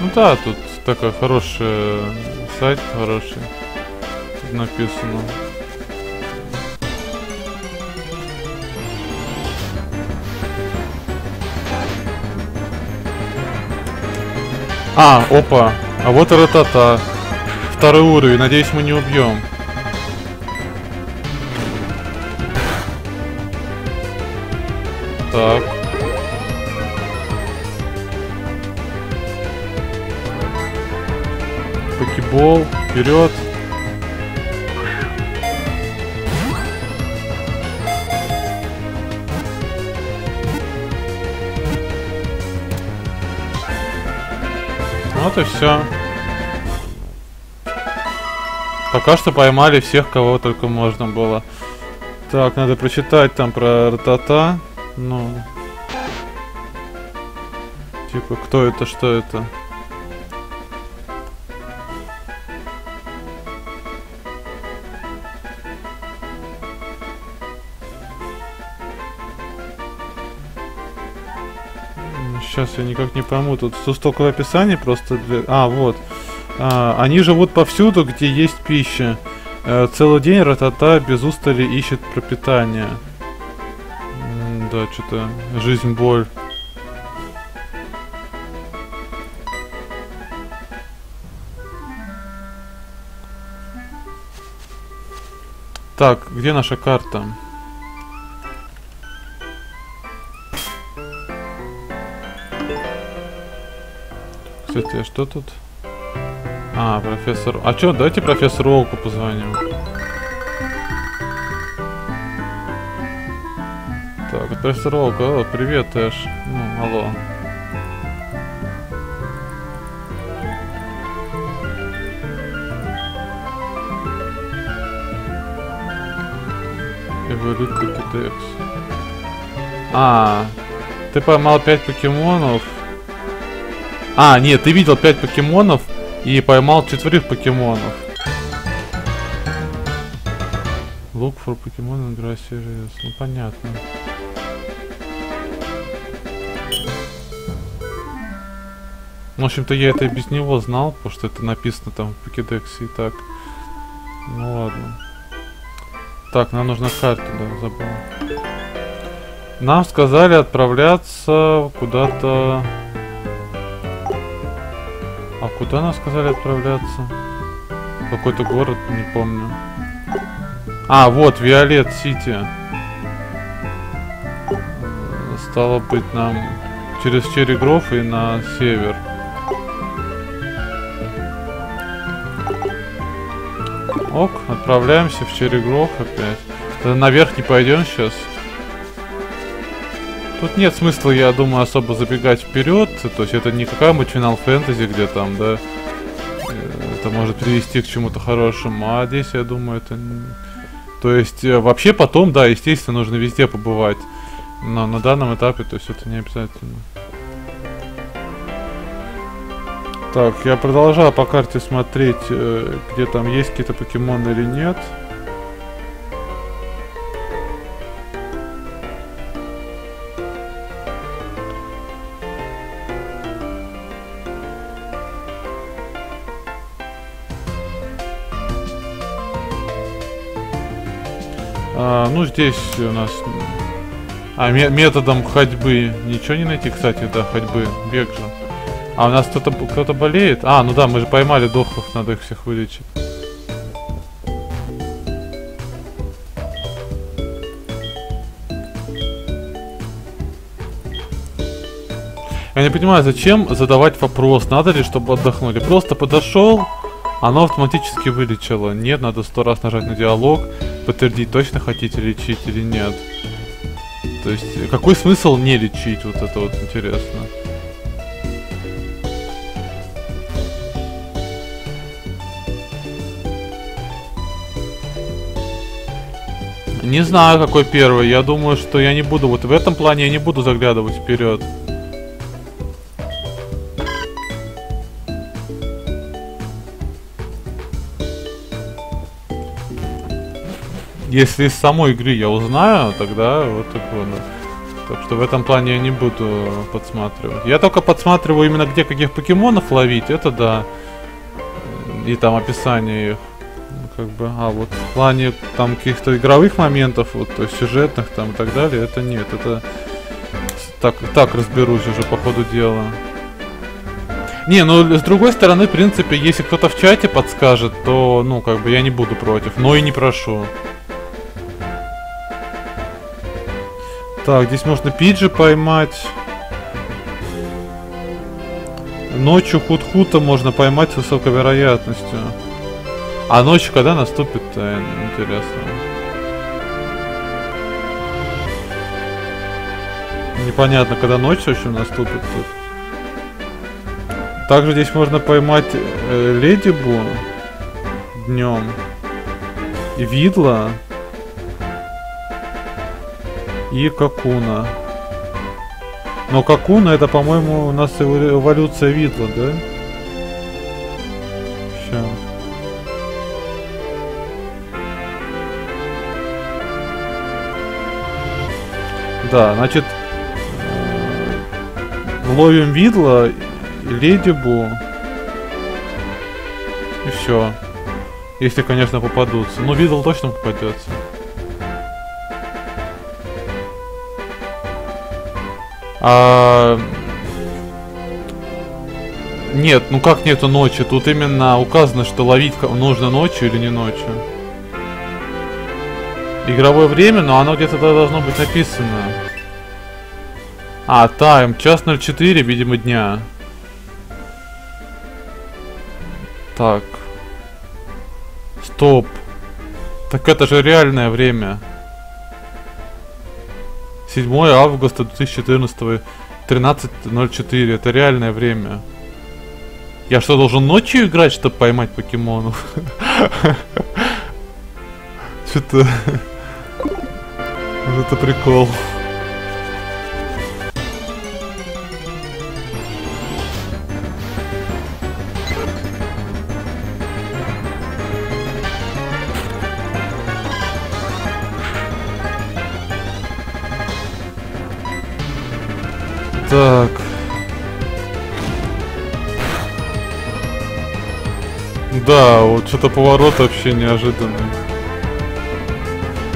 Ну да, тут такой хороший сайт, хороший. Тут написано. А, опа. А вот и ратата. Второй уровень. Надеюсь, мы не убьем. Вперед. Вот и все. Пока что поймали всех, кого только можно было. Так, надо прочитать там про Ратата. Ну. Типа, кто это, что это? Сейчас я никак не пойму. Тут столько описаний просто для... А, вот. А, они живут повсюду, где есть пища. Э, целый день ратата без устали ищет пропитание. М да, что-то жизнь боль. Так, где наша карта? Кстати, а что тут? А, профессор... А чё, давайте профессору Оуку позвоним. Так, профессор Оук, алло, привет, Эш. Ну, алло. Эволют Покедекс. А, ты поймал 5 покемонов. А, нет, ты видел 5 покемонов и поймал четверых покемонов. Look for Pokemon Grass Areas. Ну понятно. Ну, в общем-то, я это и без него знал, потому что это написано там в покедексе и так. Ну ладно. Так, нам нужна карта, да, забыл. Нам сказали отправляться куда-то... Куда нас сказали отправляться? Какой-то город, не помню. А, вот, Виолет Сити. Стало быть, нам через Черегров и на север. Ок, отправляемся в Черегров опять. Наверх не пойдем сейчас. Тут нет смысла, я думаю, особо забегать вперед. То есть это не какая-нибудь Final Fantasy, где там, да, э, это может привести к чему-то хорошему. А здесь, я думаю, это... То есть, э, вообще потом, да, естественно, нужно везде побывать. Но на данном этапе, то есть, это не обязательно. Так, я продолжаю по карте смотреть, э, где там есть какие-то покемоны или нет. Ну, здесь у нас... А методом ходьбы ничего не найти, кстати, да, ходьбы, бег же. А у нас кто-то кто-то болеет? А, ну да, мы же поймали дохлых, надо их всех вылечить. Я не понимаю, зачем задавать вопрос, надо ли, чтобы отдохнули. Просто подошел, оно автоматически вылечило. Нет, надо сто раз нажать на диалог, подтвердить, точно хотите лечить или нет. То есть, какой смысл не лечить, вот это вот интересно. Не знаю, какой первый. Я думаю, что я не буду, вот в этом плане я не буду заглядывать вперед. Если из самой игры я узнаю, тогда вот так вот. Так что в этом плане я не буду подсматривать. Я только подсматриваю именно где каких покемонов ловить, это да. И там описание их. Ну, как бы, а вот в плане там каких-то игровых моментов, вот, то есть сюжетных там и так далее, это нет, это так, так разберусь уже по ходу дела. Не, ну с другой стороны, в принципе, если кто-то в чате подскажет, то, ну, как бы я не буду против, но и не прошу. Так, здесь можно пиджи поймать. Ночью худ-хута можно поймать с высокой вероятностью. А ночью когда наступит, интересно. Непонятно, когда ночь вообще наступит тут. Также здесь можно поймать э, ледибу днем. И видла и Какуна. Но Какуна это, по-моему, у нас эволюция видла, да? Сейчас. Да, значит, э, ловим видла, ледибу и все. Если, конечно, попадутся. Ну, видл точно попадется. А... Нет, ну как нету ночи? Тут именно указано, что ловить нужно ночью или не ночью. Игровое время, но оно где-то должно быть написано. А, тайм, час 04, видимо, дня. Так. Стоп. Так это же реальное время. 7 августа 2014 13.04. Это реальное время. Я что, должен ночью играть, чтобы поймать покемонов? Что-то... Это прикол. Так. Да, вот что-то поворот вообще неожиданный.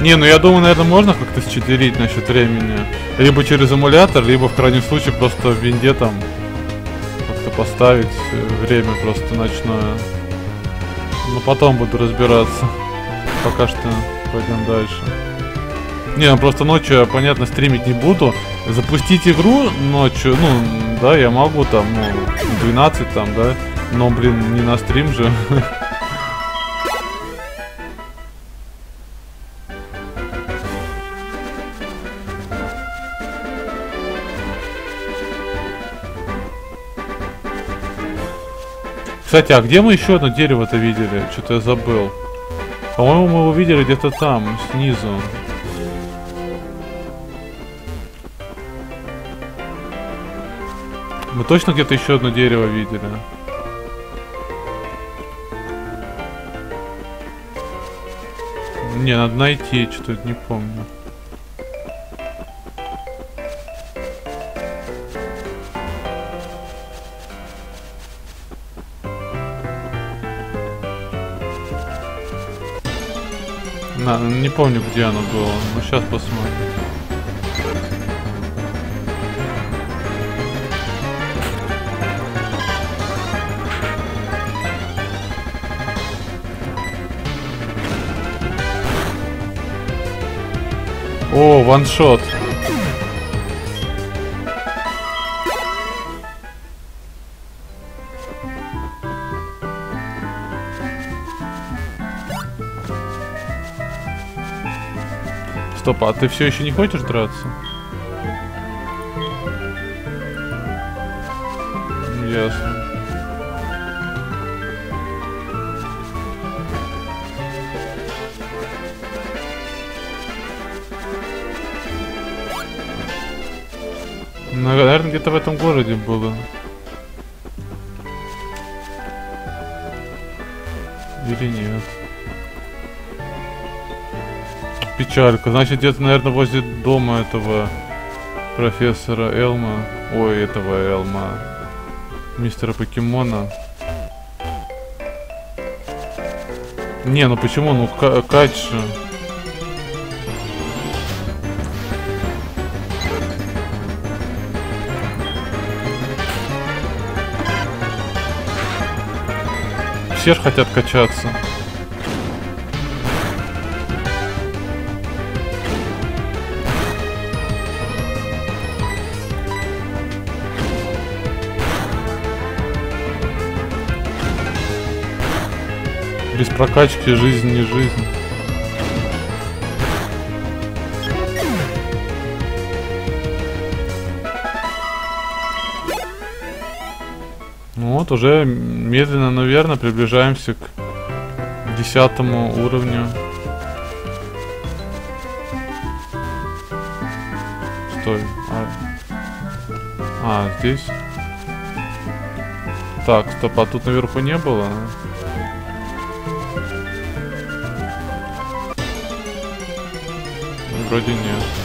Не, ну я думаю, наверное, можно как-то счетерить насчет времени. Либо через эмулятор, либо в крайнем случае просто в винде там как-то поставить э, время просто ночное. Но потом буду разбираться. Пока что пойдем дальше. Не, ну просто ночью понятно, стримить не буду. Запустить игру ночью, ну, да, я могу там, ну, 12 там, да, но, блин, не на стрим же. Кстати, а где мы еще одно дерево-то видели? Что-то я забыл. По-моему, мы его видели где-то там, снизу. Мы точно где-то еще одно дерево видели. Не, надо найти, что-то не помню. На, не помню, где оно было. Но сейчас посмотрим. О, ваншот. Стоп, а ты все еще не хочешь драться? Ясно. Где-то в этом городе было. Или нет? Печалька. Значит, где-то, наверное, возле дома этого профессора Элма. Ой, этого Элма. Мистера Покемона. Не, ну почему? Ну, Кач Все же хотят качаться. Без прокачки жизнь не жизнь. Вот, уже медленно, но приближаемся к десятому уровню. Стой. А, а здесь? Так, стоп, а тут наверху не было? Вроде нет.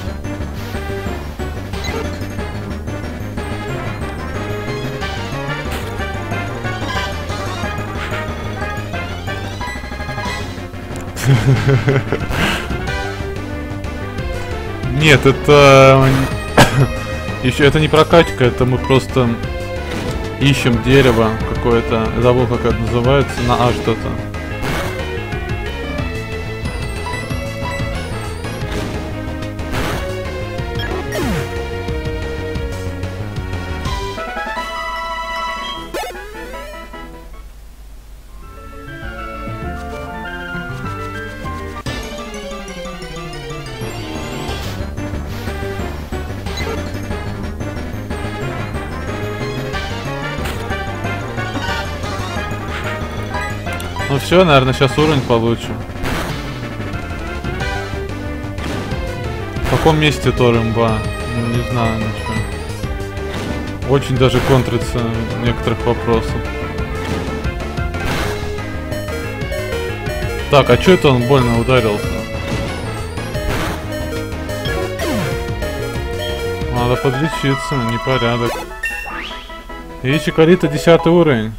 Нет, это... Еще это не прокачка, это мы просто ищем дерево какое-то. Забыл, как это называется, на А что-то. Все, наверное, сейчас уровень получу. В каком месте Торымба? Ну, не знаю ничего. Очень даже контрится некоторых вопросов. Так, а что это он больно ударился? Надо подлечиться, непорядок. И Чикарита 10 уровень.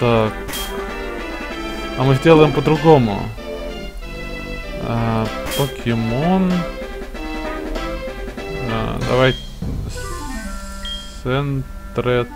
Так. А мы сделаем по-другому. А, покемон. А, давай. Сентрет.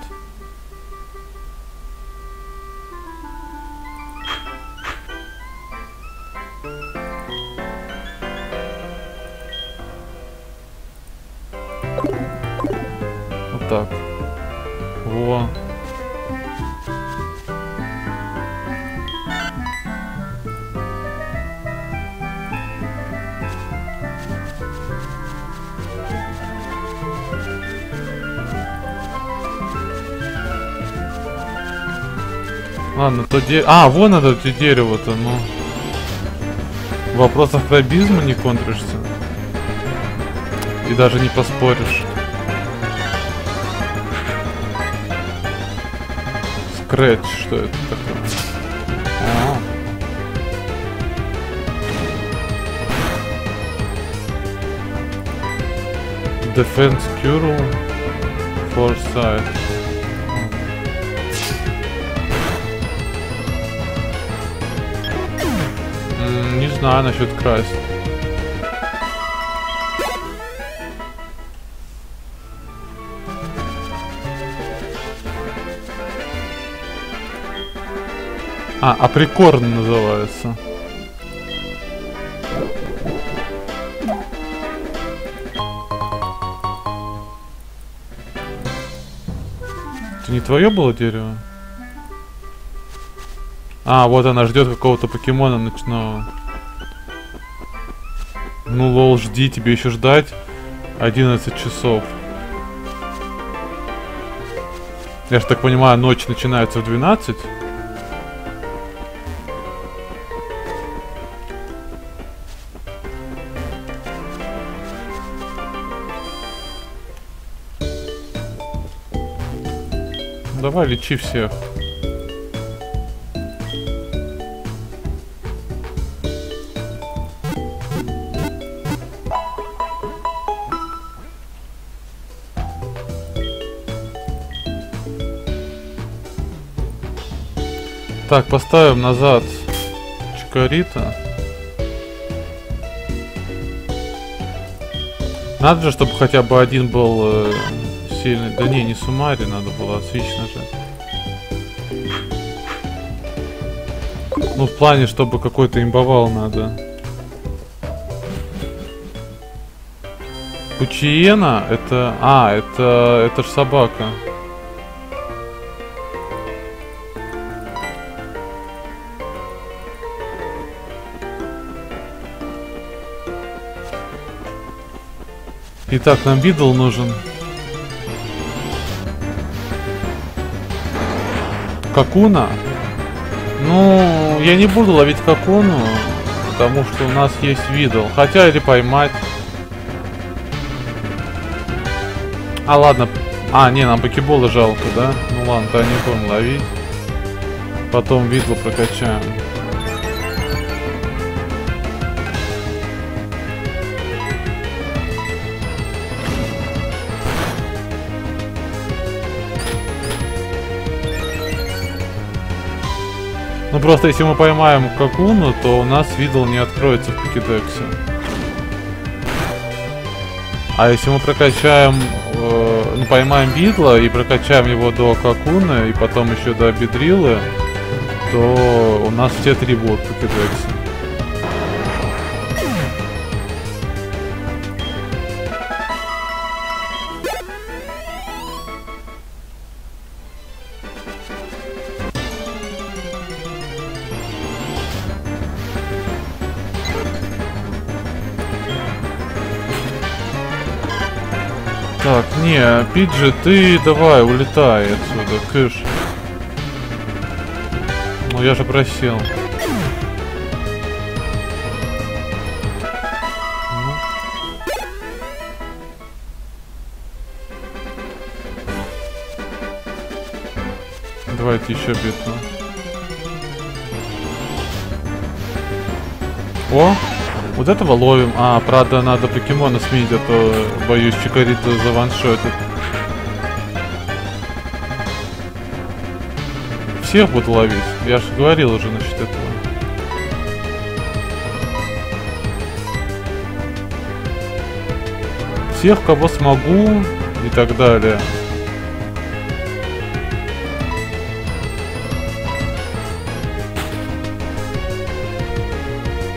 Ладно, то де... А, вон это дерево-то, ну. В вопросах крабизма не контришься. И даже не поспоришь. Скретч, что это такое? А. Defense Cure Foresight. Знаю насчет красть. А, априкорн называется. Это не твое было дерево? А, вот она ждет какого-то покемона ночного. Ну, лол, жди, тебе еще ждать 11 часов. Я же так понимаю, ночь начинается в 12? Давай, лечи всех. Так, поставим назад Чикарита. Надо же, чтобы хотя бы один был э, сильный. Да не, не Сумари надо было, отлично же. Ну, в плане, чтобы какой-то имбовал надо. Пучиена, это... А, это... Это ж собака. Итак, нам Бидл нужен. Какуна? Ну, я не буду ловить какуну, потому что у нас есть видл. Хотя или поймать. А, ладно. А, не, нам покебола жалко, да? Ну ладно, то не будем ловить. Потом видл прокачаем. Просто если мы поймаем Какуну, то у нас видл не откроется в Покедексе. А если мы прокачаем, э, ну поймаем Бидла и прокачаем его до Какуны и потом еще до Бедрилы, то у нас все три будут в Покедексе. Не, Пиджи, ты давай, улетай отсюда, кыш. Ну я же просил. Ну. Давайте еще битву. О! Вот этого ловим. А, правда, надо покемона сменить, а то, боюсь, Чикарита заваншотит. Всех буду ловить. Я же говорил уже насчет этого. Всех, кого смогу и так далее.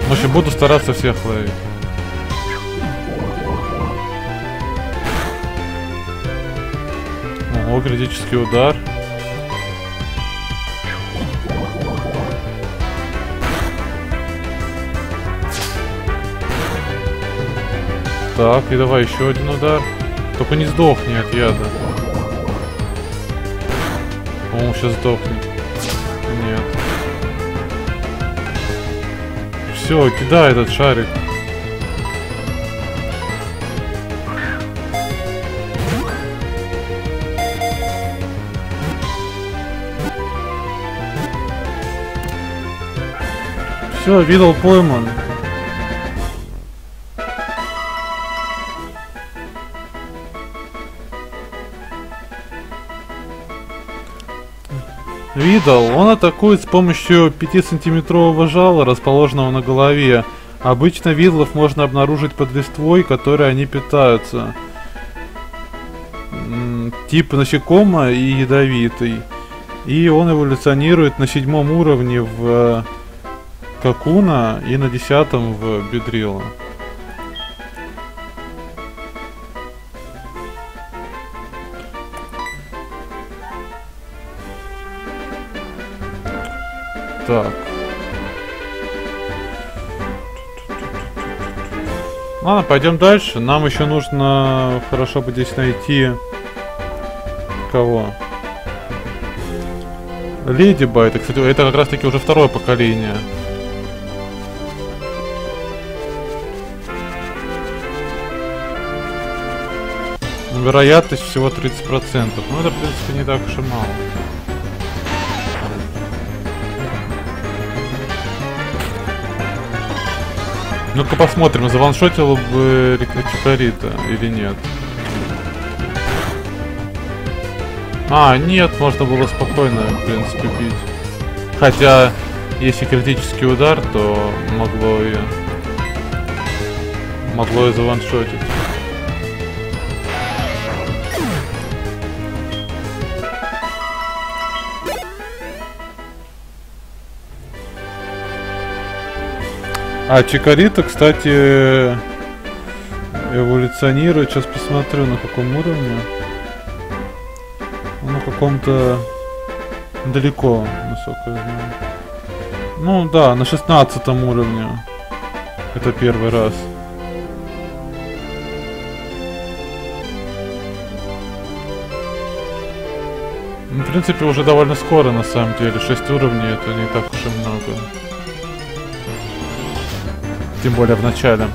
В общем, буду стараться всех ловить. Ого, критический удар. Так, и давай еще один удар. Только не сдохни от яда. По-моему, сейчас сдохнет. Все, кидай этот шарик. Все, видел пойман. Видал, он атакует с помощью 5-сантиметрового жала, расположенного на голове. Обычно видлов можно обнаружить под листвой, которой они питаются. Тип насекомо и ядовитый. И он эволюционирует на седьмом уровне в э, Какуна и на десятом в Бедрила. Так. Ладно, пойдем дальше. Нам еще нужно хорошо бы здесь найти кого? Леди Ба, это, кстати, это как раз таки уже второе поколение. Вероятность всего 30%. Ну это, в принципе, не так уж и мало. Ну-ка посмотрим, заваншотил бы Чикарита или нет. А, нет, можно было спокойно, в принципе, бить. Хотя, если критический удар, то могло и... Могло и заваншотить. А, Чикарита, кстати, эволюционирует. Сейчас посмотрю, на каком уровне. На каком-то далеко, насколько я знаю. Ну да, на 16 уровне. Это первый раз. Ну, в принципе, уже довольно скоро, на самом деле. 6 уровней это не так уж и много. Тем более в начале.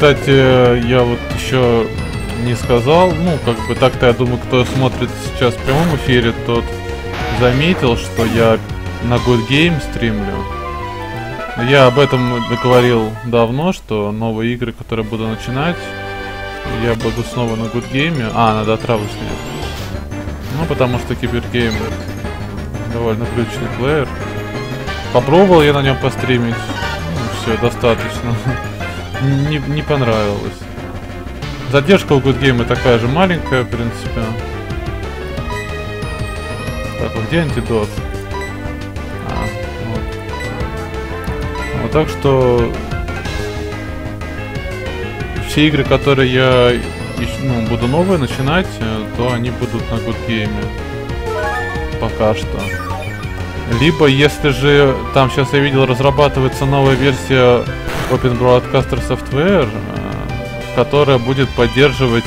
Кстати, я вот еще не сказал. Ну, как бы так-то, я думаю, кто смотрит сейчас в прямом эфире, тот заметил, что я на Good Game стримлю. Я об этом говорил давно, что новые игры, которые буду начинать, я буду снова на Good Game. А, надо отраву снять. Ну, потому что Кибергейм довольно ключный плеер. Попробовал я на нем постримить. Ну, все, достаточно. не, не понравилось. Задержка у Good Game такая же маленькая, в принципе. Так, а где антидот? А, вот. вот так что все игры, которые я ну, буду новые начинать, э, то они будут на Good Game. Пока что. Либо, если же там сейчас я видел, разрабатывается новая версия Open Broadcaster Software, которая будет поддерживать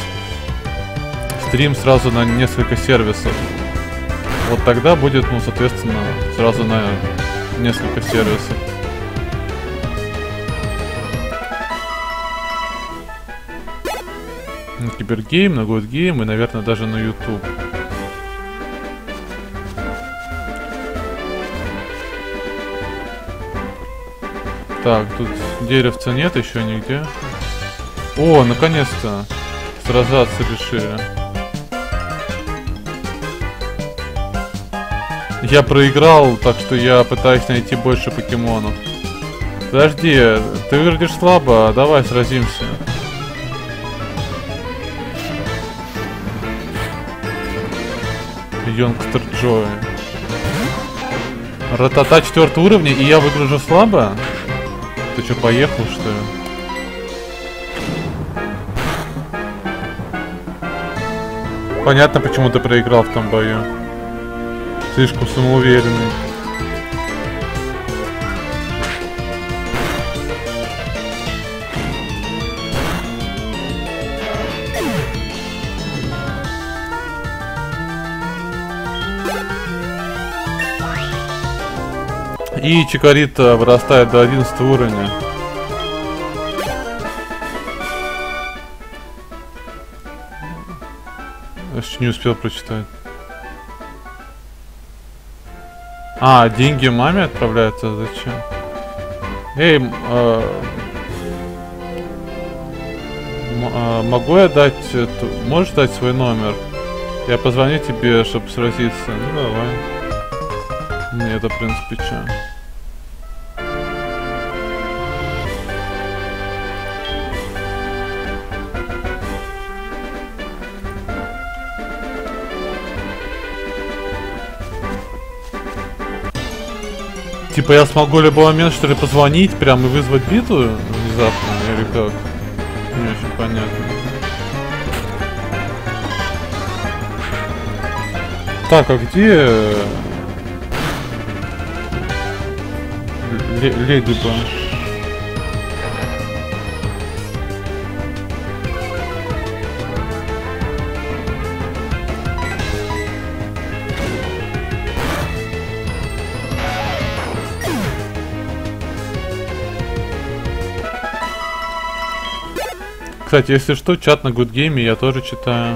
стрим сразу на несколько сервисов. Вот тогда будет, ну, соответственно, сразу на несколько сервисов. На Кибергейм, на Good и, наверное, даже на YouTube. Так, тут деревца нет еще нигде. О, наконец-то. Сражаться решили. Я проиграл, так что я пытаюсь найти больше покемонов. Подожди, ты выглядишь слабо, давай сразимся. Йонгстер Джой. Ратата 4 уровня, и я выгляжу слабо? Ты что, поехал, что ли? Понятно, почему ты проиграл в том бою. Слишком самоуверенный. И Чикарита вырастает до 11 уровня. Не успел прочитать. А, деньги маме отправляются? Зачем? Эй, э, а, могу я дать... Можешь дать свой номер? Я позвоню тебе, чтобы сразиться. Ну, давай. Мне это, в принципе, чё. Типа я смогу в любой момент что ли позвонить прям и вызвать битву внезапно или как? Не очень понятно. Так, а где э, Ле- Леди Ба? Кстати, если что, чат на Good Game я тоже читаю.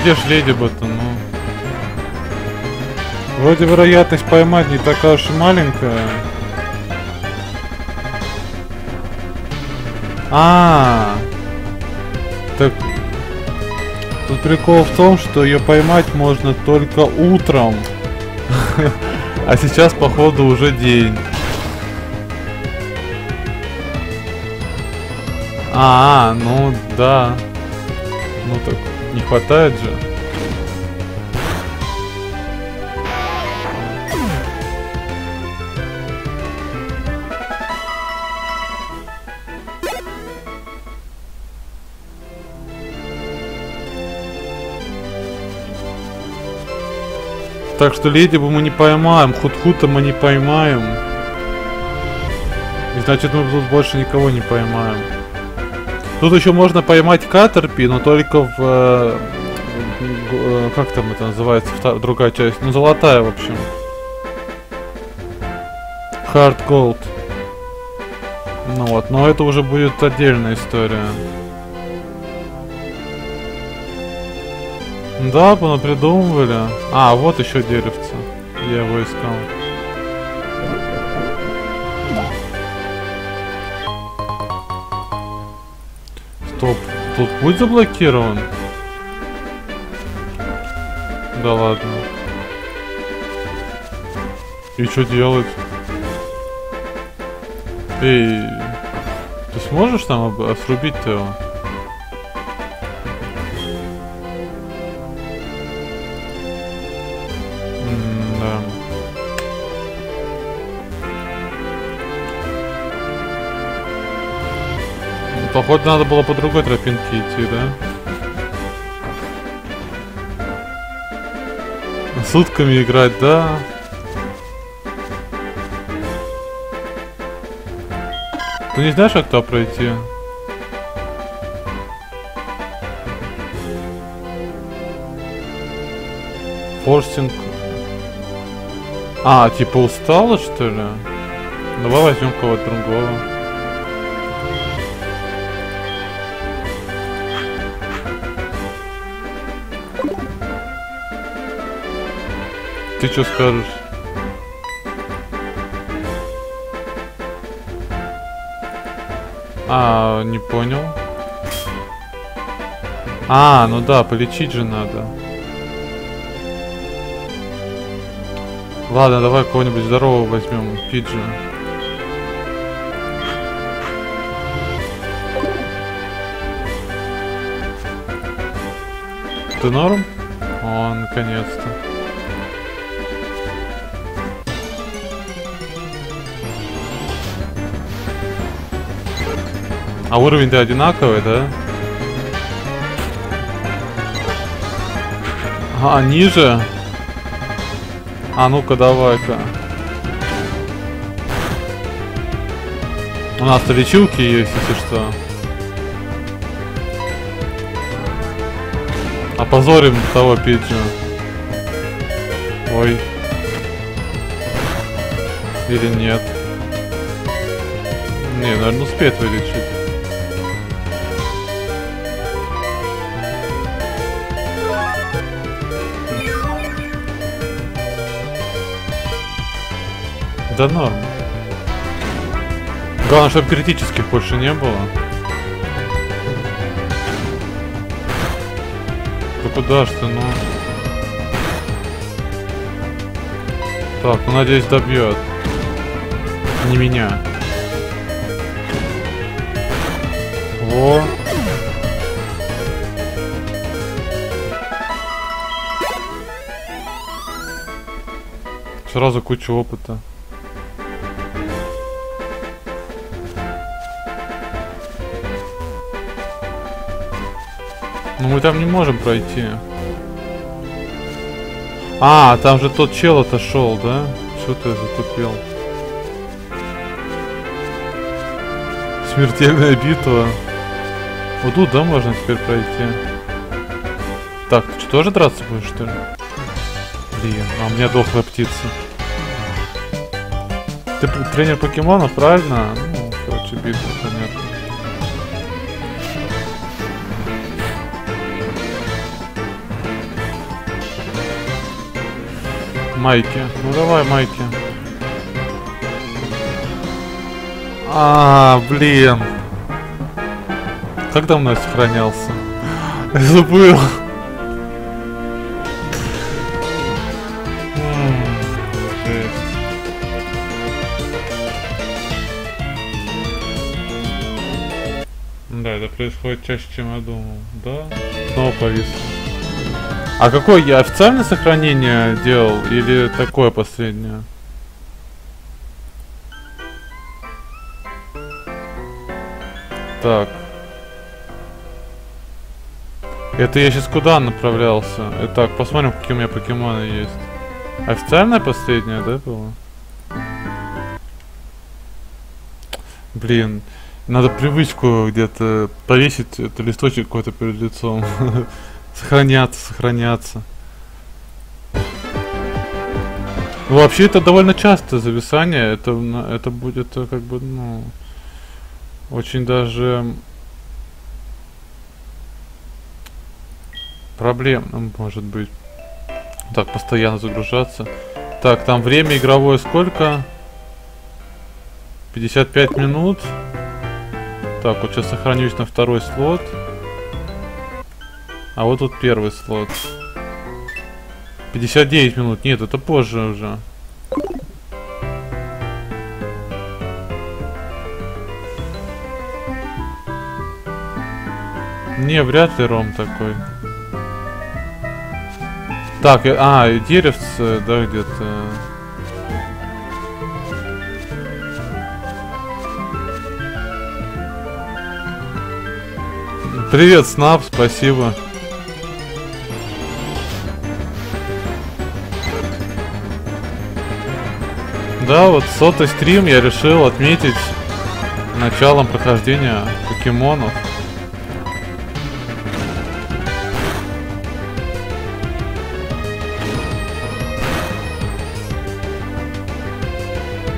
Где ж леди то ну? Вроде вероятность поймать не такая уж и маленькая. А, так Тут прикол в том, что ее поймать можно только утром. А сейчас, походу, уже день. А, ну да. Ну так не хватает же. Так что леди бы мы не поймаем, худхута мы не поймаем. И значит мы тут больше никого не поймаем. Тут еще можно поймать Катерпи, но только в... э, э, Как там это называется? другая часть. Ну, золотая, в общем. Hard Gold. Ну вот, но это уже будет отдельная история. Да, понапридумывали. А, вот еще деревце. Я его искал. Стоп, тут путь заблокирован? Да ладно. И что делать? Эй, ты сможешь там об- срубить-то его? Походу надо было по другой тропинке идти, да? Сутками играть, да? Ты не знаешь, как туда пройти? Форсинг. А, типа устала, что ли? Давай возьмем кого-то другого. Ты что скажешь? А, не понял. А, ну да, полечить же надо. Ладно, давай кого-нибудь здорового возьмем. Пиджи. Ты норм? О, наконец-то. А уровень-то одинаковый, да? А, ниже? А ну-ка, давай-ка. У нас-то лечилки есть, если что. Опозорим того Петю. Ой. Или нет? Не, наверное, успеет вылечить. Да норм. Главное, чтобы критических больше не было. Да куда ж ты, ну? Так, ну надеюсь добьет. Не меня. Во. Сразу куча опыта. Но мы там не можем пройти. А, там же тот чел отошел, да? Что ты затупил? Смертельная битва. Вот тут, да, можно теперь пройти? Так, ты что, тоже драться будешь, что ли? Блин, а у меня дохлая птица. Ты тренер покемонов, правильно? Ну, короче, битва, понятно. Майки. Ну давай, Майки. А, блин. Как давно я сохранялся? Забыл. Да, это происходит чаще, чем я думал. Да? Снова повис. А какое я официальное сохранение делал или такое последнее? Так. Это я сейчас куда направлялся? Итак, посмотрим, какие у меня покемоны есть. Официальное последнее, да, было? Блин, надо привычку где-то повесить это листочек какой-то перед лицом. Сохраняться, сохраняться. Вообще это довольно частое зависание. Это, это будет как бы, ну, очень даже проблемным может быть. Так, постоянно загружаться. Так, там время игровое сколько? 55 минут. Так, вот сейчас сохранюсь на второй слот. А вот тут первый слот. 59 минут. Нет, это позже уже. Не, вряд ли ром такой. Так, э, а, деревце, да, где-то. Привет, Снап, спасибо. Да, вот сотый стрим я решил отметить началом прохождения покемонов.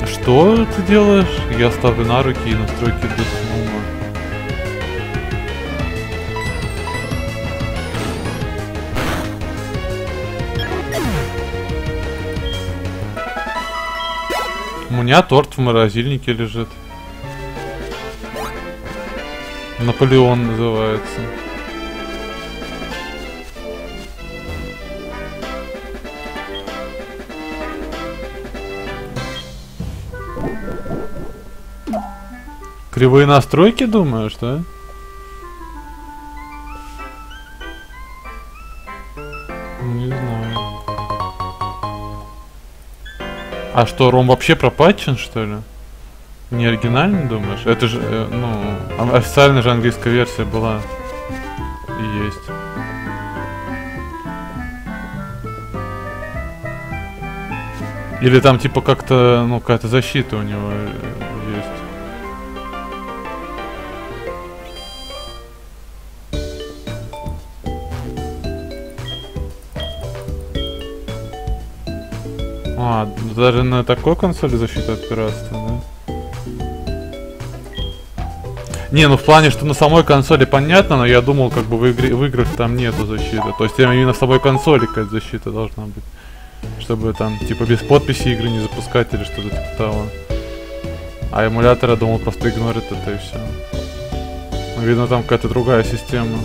Что ты делаешь? Я ставлю на руки и настройки для меня торт в морозильнике лежит. Наполеон называется. Кривые настройки, думаешь, да? А что, ром вообще пропатчен, что ли? Не оригинальный, думаешь? Это же, э, ну, а официально же английская версия была. И есть. Или там типа как-то, ну, какая-то защита у него э, А, даже на такой консоли защита от пиратства, да? Не, ну в плане, что на самой консоли понятно, но я думал, как бы в, игре, в играх там нету защиты. То есть именно в самой консоли какая-то защита должна быть. Чтобы там, типа, без подписи игры не запускать или что-то типа того. А эмулятор, я думал, просто игнорит это и все. Ну, видно, там какая-то другая система.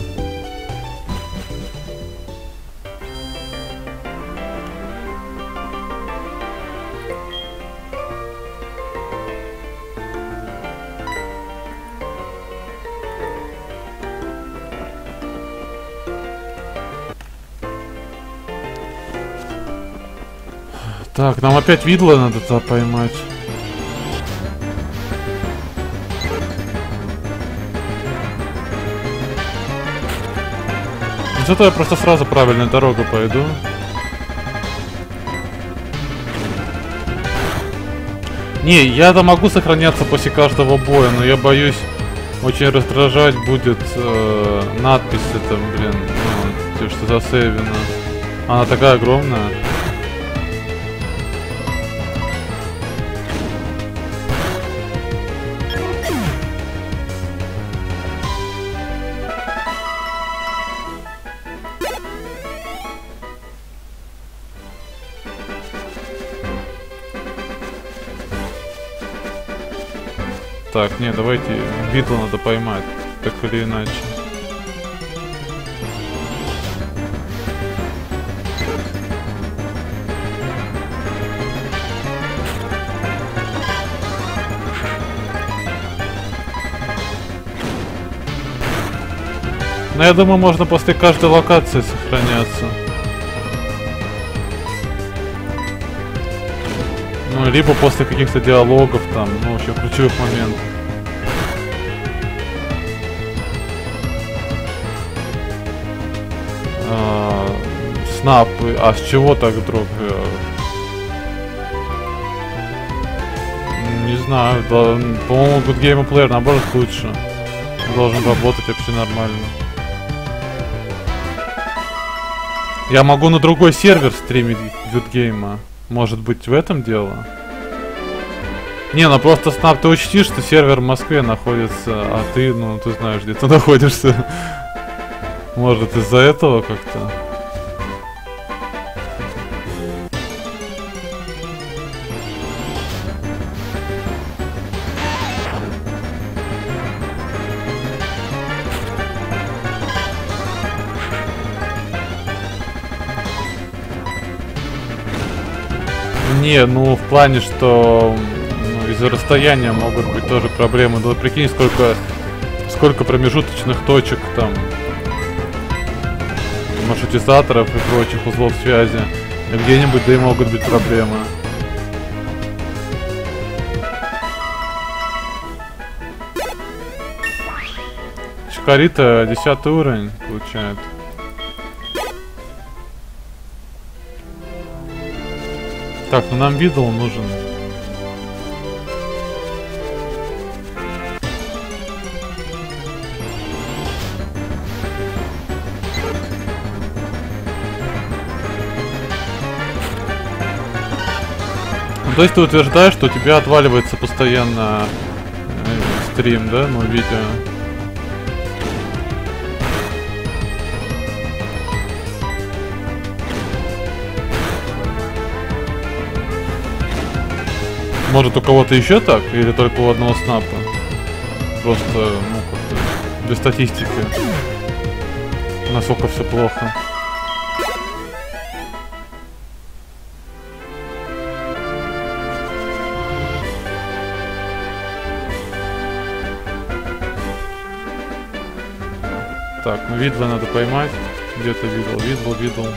Так, нам опять видла надо туда поймать. Зато я просто сразу правильной дорогу пойду. Не, я-то могу сохраняться после каждого боя, но я боюсь, очень раздражать будет э, надпись это, блин, ну, что засейвено. Она такая огромная. Так, не, давайте Битла надо поймать, так или иначе. Но я думаю, можно после каждой локации сохраняться. Ну, либо после каких-то диалогов там, ну, вообще ключевых моментов. А, снап, а с чего так вдруг? Э, не знаю, да, по-моему, Good Game Player наоборот лучше. Должен работать вообще нормально. Я могу на другой сервер стримить Good Game. Может быть в этом дело? Не, ну просто Снап, ты учти, что сервер в Москве находится, а ты, ну, ты знаешь, где ты находишься. Может из-за этого как-то? Не, ну в плане, что ну, из-за расстояния могут быть тоже проблемы. Ну прикинь, сколько, сколько промежуточных точек там маршрутизаторов и прочих узлов связи. Где-нибудь да и могут быть проблемы. Чикарита 10 уровень получает. Так, ну нам видел нужен. Ну, то есть ты утверждаешь, что у тебя отваливается постоянно э, стрим, да, ну видео? Может у кого-то еще так? Или только у одного снапа? Просто, ну, как-то без статистики. Насколько все плохо. Так, ну видла надо поймать. Где-то видел, видел, видел.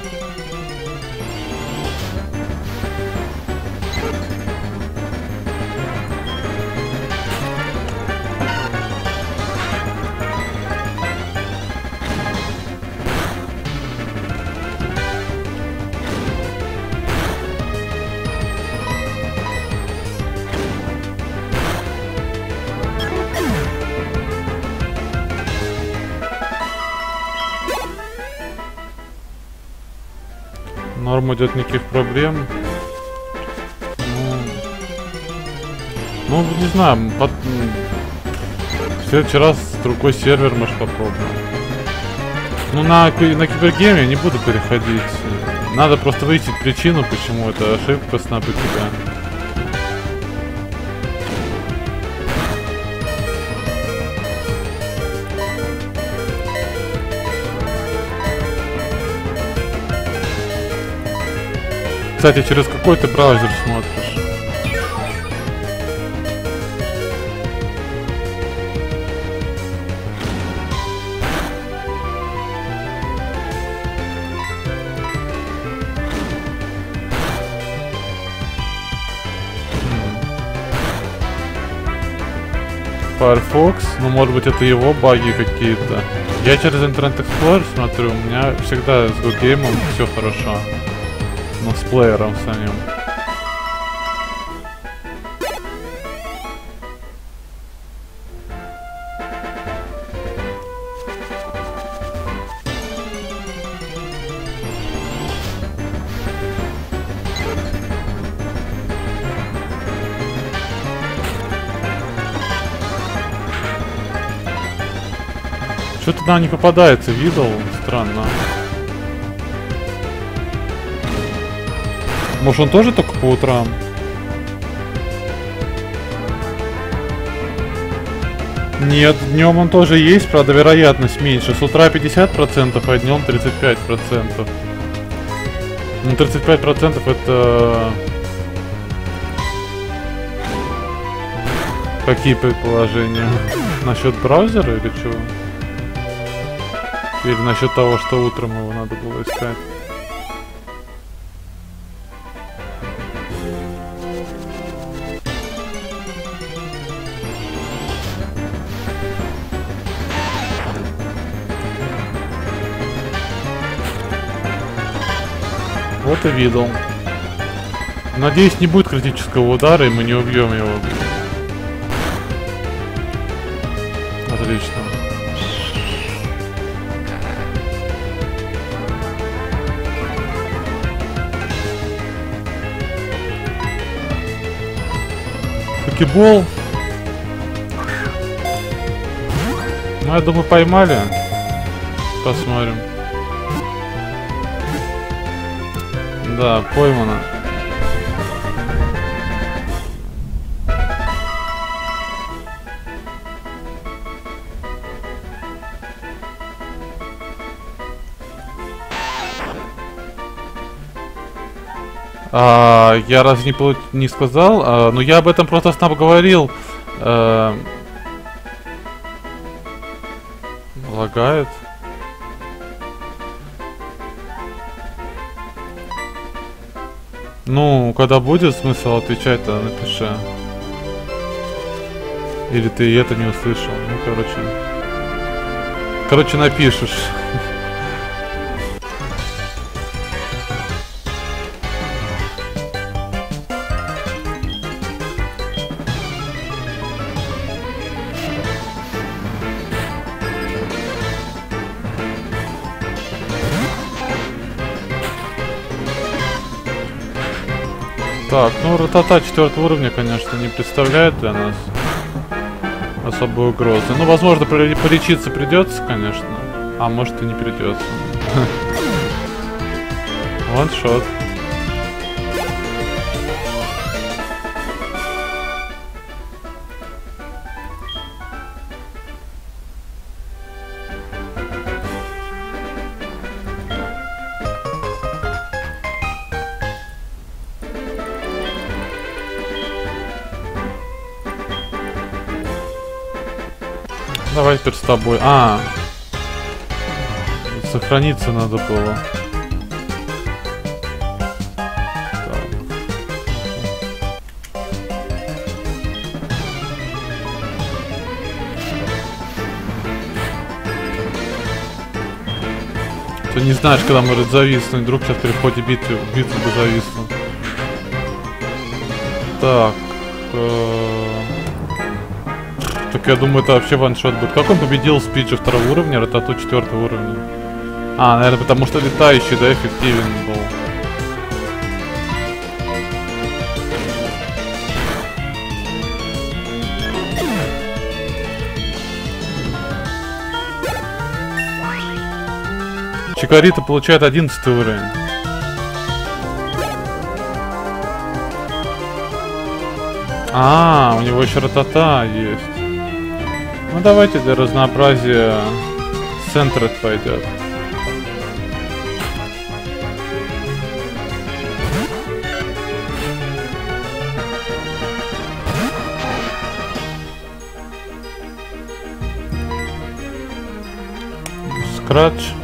Идет никаких проблем. Ну, ну не знаю, под... в следующий раз другой сервер может попробуем. Ну, на, на кибергейме я не буду переходить. Надо просто выяснить причину, почему это ошибка снапа тебя. Кстати, через какой ты браузер смотришь? Firefox, ну может быть это его баги какие-то. Я через Internet Explorer смотрю, у меня всегда с GoGame все хорошо. Плеером самим. Что-то нам не попадается, видел? Странно. Может он тоже только по утрам? Нет, днем он тоже есть, правда вероятность меньше. С утра 50%, а днем 35%. Ну 35% это... Какие предположения? Насчет браузера или чего? Или насчет того, что утром его надо было искать? И видел. Надеюсь, не будет критического удара, и мы не убьем его. Отлично. Покебол. Ну, я думаю, поймали. Посмотрим. Да, поймано. А, я раз не, не сказал, а, но я об этом просто снаб говорил. А, лагает. Ну, когда будет смысл отвечать, то напиши. Или ты это не услышал. Ну, короче. Короче, напишешь. Так, ну ротата четвертого уровня, конечно, не представляет для нас особой угрозы. Ну, возможно, полечиться придется, конечно. А может и не придется. Ваншот. Теперь с тобой. А, сохраниться надо было. Ты не знаешь, когда может зависнуть. Вдруг сейчас при ходе битвы, битвы бы зависло. Так. Э я думаю, это вообще ваншот будет. Как он победил Спиджа второго уровня, ротату четвертого уровня? А, наверное, потому что летающий, да, эффективен был. Чикарита получает 11 уровень. А, у него еще ротата есть. Ну давайте для разнообразия центр пойдет. Scratch.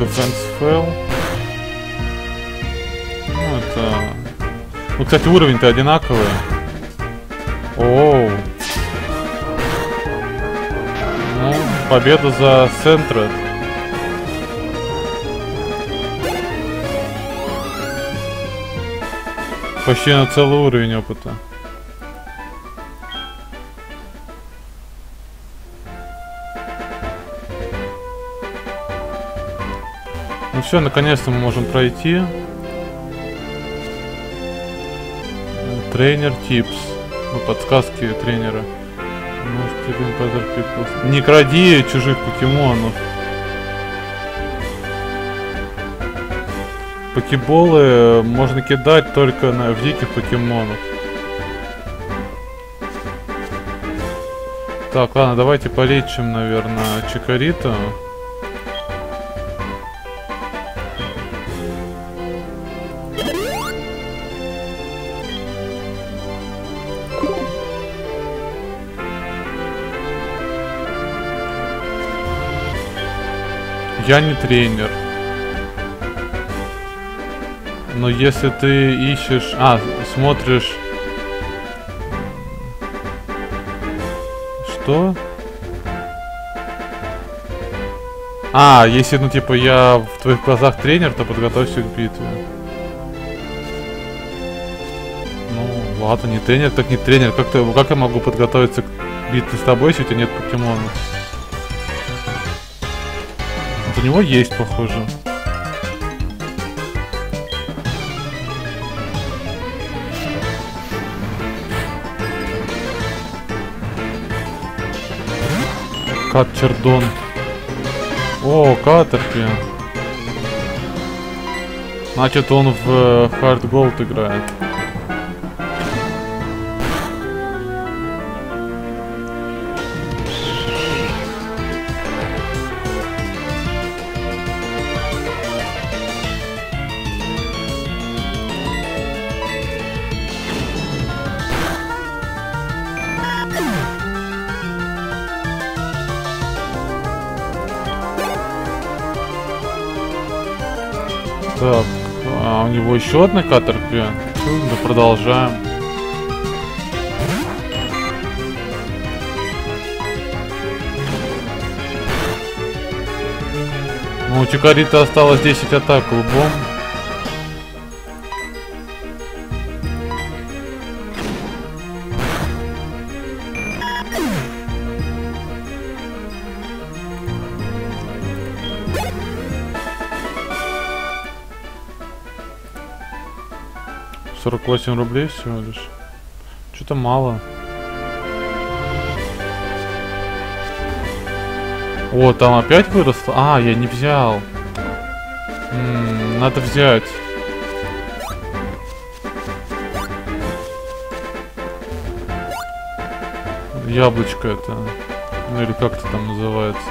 Defense fail. Ну, это... Ну, кстати, уровень-то одинаковый. Оу. Ну, победа за Сентред. Почти на целый уровень опыта. Все, наконец-то мы можем пройти. Тренер типс. Ну, подсказки тренера. Не кради чужих покемонов. Покеболы можно кидать только на, в диких покемонов. Так, ладно, давайте полечим, наверное, Чикарита. Я не тренер. Но если ты ищешь... А, смотришь... Что? А, если, ну, типа, я в твоих глазах тренер, то подготовься к битве. Ну, ладно, не тренер, так не тренер. Как, ты, как я могу подготовиться к битве с тобой, если у тебя нет покемонов? Вот у него есть, похоже. Катчердон. О, Катерпи. Значит, он в Hard Gold играет. Него еще одна катерпи. Да продолжаем. Ну, у Чикарита осталось 10 атак лбом. Сорок восемь рублей всего лишь. Что-то мало. О, там опять выросло? А, я не взял. М -м, надо взять. Яблочко это. Ну или как это там называется.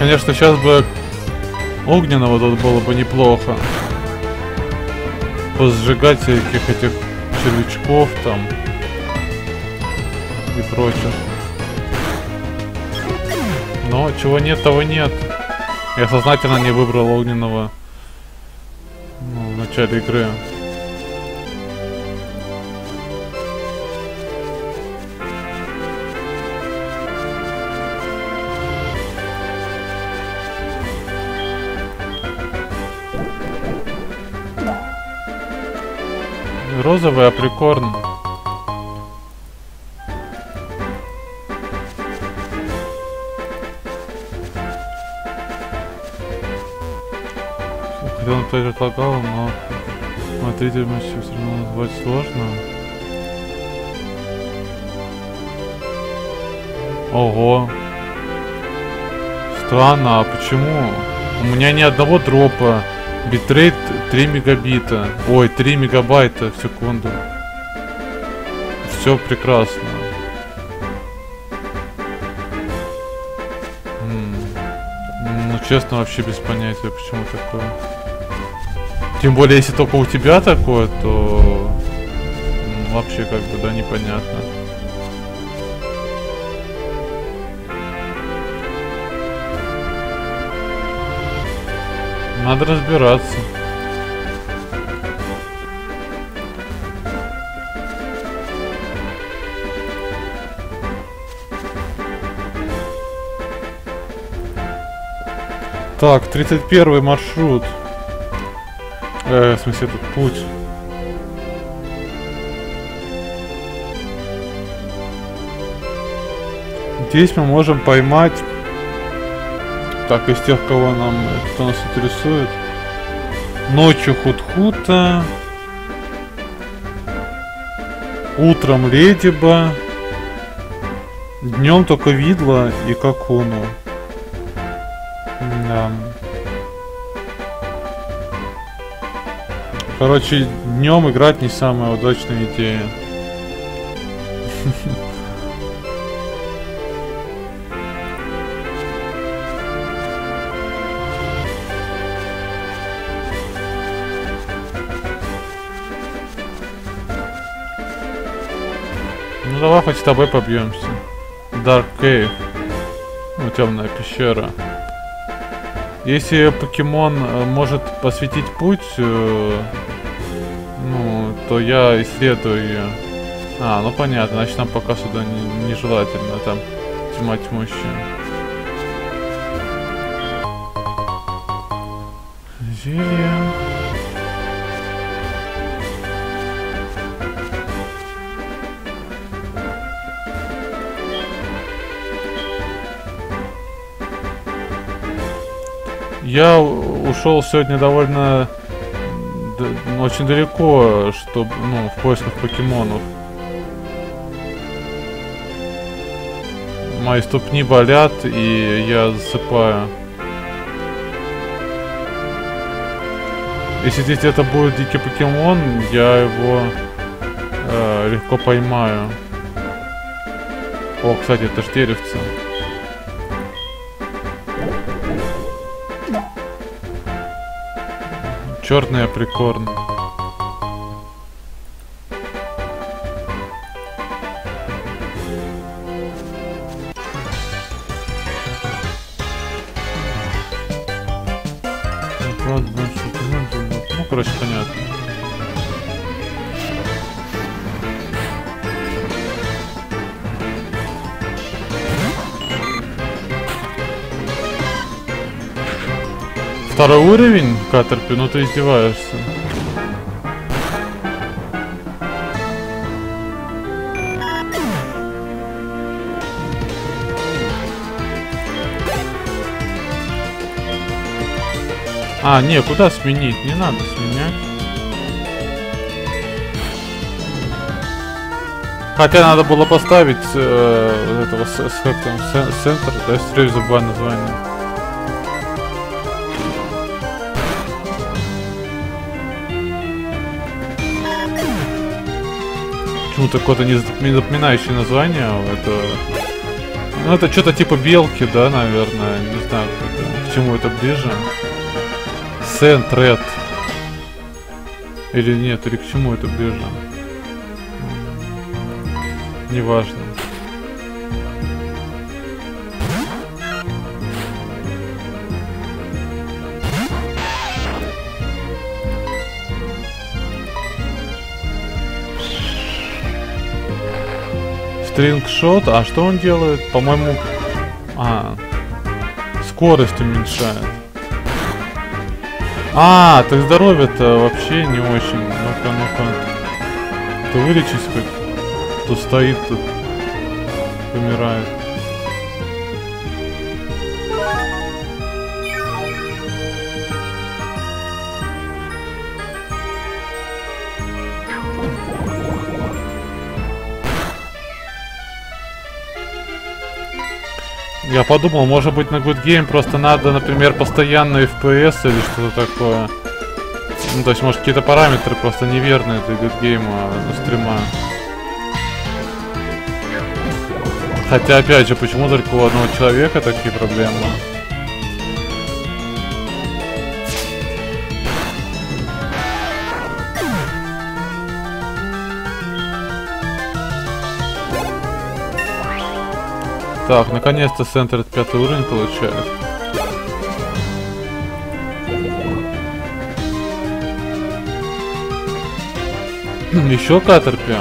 Конечно, сейчас бы огненного тут было бы неплохо. Позжигать всяких этих червячков там и прочих. Но чего нет, того нет. Я сознательно не выбрал огненного ну, в начале игры. Розовый априкорн. Хотел написать отлагал, но смотритель все равно назвать сложно. Ого. Странно, а почему? У меня ни одного дропа. Битрейт 3 мегабита. Ой, 3 мегабайта в секунду. Все прекрасно. Ну, честно, вообще без понятия, почему такое. Тем более, если только у тебя такое, то вообще как бы, да, непонятно. Надо разбираться. Так, 31 маршрут. Э, в смысле, этот путь. Здесь мы можем поймать так, из тех, кого нам, кто нас интересует. Ночью Худхута. Утром Ледиба. Днем только Видла и Какуну. Да. Короче, днем играть не самая удачная идея. Давай хоть с тобой побьемся. Dark Cave. Ну, темная пещера. Если покемон э, может посветить путь, э, ну, то я исследую ее. А, ну понятно, значит нам пока сюда не, нежелательно, там тьма тьмущая. Зелье. Я ушел сегодня довольно очень далеко, чтобы, ну, в поисках покемонов. Мои ступни болят, и я засыпаю. Если здесь это будет дикий покемон, я его э, легко поймаю. О, кстати, это ж деревце. Черный априкорн. Ну, короче, понятно. Второй уровень, Катерпи, ну ты издеваешься. А, не, куда сменить? Не надо сменять. Хотя надо было поставить э, этого с, с, с, центр, да, все забываю название. Почему-то какое-то не запоминающее название. Это, ну, это что-то типа белки, да, наверное. Не знаю, к чему это ближе. Сентред. Или нет, или к чему это ближе. Неважно. Стрингшот, а что он делает? По-моему... А, скорость уменьшает. А, так здоровье-то вообще не очень. Ну-ка, ну-ка. как-то вылечить, как кто стоит тут, помирает. Я подумал, может быть на Good Game просто надо, например, постоянно FPS или что-то такое. Ну, то есть, может, какие-то параметры просто неверные для Good Game а, стрима. Хотя, опять же, почему только у одного человека такие проблемы? Так, наконец-то центр пятый уровень получает. Еще катерпи.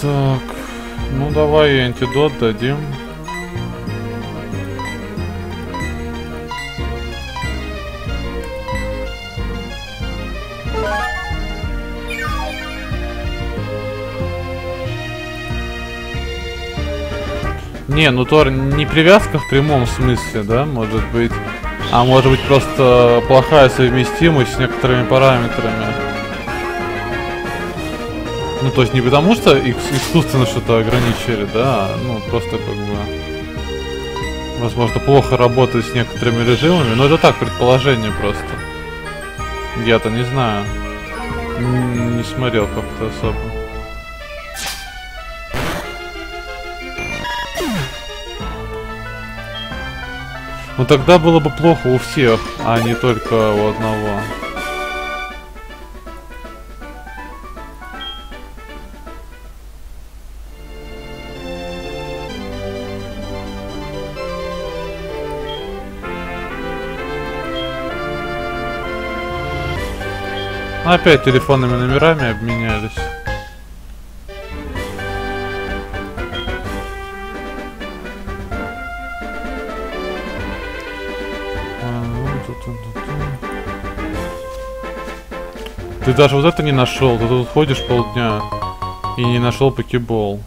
Так, ну давай антидот дадим. Не, ну Тор не привязка в прямом смысле, да, может быть. А может быть просто плохая совместимость с некоторыми параметрами. Ну, то есть не потому, что искусственно что-то ограничили, да, а, ну, просто как бы... Возможно, плохо работает с некоторыми режимами, но это так, предположение просто. Я-то не знаю. Не смотрел как-то особо. Ну тогда было бы плохо у всех, а не только у одного. Опять телефонными номерами обменялись. Ты даже вот это не нашел. Ты тут ходишь полдня и не нашел покебол.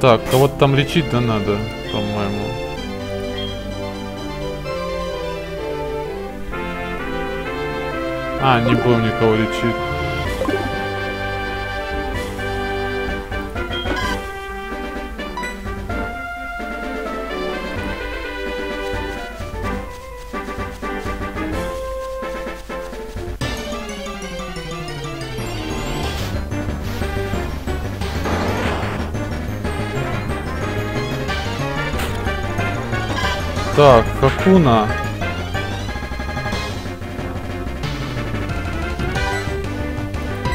Так, кого-то там лечить да надо, по-моему. А, не будем никого лечить. Так, Хакуна.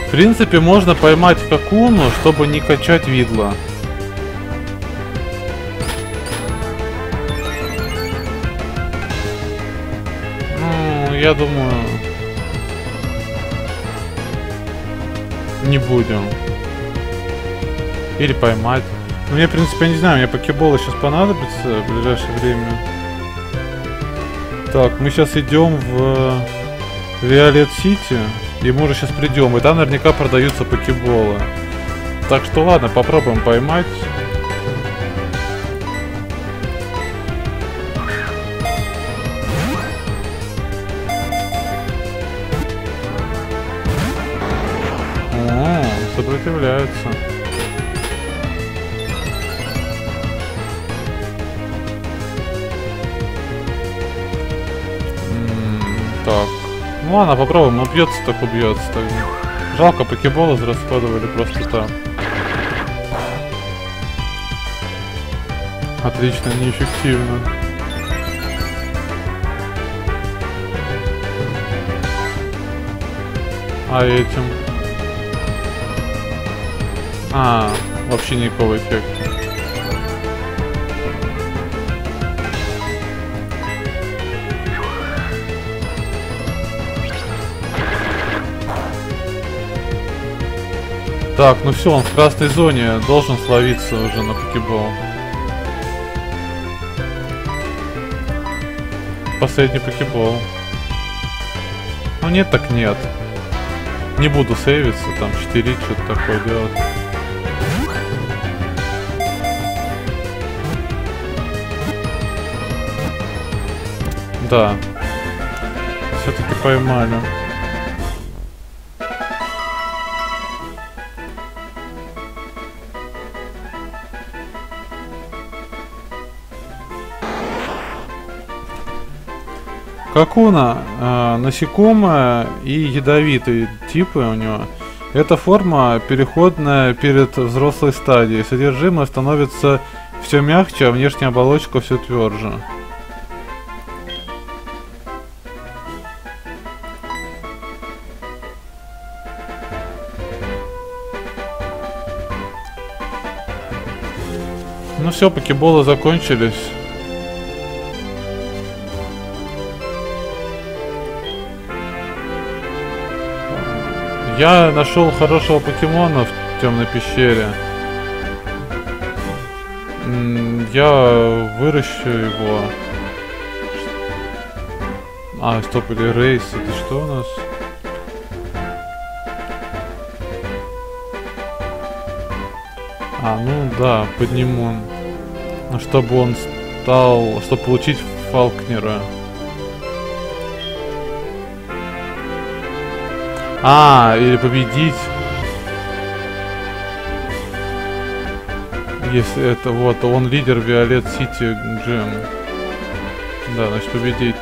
В принципе, можно поймать Хакуну, чтобы не качать видла. Ну, я думаю... Не будем. Или поймать. Ну, мне, в принципе, я не знаю, мне покеболы сейчас понадобится в ближайшее время. Так, мы сейчас идем в Виолет Сити. И мы уже сейчас придем. И там наверняка продаются покеболы. Так что ладно, попробуем поймать. Ладно, попробуем. Убьется, так убьется. Так. Жалко, покеболы израсходовали просто так. Отлично, неэффективно. А этим? А, вообще никакого эффекта. Так, ну все, он в красной зоне должен словиться уже на покебол. Последний покебол. Ну нет, так нет. Не буду сейвиться, там 4 что-то такое делать. Да. Все-таки поймали. Какуна э, насекомое и ядовитые типы у него. Эта форма переходная перед взрослой стадией. Содержимое становится все мягче, а внешняя оболочка все тверже. Ну все, покеболы закончились. Я нашел хорошего покемона в темной пещере. Я выращу его. А, стоп, или рейс, это что у нас? А, ну да, подниму. Чтобы он стал... Чтобы получить Фалкнера. А, или победить. Если это вот, он лидер Виолет Сити Джем. Да, значит победить.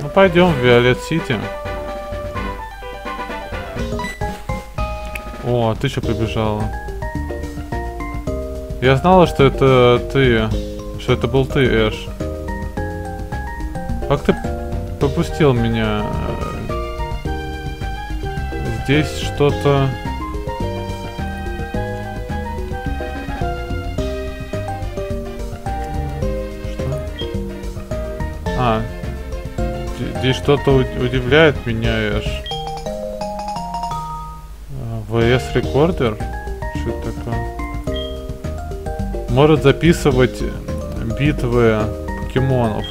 Ну пойдем в Виолет Сити. О, ты что побежала? Я знала, что это ты. Что это был ты, Эш. Как ты попустил меня? Здесь что-то... Что? А, здесь что-то удивляет меня, Эш. VS рекордер? Что это такое? Может записывать битвы покемонов.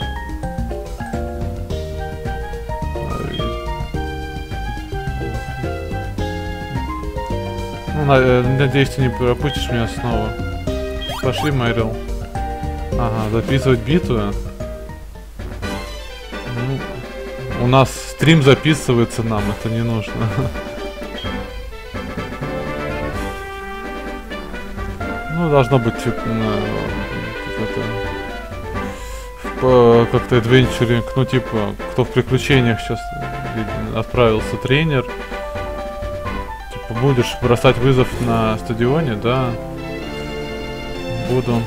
Надеюсь, ты не пропустишь меня снова. Пошли, Мэрил. Ага, записывать битву. Ну, у нас стрим записывается нам, это не нужно. Ну, должно быть, типа, как-то как-то адвенчуринг, ну, типа, кто в приключениях сейчас отправился тренер, будешь бросать вызов на стадионе, да? Буду.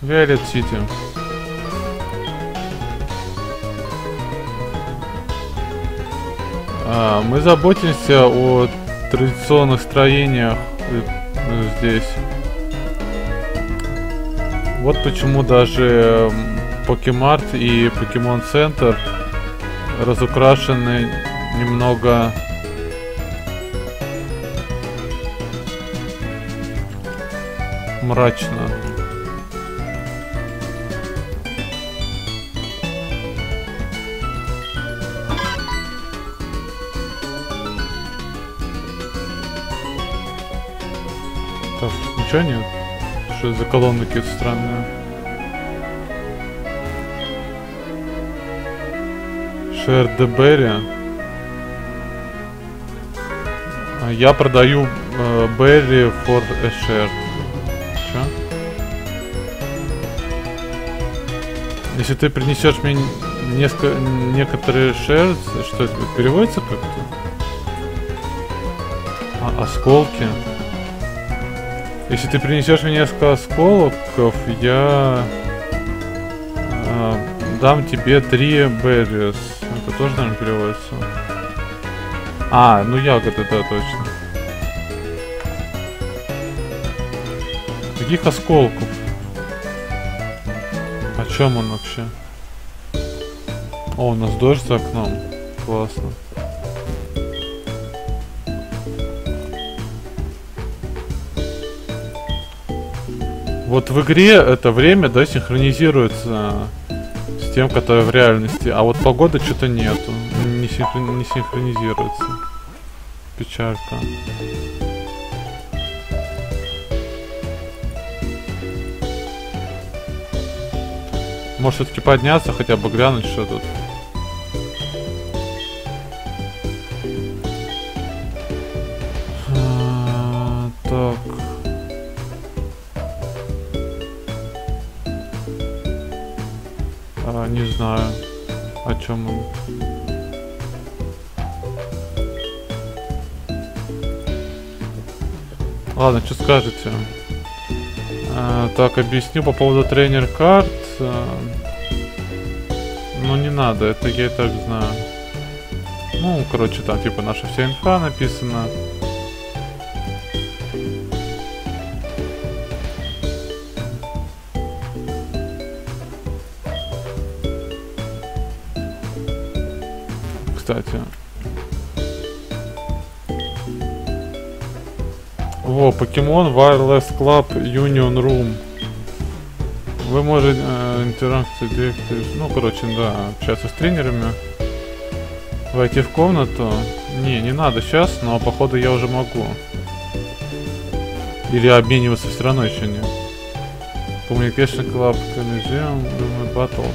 Violet City. А, мы заботимся о традиционных строениях э, здесь. Вот почему даже Покемарт и Покемон Центр разукрашены немного мрачно. Так, ничего нет? Что за колонны какие-то странные? Шер. Я продаю э, Berry for a share. Чё? Если ты принесешь мне несколько, некоторые shares, что это переводится как-то? А, осколки. Если ты принесешь мне несколько осколков, я э, дам тебе три berries. Это тоже, наверное, переводится. А, ну ягоды, да, точно. Каких осколков? О чем он вообще? О, у нас дождь за окном. Классно. Вот в игре это время, да, синхронизируется с тем, которое в реальности, а вот погода что-то нету, не, синхрони не синхронизируется. Печалька. Может все-таки подняться, хотя бы глянуть, что тут. Скажете? А, так, объясню по поводу тренер карт. А, ну не надо, это я и так знаю. Ну, короче, там типа наша вся инфа написана. Pokemon Wireless Club Union Room. Вы можете э, директор, ну короче, да, общаться с тренерами. Войти в комнату. Не, не надо сейчас, но походу я уже могу. Или обмениваться все равно еще нет. Communication Club думаю, Battle.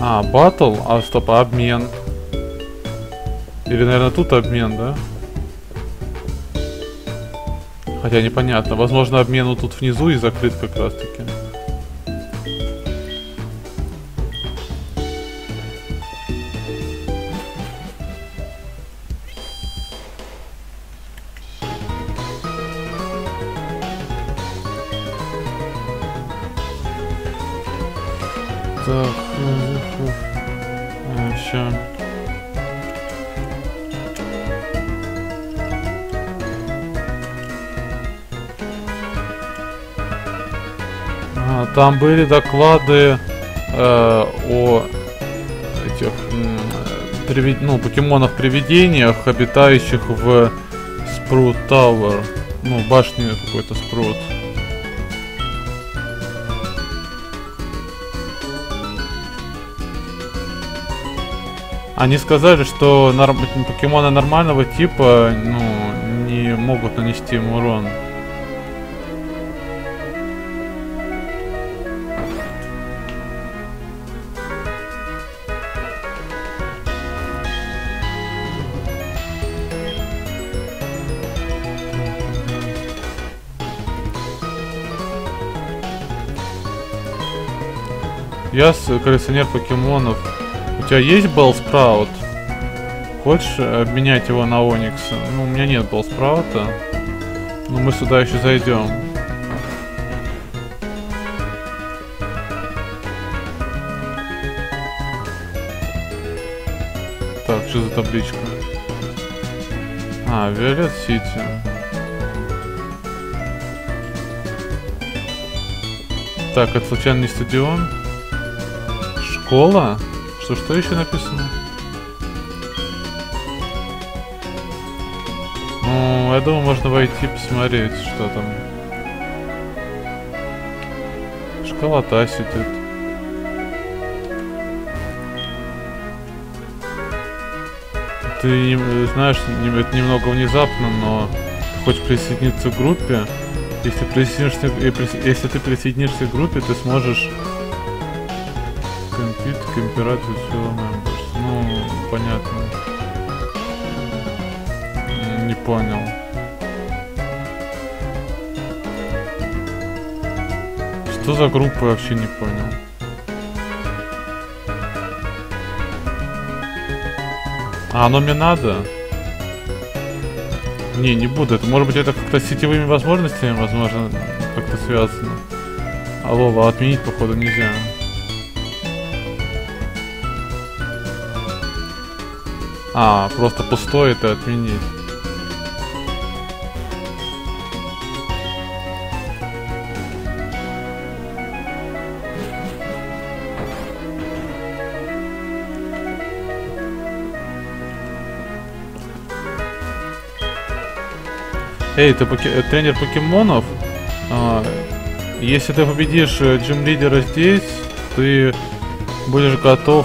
А, батл? А, стоп, обмен. Или, наверное, тут обмен, да? Хотя непонятно. Возможно, обмен вот тут внизу и закрыт как раз таки. Были доклады э, о этих привид... ну, покемонах-привидениях, обитающих в Спрут Тауэр. Ну, башне какой-то Спрут. Они сказали, что норм... покемоны нормального типа, ну, не могут нанести им урон. Я коллекционер покемонов. У тебя есть Беллспраут? Хочешь обменять его на Оникс? Ну, у меня нет Беллспраута. Но мы сюда еще зайдем. Так, что за табличка? А, Violet City. Так, это случайно стадион? Школа? Что, что еще написано? Ну, я думаю, можно войти посмотреть, что там. Школота сидит. Ты знаешь, это немного внезапно, но хочешь присоединиться к группе. Если, присоединишься, если ты присоединишься к группе, ты сможешь Comparative Fellow Members. Ну, понятно. Не понял. Что за группа, вообще не понял. А, оно мне надо? Не, не буду. Это может быть это как-то сетевыми возможностями, возможно, как-то связано. А отменить походу нельзя. А, просто пустой это отменить. Эй, ты поке... Э, тренер покемонов? А, если ты победишь э, джим лидера здесь, ты будешь готов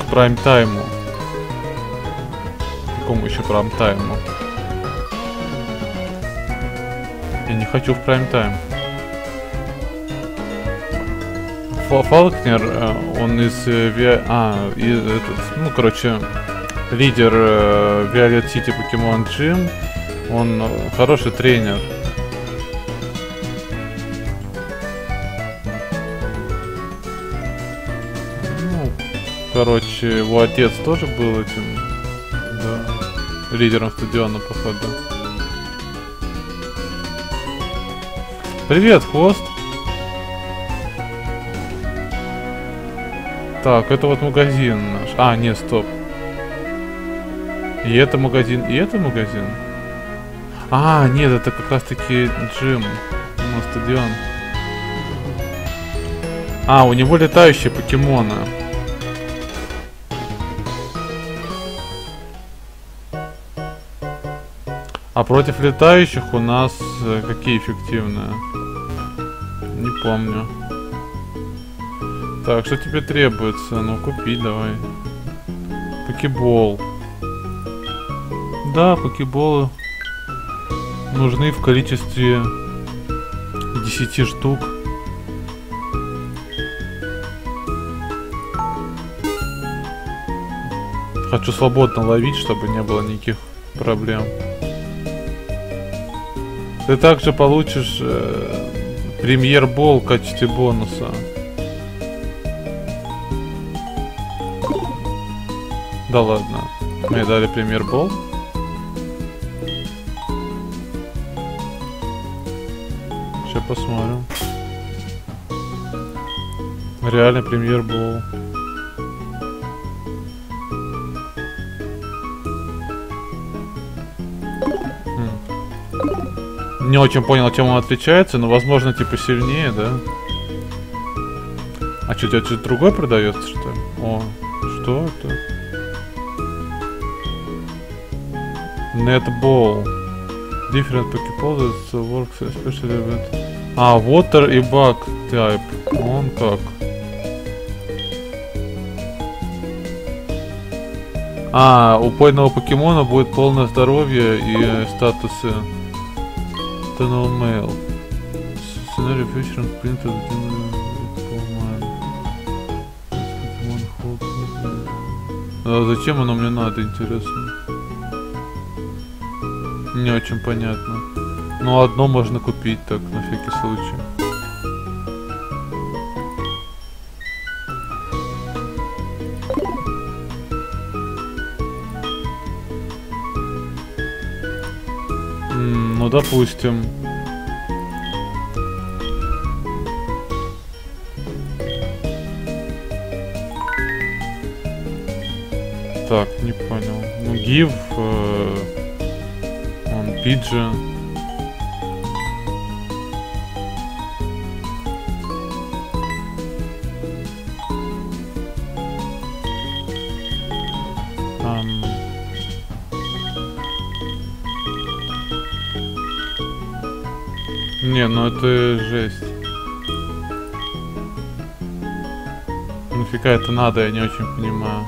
к прайм-тайму. Еще прайм-тайму? Я не хочу в прайм-тайм. Фалкнер, э, он из Ви... А, из, этот, ну, короче, лидер Violet City Pokemon Gym. Он хороший тренер. Ну, короче, его отец тоже был этим, лидером стадиона, походу. Привет, хвост. Так, это вот магазин наш. А, нет, стоп. И это магазин, и это магазин. А, нет, это как раз таки джим. Ну, стадион. А, у него летающие покемоны. А против летающих у нас э, какие эффективные? Не помню. Так, что тебе требуется? Ну, купи давай. Покебол. Да, покеболы нужны в количестве 10 штук. Хочу свободно ловить, чтобы не было никаких проблем. Ты также получишь э, премьер-бол в качестве бонуса. Да ладно. Мне дали премьер-бол. Сейчас посмотрим. Реально премьер-бол. Не очень понял, чем он отличается, но возможно типа сильнее, да? А что, у тебя что-то другое продается, что ли? О, что это? Netball. Different Pokeball works especially with... А, Water и Bug type. Он как? А, у пойного покемона будет полное здоровье и статусы. Tunnel Mail. Scenario featuring printed а зачем оно мне надо, интересно? Не очень понятно. Ну, одно можно купить так, на всякий случай. Допустим. Так, не понял. Ну, give... Э Пиджи. Там... Не, ну это жесть. Нафига это надо, я не очень понимаю.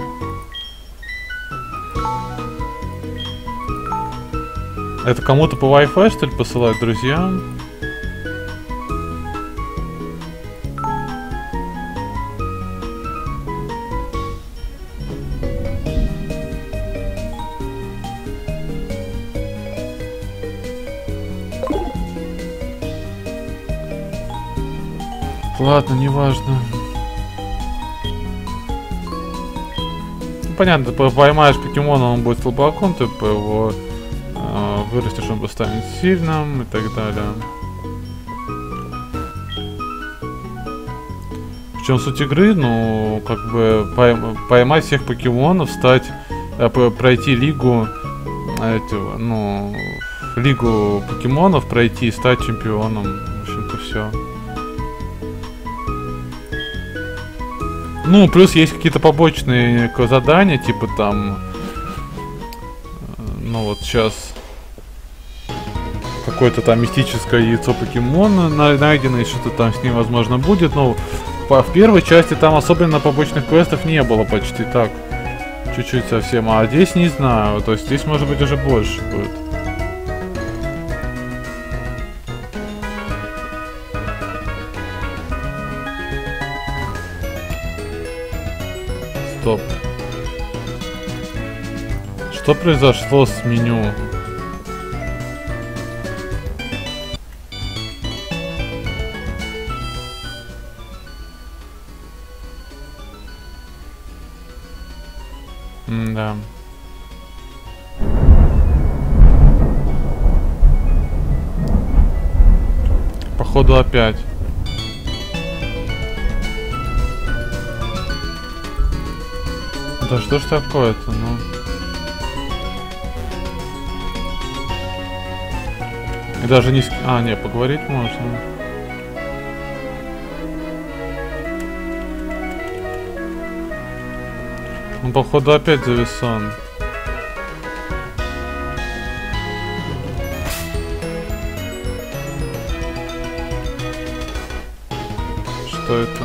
Это кому-то по Wi-Fi, что ли, посылают друзьям? Ладно, неважно. Понятно, поймаешь покемона, он будет слабаком, ты по его вырастешь, он станет сильным и так далее. В чем суть игры? Ну, как бы поймать всех покемонов, стать, э, пройти лигу этого, ну, лигу покемонов пройти и стать чемпионом. В общем-то, все. Ну, плюс есть какие-то побочные задания, типа там, э, ну вот сейчас какое-то там мистическое яйцо покемона найдено, и что-то там с ним возможно будет, но в первой части там особенно побочных квестов не было почти так. Чуть-чуть совсем, а здесь не знаю, то есть здесь может быть уже больше будет. Стоп. Что произошло с меню? Что ж такое-то, ну? И даже не... А, не, поговорить можно. Он, походу, опять зависан. Что это?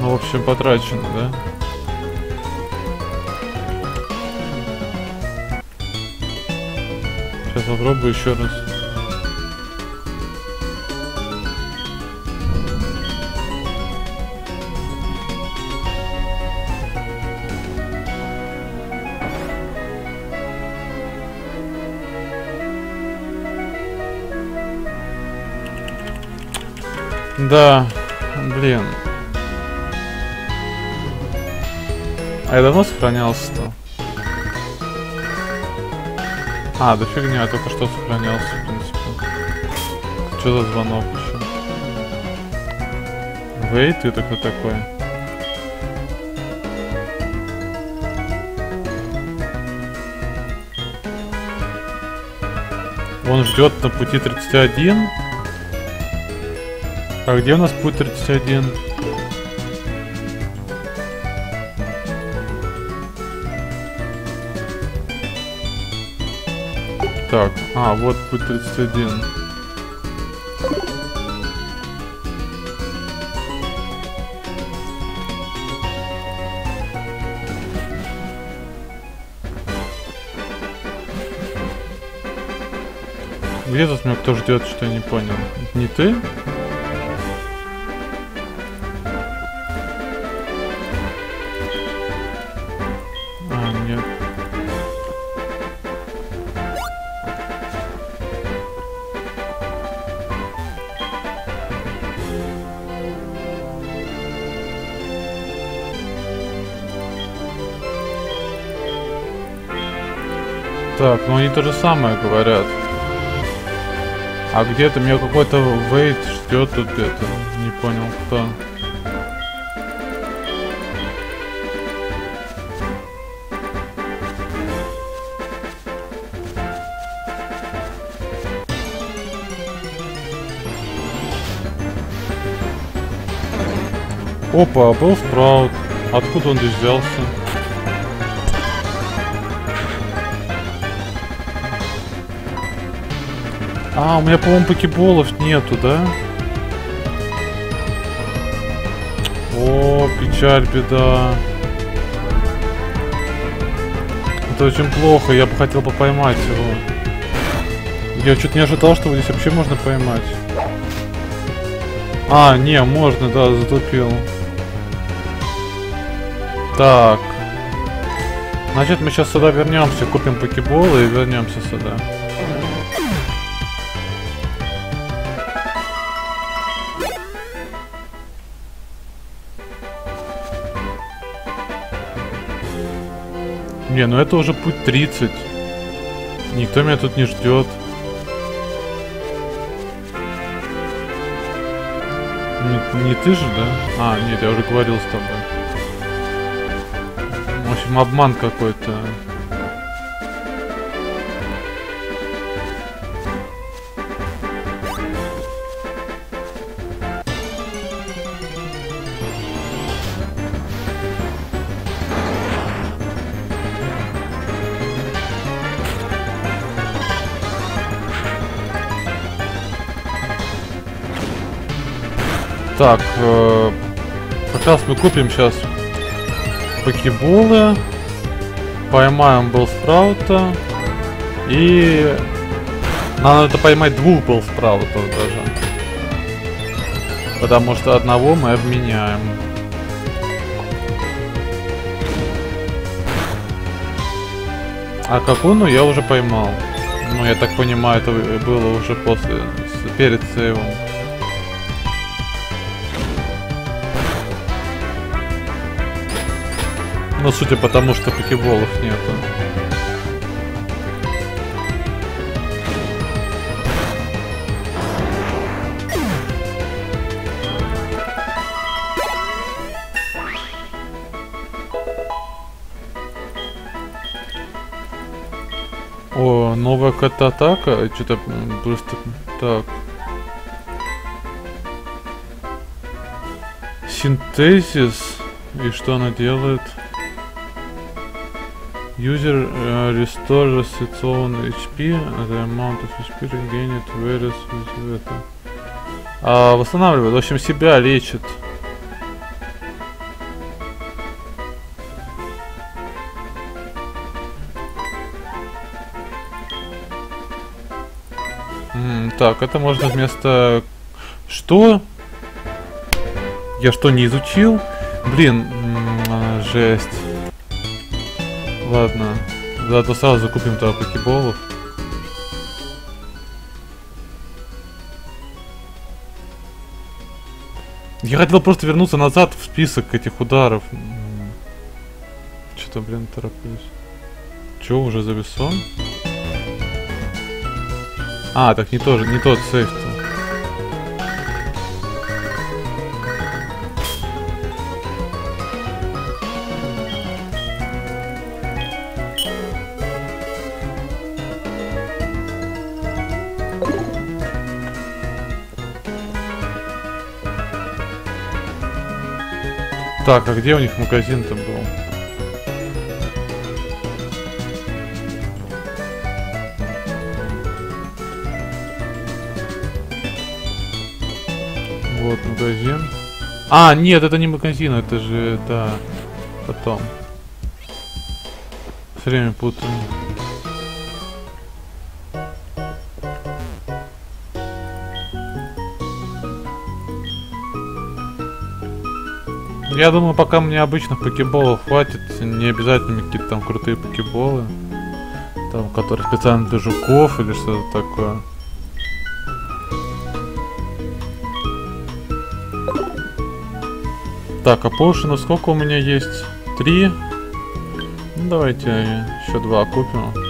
Ну, в общем, потрачено, да? Попробую еще раз. Да, блин. А я давно сохранялся-то? А, да фигня, я только что сохранялся, в принципе. Что за звонок еще? Вейт, ты кто такой? Он ждет на пути 31. А где у нас путь 31? Так, а, вот путь 31. Где тут меня кто ждет, что я не понял? Не ты? Они то же самое говорят. А где-то меня какой-то вейт ждет тут где-то. Не понял кто. Опа, был спраут. Откуда он здесь взялся? А, у меня, по-моему, покеболов нету, да? О, печаль, беда. Это очень плохо, я бы хотел бы поймать его. Я чуть не ожидал, что здесь вообще можно поймать. А, не, можно, да, затупил. Так. Значит, мы сейчас сюда вернемся, купим покеболы и вернемся сюда. Не, ну это уже путь 30. Никто меня тут не ждет. Не, не ты же, да? А, нет, я уже говорил с тобой. В общем, обман какой-то. Э, как раз мы купим сейчас покеболы, поймаем Белспраута и надо это поймать двух Белспраутов даже. Потому что одного мы обменяем. А какую я уже поймал. Ну, я так понимаю, это было уже после, перед сейвом. Ну, судя по тому, что покеболов нету. О, новая ката-атака. Что-то просто... Так. Синтезис. И что она делает? User uh, restores its own HP, the amount of HP regained varies with это. А, восстанавливает, в общем, себя лечит. М так, это можно вместо... Что? Я что, не изучил? Блин, жесть. Ладно. Зато сразу купим тогда покеболов. Я хотел просто вернуться назад в список этих ударов. Что-то, блин, тороплюсь. Че, уже завесон? А, так не тоже, не тот сейф-то. Так, а где у них магазин-то был? Вот магазин. А, нет, это не магазин, это же, да, потом. Все время путаю. Я думаю, пока мне обычных покеболов хватит, не обязательно какие-то там крутые покеболы. Там, которые специально для жуков или что-то такое. Так, а поушенов сколько у меня есть? Три? Ну, давайте еще два купим.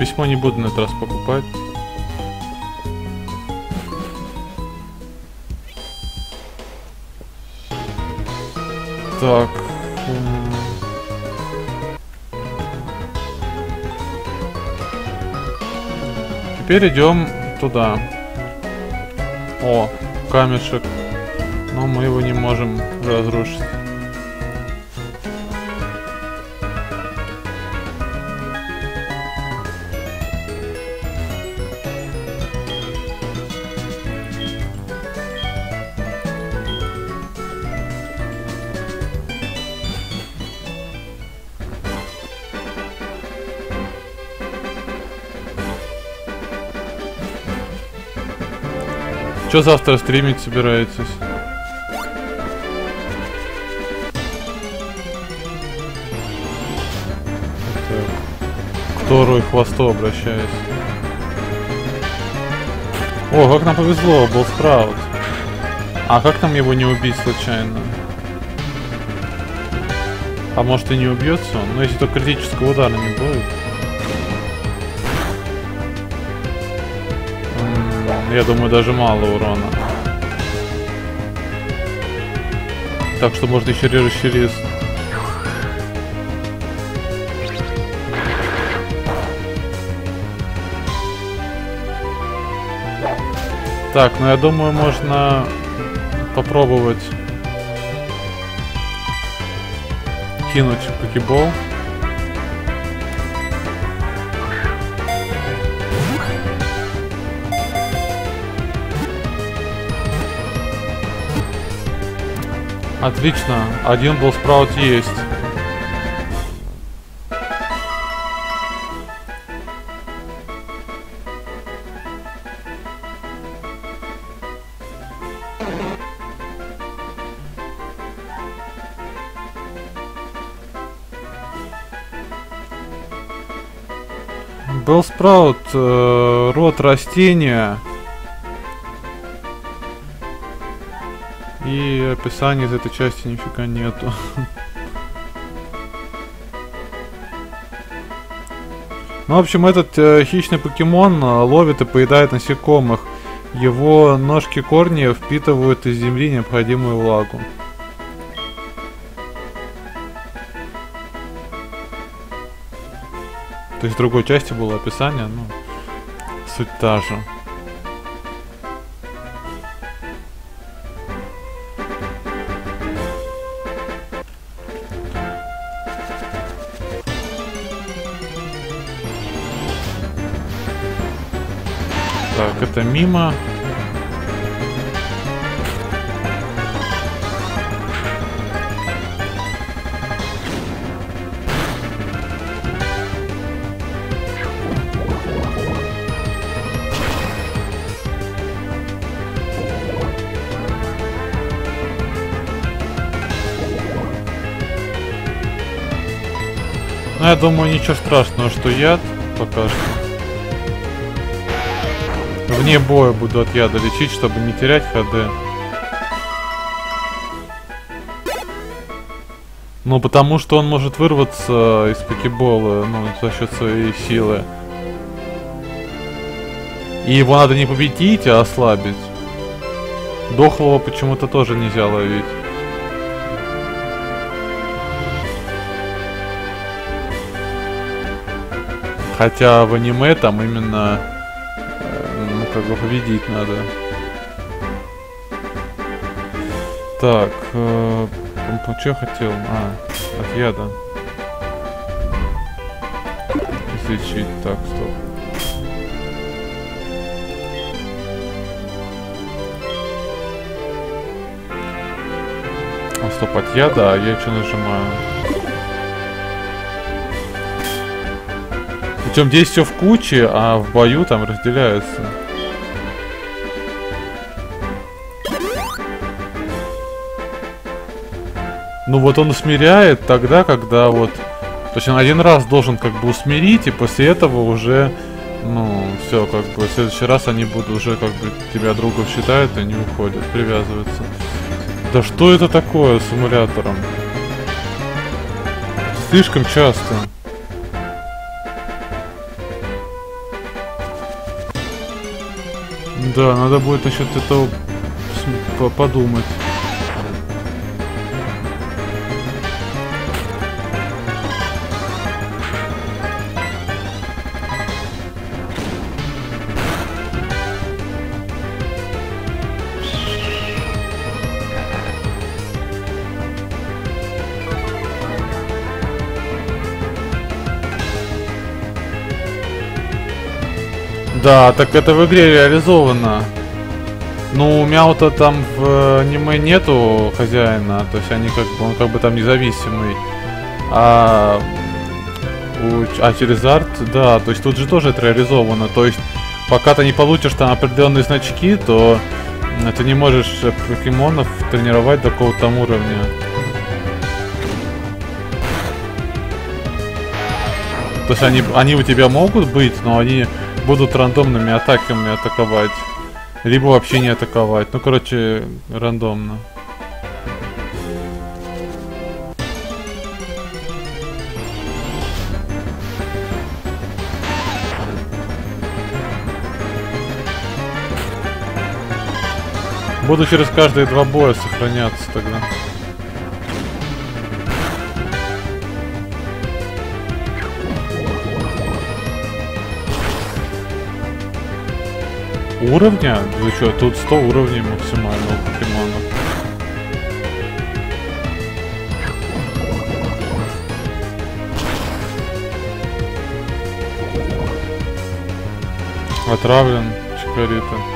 Письмо не буду на этот раз покупать. Так. Теперь идем туда. О, камешек. Но мы его не можем разрушить. Что завтра стримить собираетесь? Тору и Хвосту обращаюсь. О, как нам повезло, был спраут. А как нам его не убить случайно? А может и не убьется он? Ну если только критического удара не будет. Я думаю, даже мало урона. Так что может еще режущий риск. Так, ну я думаю, можно попробовать кинуть покебол. Отлично, один был спраут есть. Был спраут, э, род растения. И описания из этой части нифига нету. Ну, в общем, этот э, хищный покемон э, ловит и поедает насекомых. Его ножки корни впитывают из земли необходимую влагу. То есть в другой части было описание, ну, суть та же. Так, это мимо. Ну, я думаю, ничего страшного, что яд пока что. Вне боя буду от яда лечить, чтобы не терять ХД. Ну, потому что он может вырваться из покебола, ну, за счет своей силы. И его надо не победить, а ослабить. Дохлого почему-то тоже нельзя ловить. Хотя в аниме там именно, как бы победить надо. Так, э, что хотел? А, от яда. Излечить. Так, стоп. А, стоп, от яда, а я что нажимаю? Причем здесь все в куче, а в бою там разделяется. Ну вот он усмиряет тогда, когда вот... То есть он один раз должен как бы усмирить, и после этого уже, ну, все, как бы, в следующий раз они будут уже как бы тебя другом считают, и они уходят, привязываются. Да что это такое с эмулятором? Слишком часто. Да, надо будет насчет этого подумать. Да, так это в игре реализовано. Ну, Мяута там в аниме нету хозяина, то есть они как бы, он как бы там независимый. А, у, а через арт, да, то есть тут же тоже это реализовано. То есть пока ты не получишь там определенные значки, то ты не можешь покемонов тренировать до какого-то там уровня. То есть они, они у тебя могут быть, но они будут рандомными атаками атаковать. Либо вообще не атаковать. Ну, короче, рандомно. Буду через каждые два боя сохраняться тогда. уровня? Ну Вы что, тут 100 уровней максимального покемона. Отравлен Чикарита.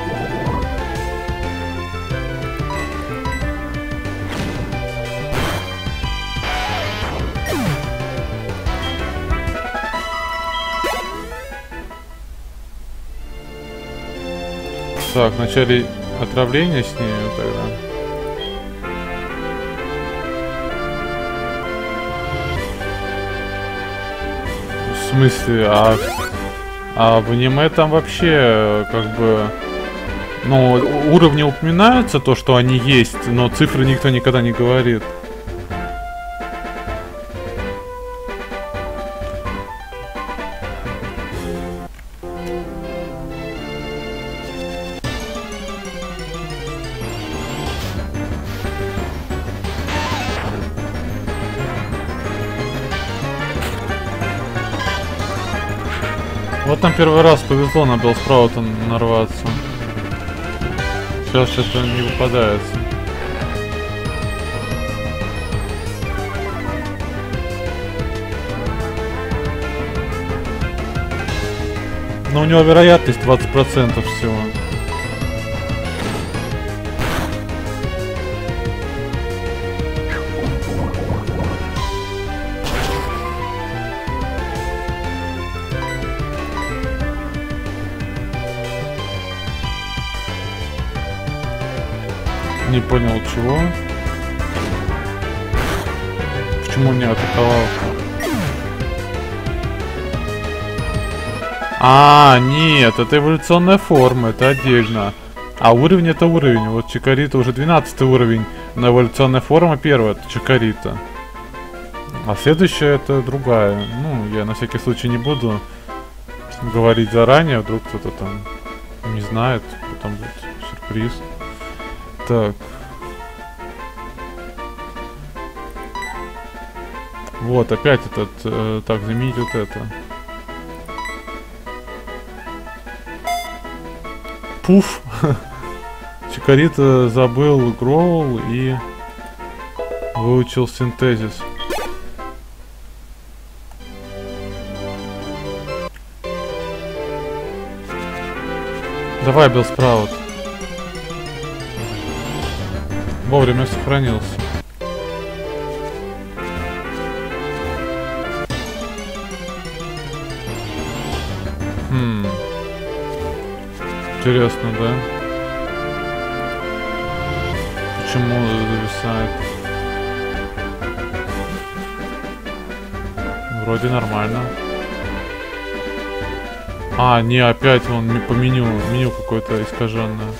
Так, вначале отравление с ней тогда. В смысле, а, а в аниме там вообще как бы... Ну, уровни упоминаются, то, что они есть, но цифры никто никогда не говорит. Там первый раз повезло на Белспраута нарваться. Сейчас что-то не выпадается. Но у него вероятность 20% всего. Понял чего. Почему не атаковал? А, нет, это эволюционная форма, это отдельно. А уровень это уровень. Вот Чикарита уже 12 уровень. Но эволюционная форма первая, это Чикарита. А следующая это другая. Ну, я на всякий случай не буду говорить заранее, вдруг кто-то там не знает, потом будет сюрприз. Так. Вот, опять этот... Э, так, заменить вот это. Пуф. Чикарита забыл Гроул и выучил синтезис. Давай, Билл Спраут. Вовремя сохранился. Интересно, да? Почему зависает? Вроде нормально. А, не, опять он по меню, меню какое-то искаженное.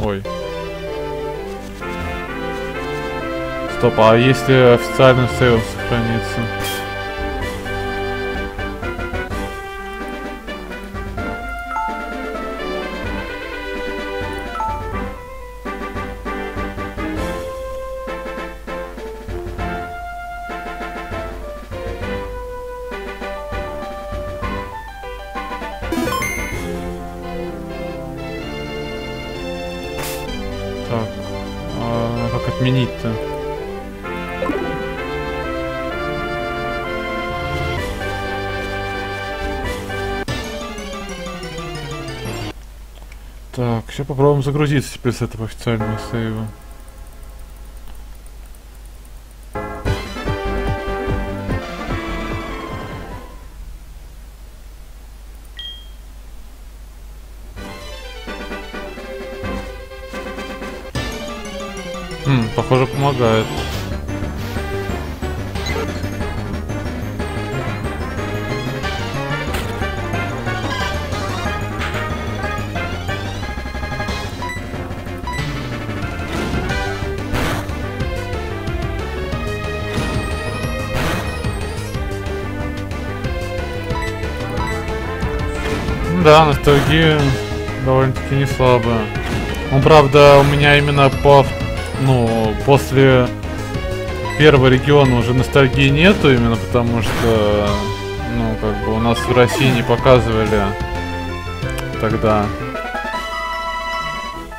Ой. Стоп, а если официальный сейв сохранится? Попробуем загрузиться теперь с этого официального сейва. Да, ностальгия довольно-таки не слабая. Ну, правда, у меня именно по, ну, после первого региона уже ностальгии нету, именно потому что, ну, как бы у нас в России не показывали тогда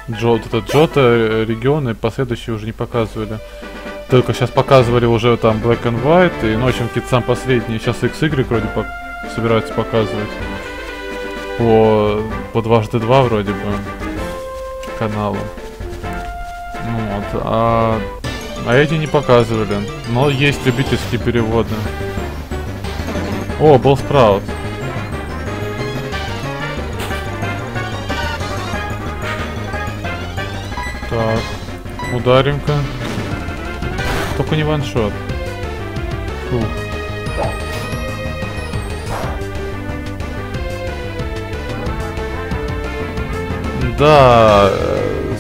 Джо, вот этот Джота регион и последующие уже не показывали. Только сейчас показывали уже там Black and White, и ночью какие-то сам последний. Сейчас XY вроде по собираются показывать. По, по дважды два вроде бы каналу. Ну вот, а, а эти не показывали. Но есть любительские переводы. О, был спраут. Так, ударим-ка. Только не ваншот. Фух. Да, э,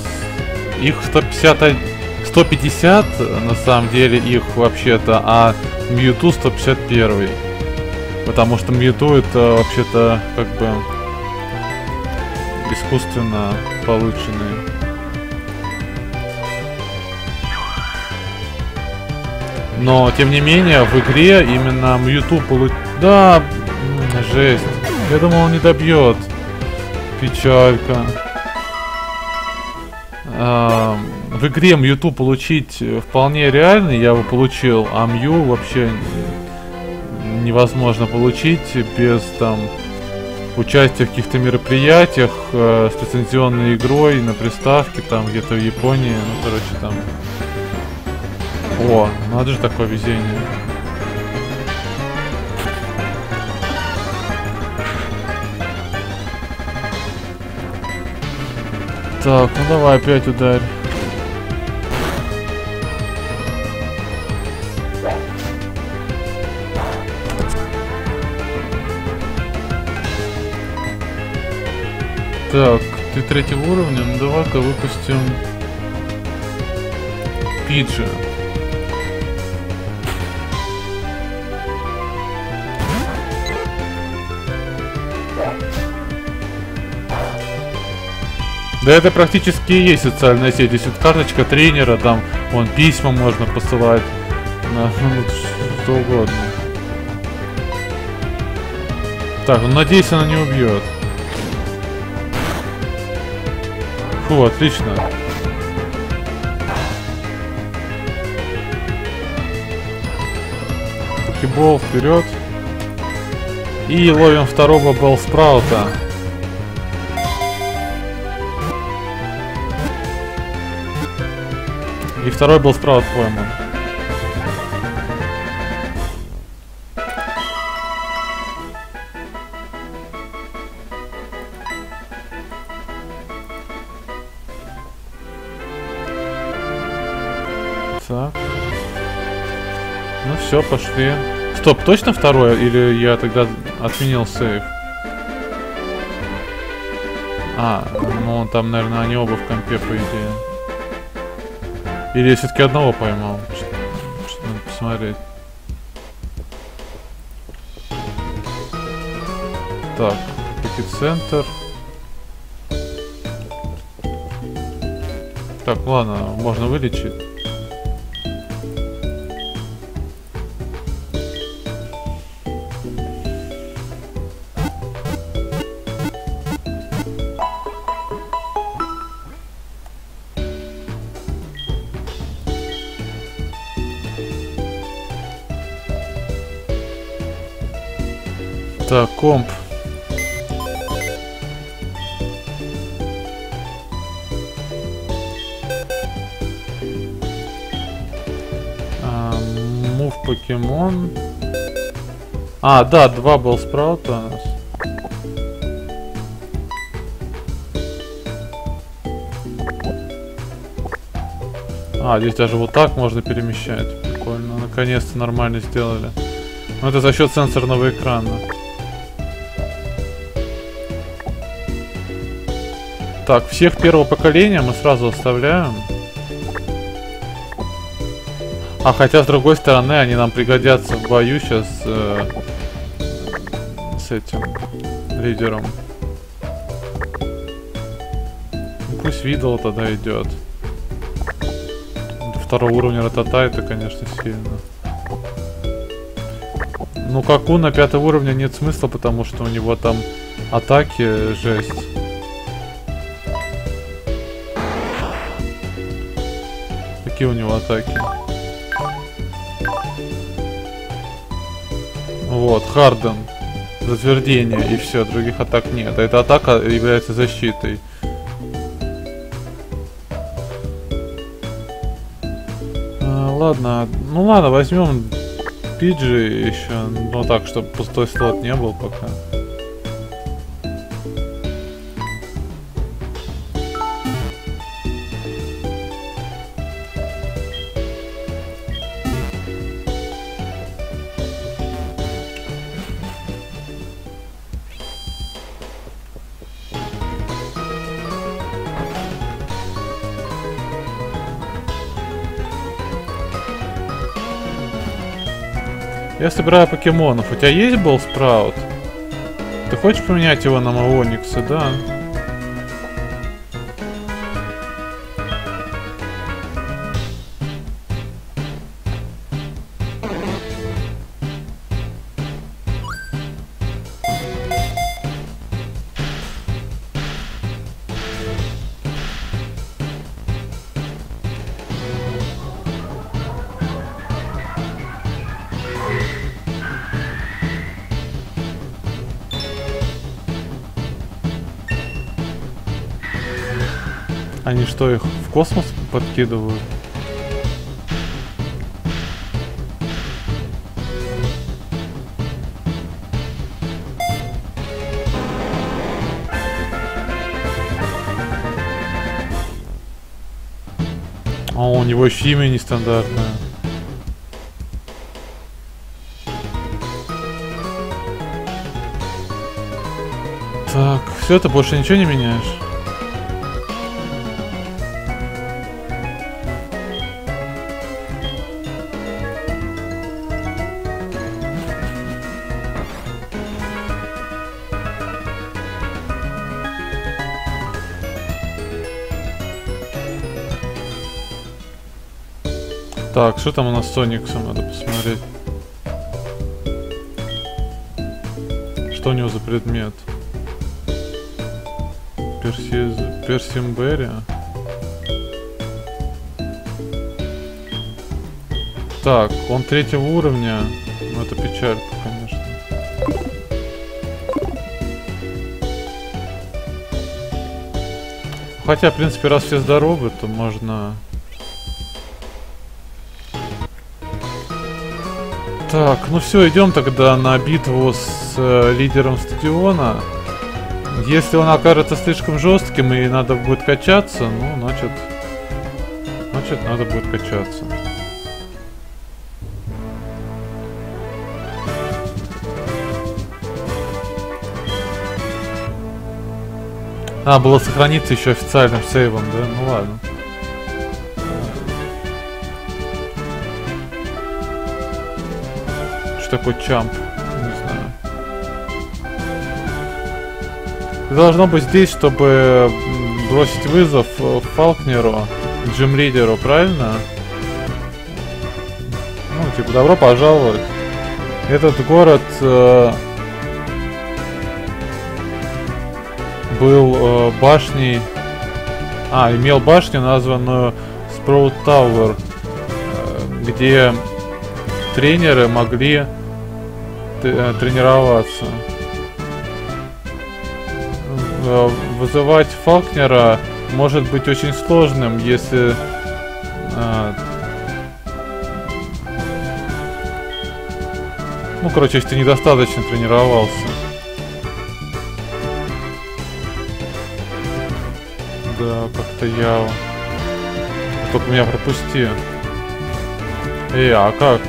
их 150, 150 на самом деле их вообще-то, а Мьюту 151. Потому что Мьюту это вообще-то как бы искусственно полученный. Но, тем не менее, в игре именно Мьюту получ... Да, жесть. Я думал, он не добьет. Печалька. Игре Мьюту получить вполне реально, я его получил, а Мью вообще невозможно получить без там участия в каких-то мероприятиях э, с лицензионной игрой на приставке там где-то в Японии, ну короче там о, надо же такое везение. Так, ну давай опять ударь. Так, ты третьего уровня, ну давай-ка выпустим Пиджа. Да это практически и есть социальная сеть. Здесь вот карточка тренера, там вон письма можно посылать. На, ну, что угодно. Так, ну надеюсь она не убьет. Фу, отлично. Покебол вперед. И ловим второго Белспраута. И второй был справа пойман. Пошли. Стоп, точно второе? Или я тогда отменил сейф? А, ну там, наверное, они оба в компе, по идее. Или я все-таки одного поймал? Что надо посмотреть. Так, эпицентр. Так, ладно, можно вылечить. Комп. Мув покемон. А, да, два был спраута у нас. А, здесь даже вот так можно перемещать. Прикольно. Наконец-то нормально сделали. Но это за счет сенсорного экрана. Так, всех первого поколения мы сразу оставляем. А хотя, с другой стороны, они нам пригодятся в бою сейчас э, с этим лидером. Ну, пусть Видал тогда идет. Второго уровня Ратата это, конечно, сильно. Ну, как у на пятого уровня нет смысла, потому что у него там атаки жесть. какие у него атаки. Вот, Харден. Затвердение и все, других атак нет. А эта атака является защитой. А, ладно, ну ладно, возьмем Пиджи еще, ну так, чтобы пустой слот не был пока. Я собираю покемонов. У тебя есть был спраут? Ты хочешь поменять его на Мавоникса, да? Космос подкидывают? А у него еще имя нестандартное. Так, все, ты больше ничего не меняешь? Так, что там у нас с Сониксом, надо посмотреть. Что у него за предмет? Перси... Персимберри? Так, он третьего уровня. Ну это печалька, конечно. Хотя, в принципе, раз все здоровы, то можно Так, ну все, идем тогда на битву с э, лидером стадиона. Если он окажется слишком жестким и надо будет качаться, ну, значит... Значит, надо будет качаться. А, было сохраниться еще официальным сейвом, да? Ну ладно. Такой чамп? Не знаю. Должно быть здесь, чтобы бросить вызов э, Фалкнеру, Джим Ридеру, правильно? Ну, типа, добро пожаловать. Этот город э, был э, башней... А, имел башню, названную Sprout Tower, э, где тренеры могли тренироваться. Э, вызывать Фалкнера может быть очень сложным, если э, ну, короче, если ты недостаточно тренировался. Да, как-то я... Только меня пропусти. Эй, а как?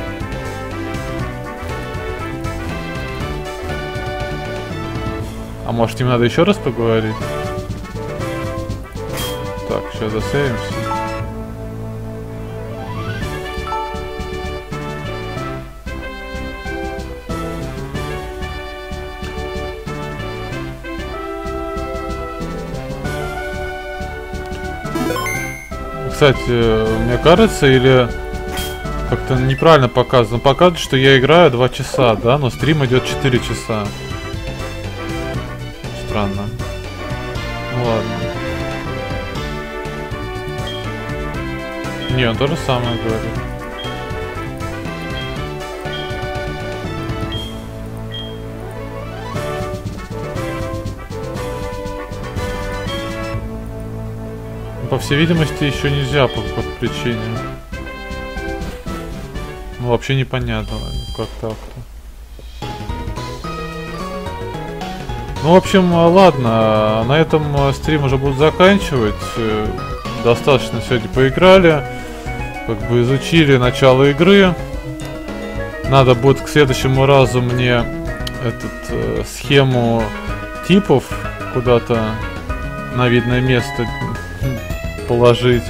Может им надо еще раз поговорить? Так, сейчас засейвимся. Кстати, мне кажется, или как-то неправильно показано. Показывает, что я играю 2 часа, да, но стрим идет 4 часа странно. Ладно. Не, он тоже самое говорит. По всей видимости, еще нельзя по какой-то причине. Ну, вообще непонятно, как так-то. А Ну, в общем, ладно, на этом стрим уже буду заканчивать. Достаточно сегодня поиграли, как бы изучили начало игры. Надо будет к следующему разу мне этот э, схему типов куда-то на видное место положить.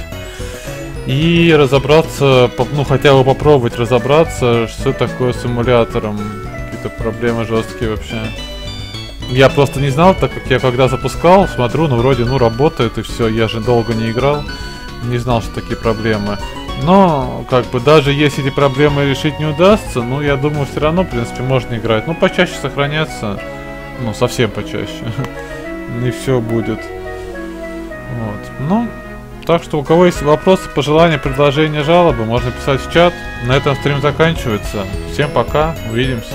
И разобраться, ну хотя бы попробовать разобраться, что такое с эмулятором. Какие-то проблемы жесткие вообще. Я просто не знал, так как я когда запускал, смотрю, ну вроде, ну работает и все, я же долго не играл. Не знал, что такие проблемы. Но, как бы, даже если эти проблемы решить не удастся, ну, я думаю, все равно, в принципе, можно играть. Ну, почаще сохраняться, ну, совсем почаще. Не все будет. Вот. Ну, так что, у кого есть вопросы, пожелания, предложения, жалобы, можно писать в чат. На этом стрим заканчивается. Всем пока, увидимся.